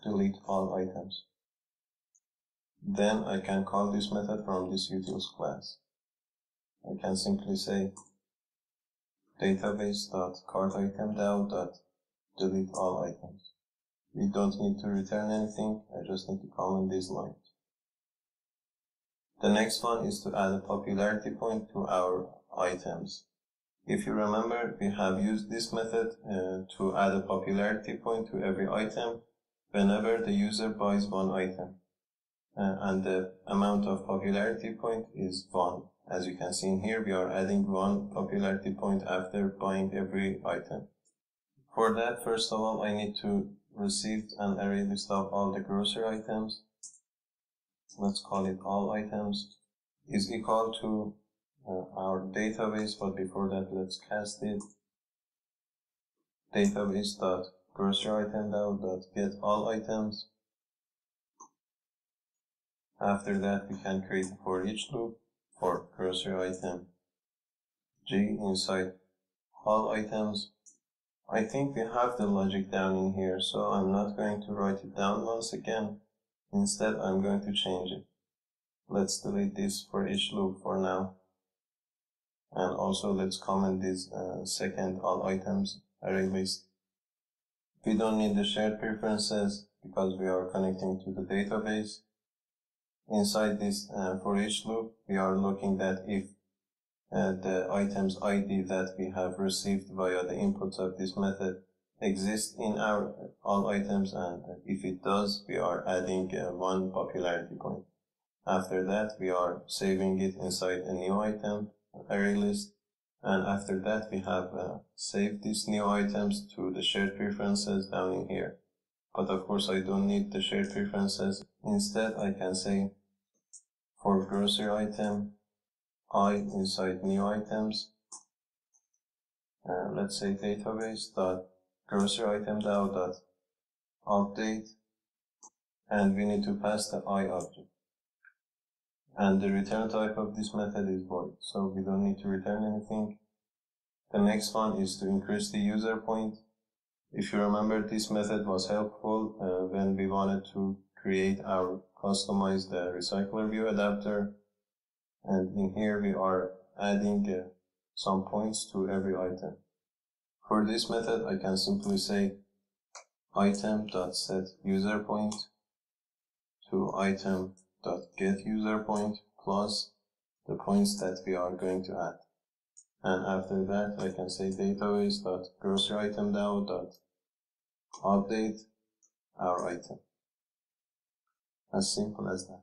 delete all items. Then I can call this method from this utils class. I can simply say database.cartItemDAO.delete all items. We don't need to return anything, I just need to comment this line. The next one is to add a popularity point to our items. If you remember, we have used this method uh, to add a popularity point to every item whenever the user buys one item. Uh, and the amount of popularity point is 1. As you can see in here, we are adding one popularity point after buying every item. For that, first of all, I need to receive an array list of all the grocery items. Let's call it all items is equal to uh, our database, but before that, let's cast it. Database dot grocery item dot get all items. After that, we can create for each loop for grocery item G inside all items. I think we have the logic down in here, so I'm not going to write it down once again. Instead, I'm going to change it. Let's delete this for each loop for now and also let's comment this uh, second all items array list. We don't need the shared preferences because we are connecting to the database. Inside this uh, for each loop, we are looking that if the items ID that we have received via the inputs of this method exists in our all items and if it does, we are adding uh, one popularity point. After that, we are saving it inside a new item array list. And after that, we have uh, saved these new items to the shared preferences down in here. But of course, I don't need the shared preferences. Instead, I can say for grocery item, I inside new items. Uh, let's say database dot grocery item DAO dot update, and we need to pass the I object and the return type of this method is void, so we don't need to return anything. The next one is to increase the user point. If you remember, this method was helpful uh, when we wanted to create our customized uh, recycler view adapter. And in here we are adding uh, some points to every item. For this method, I can simply say item.set user point to item dot get user point plus the points that we are going to add. And after that, I can say database dot grocery item DAO dot update our item. As simple as that.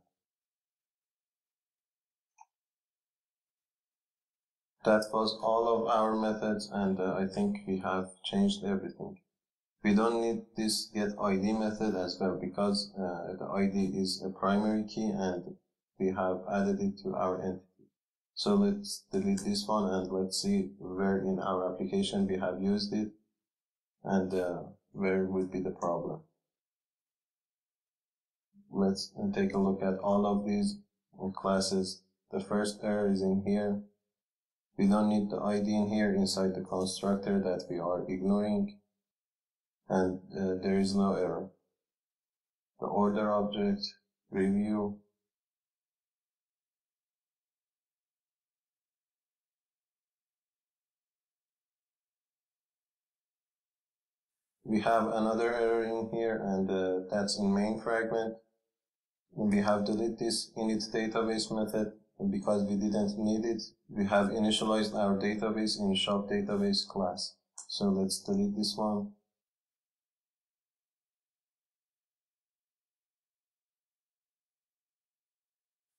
That was all of our methods and uh, I think we have changed everything. We don't need this get ID method as well because uh, the ID is a primary key and we have added it to our entity. So let's delete this one and let's see where in our application we have used it and uh, where would be the problem. Let's take a look at all of these classes. The first error is in here. We don't need the ID in here inside the constructor that we are ignoring and uh, there is no error. The order object, review, we have another error in here and uh, that's in main fragment. We have delete this init database method because we didn't need it, we have initialized our database in shop database class. So let's delete this one.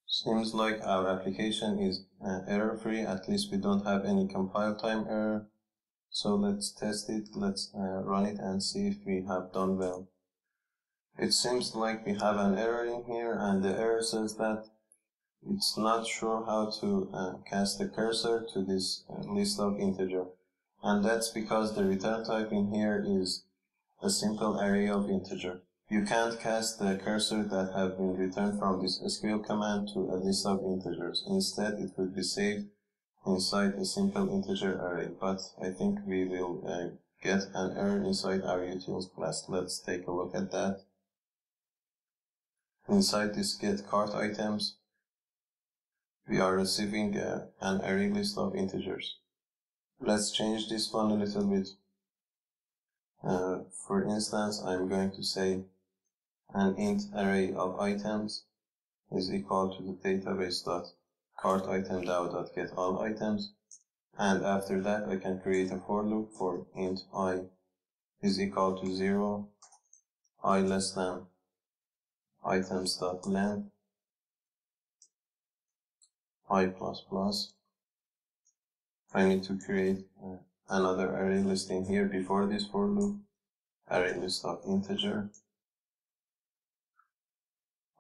Seems like our application is uh, error free, at least we don't have any compile time error. So let's test it, let's uh, run it and see if we have done well. It seems like we have an error in here and the error says that it's not sure how to uh, cast the cursor to this uh, list of integer. And that's because the return type in here is a simple array of integer. You can't cast the cursor that have been returned from this SQL command to a list of integers. Instead, it will be saved inside a simple integer array. But I think we will uh, get an error inside our utils class. Let's take a look at that. Inside this get cart items, we are receiving uh, an array list of integers. Let's change this one a little bit. Uh, for instance, I'm going to say an int array of items is equal to the database dot cart item dot get all items and after that I can create a for loop for int i is equal to 0 i less than items dot length i I need to create uh, another array list in here before this for loop array list of integer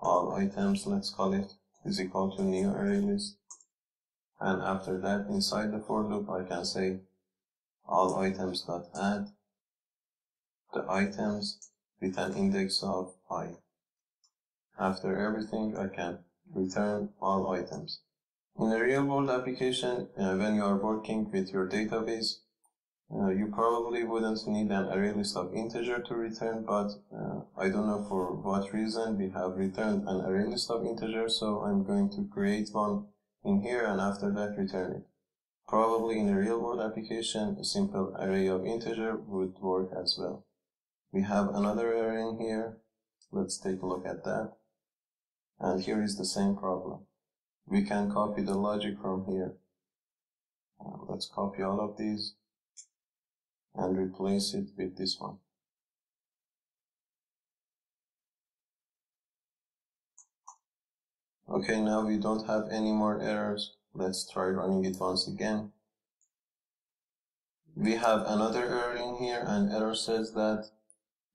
all items, let's call it, is equal to new array list. And after that, inside the for loop, I can say all items dot add the items with an index of i. After everything, I can return all items. In a real world application, uh, when you are working with your database, uh, you probably wouldn't need an array list of integer to return, but uh, I don't know for what reason we have returned an array list of integer, so I'm going to create one in here and after that return it. Probably in a real world application, a simple array of integer would work as well. We have another array in here. Let's take a look at that. And here is the same problem. We can copy the logic from here. Uh, let's copy all of these and replace it with this one. Okay, now we don't have any more errors. Let's try running it once again. We have another error in here and error says that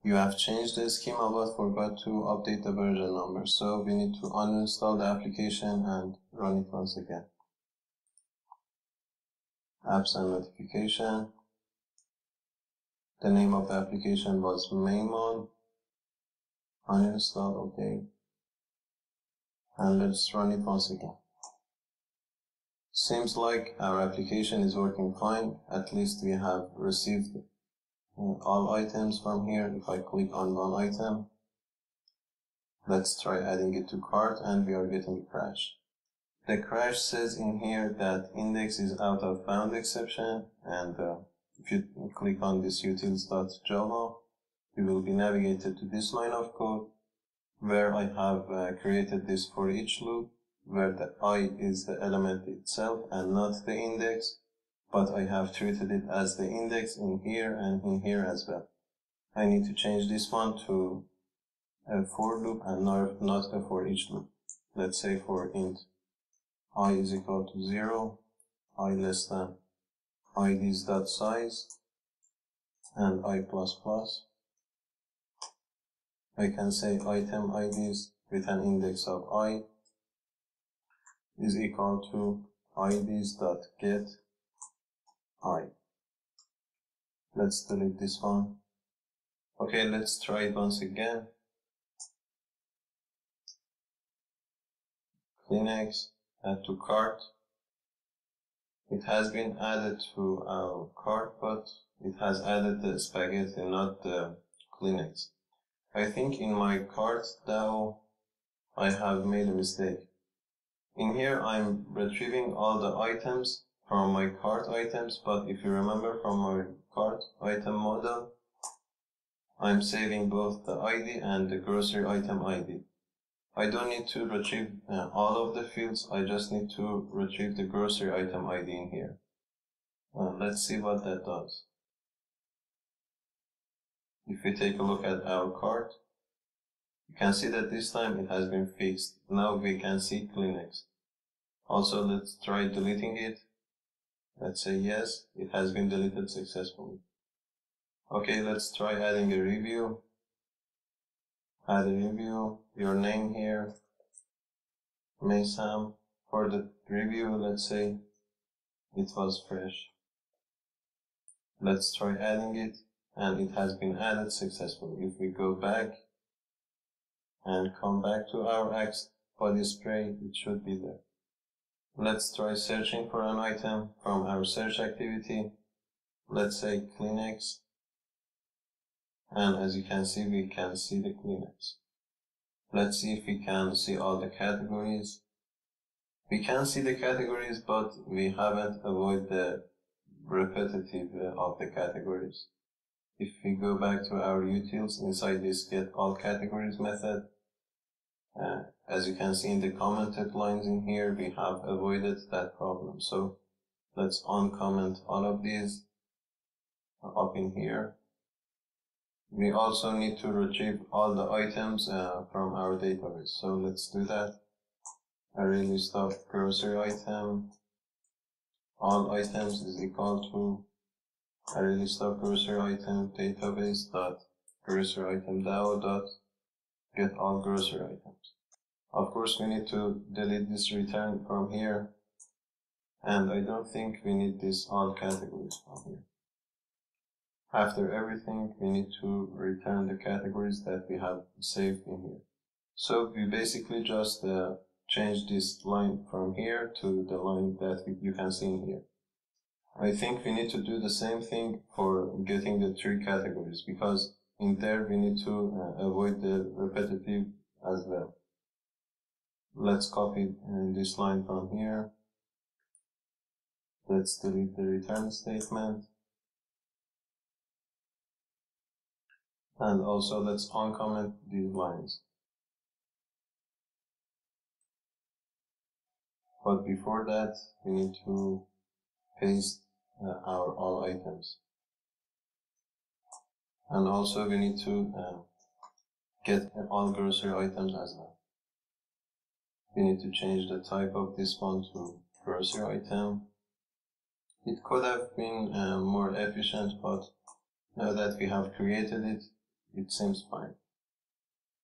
you have changed the schema but forgot to update the version number. So we need to uninstall the application and run it once again. Apps and notification. The name of the application was Maimon. Uninstall, okay. And let's run it once again. Seems like our application is working fine. At least we have received all items from here. If I click on one item, let's try adding it to cart and we are getting a crash. The crash says in here that index is out of bound exception and uh, if you click on this utils.java, you will be navigated to this line of code where I have uh, created this for each loop where the i is the element itself and not the index, but I have treated it as the index in here and in here as well. I need to change this one to a for loop and not, not a for each loop. Let's say for int i is equal to 0, i less than ids dot size and i plus plus. I can say item ids with an index of i is equal to ids dot get i. Let's delete this one. Okay, let's try it once again. Kleenex, add to cart. It has been added to our cart, but it has added the spaghetti, not the Kleenex. I think in my cart now I have made a mistake. In here I'm retrieving all the items from my cart items, but if you remember from my cart item model, I'm saving both the ID and the grocery item ID. I don't need to retrieve uh, all of the fields, I just need to retrieve the grocery item ID in here. Uh, let's see what that does. If we take a look at our cart, You can see that this time it has been fixed. Now we can see Kleenex. Also, let's try deleting it. Let's say yes, it has been deleted successfully. Okay, let's try adding a review. Add a review, your name here, Maysam. For the review, let's say it was fresh. Let's try adding it and it has been added successfully. If we go back and come back to our Axe body spray, it should be there. Let's try searching for an item from our search activity. Let's say Kleenex. And as you can see, we can see the Kleenex. Let's see if we can see all the categories. We can see the categories, but we haven't avoided the repetitive of the categories. If we go back to our utils inside this get all categories method, uh, as you can see in the commented lines in here, we have avoided that problem. So let's uncomment all of these up in here. We also need to retrieve all the items uh, from our database. So let's do that. Array list of grocery item. All items is equal to array list of grocery item database dot grocery item DAO dot get all grocery items. Of course, we need to delete this return from here. And I don't think we need this all categories from here. After everything, we need to return the categories that we have saved in here. So we basically just uh, change this line from here to the line that you can see in here. I think we need to do the same thing for getting the three categories because in there we need to uh, avoid the repetitive as well. Let's copy uh, this line from here. Let's delete the return statement. And also let's uncomment these lines. But before that, we need to paste uh, our all items. And also we need to uh, get all grocery items as well. We need to change the type of this one to grocery item. It could have been uh, more efficient, but now that we have created it, it seems fine.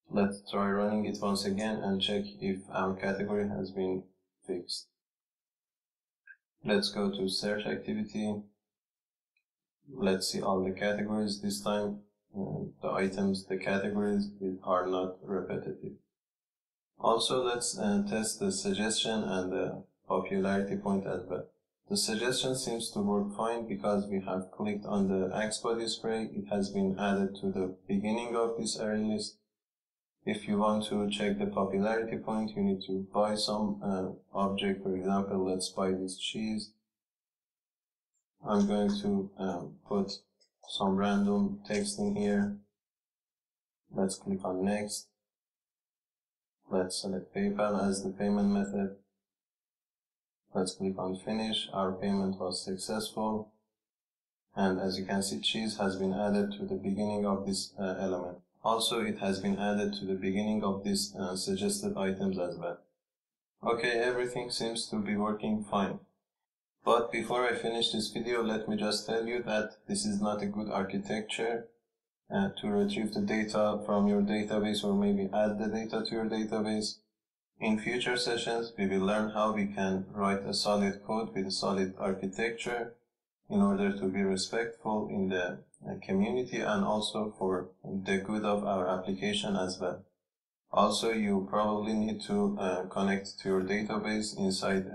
Let's try running it once again and check if our category has been fixed. Let's go to search activity. Let's see all the categories this time. Uh, the items, the categories are not repetitive. Also, let's uh, test the suggestion and the popularity point as well. The suggestion seems to work fine because we have clicked on the Axe body spray. It has been added to the beginning of this array list. If you want to check the popularity point, you need to buy some uh, object. For example, let's buy this cheese. I'm going to um, put some random text in here. Let's click on next. Let's select PayPal as the payment method. Let's click on finish. Our payment was successful. And as you can see, cheese has been added to the beginning of this uh, element. Also, it has been added to the beginning of these uh, suggested items as well. Okay, everything seems to be working fine. But before I finish this video, let me just tell you that this is not a good architecture uh, to retrieve the data from your database or maybe add the data to your database. In future sessions, we will learn how we can write a solid code with a solid architecture in order to be respectful in the uh, community and also for the good of our application as well. Also, you probably need to uh, connect to your database inside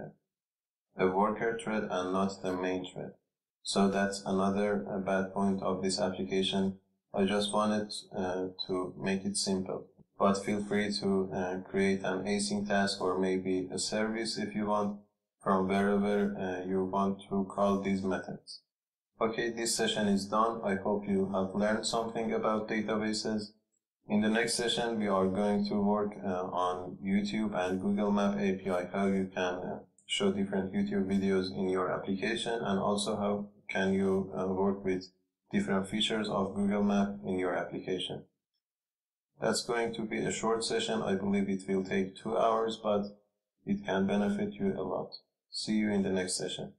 a worker thread and not the main thread. So that's another uh, bad point of this application. I just wanted uh, to make it simple but feel free to uh, create an async task or maybe a service if you want from wherever uh, you want to call these methods. Okay, this session is done. I hope you have learned something about databases. In the next session, we are going to work uh, on YouTube and Google Map API, how you can uh, show different YouTube videos in your application and also how can you uh, work with different features of Google Map in your application. That's going to be a short session. I believe it will take two hours, but it can benefit you a lot. See you in the next session.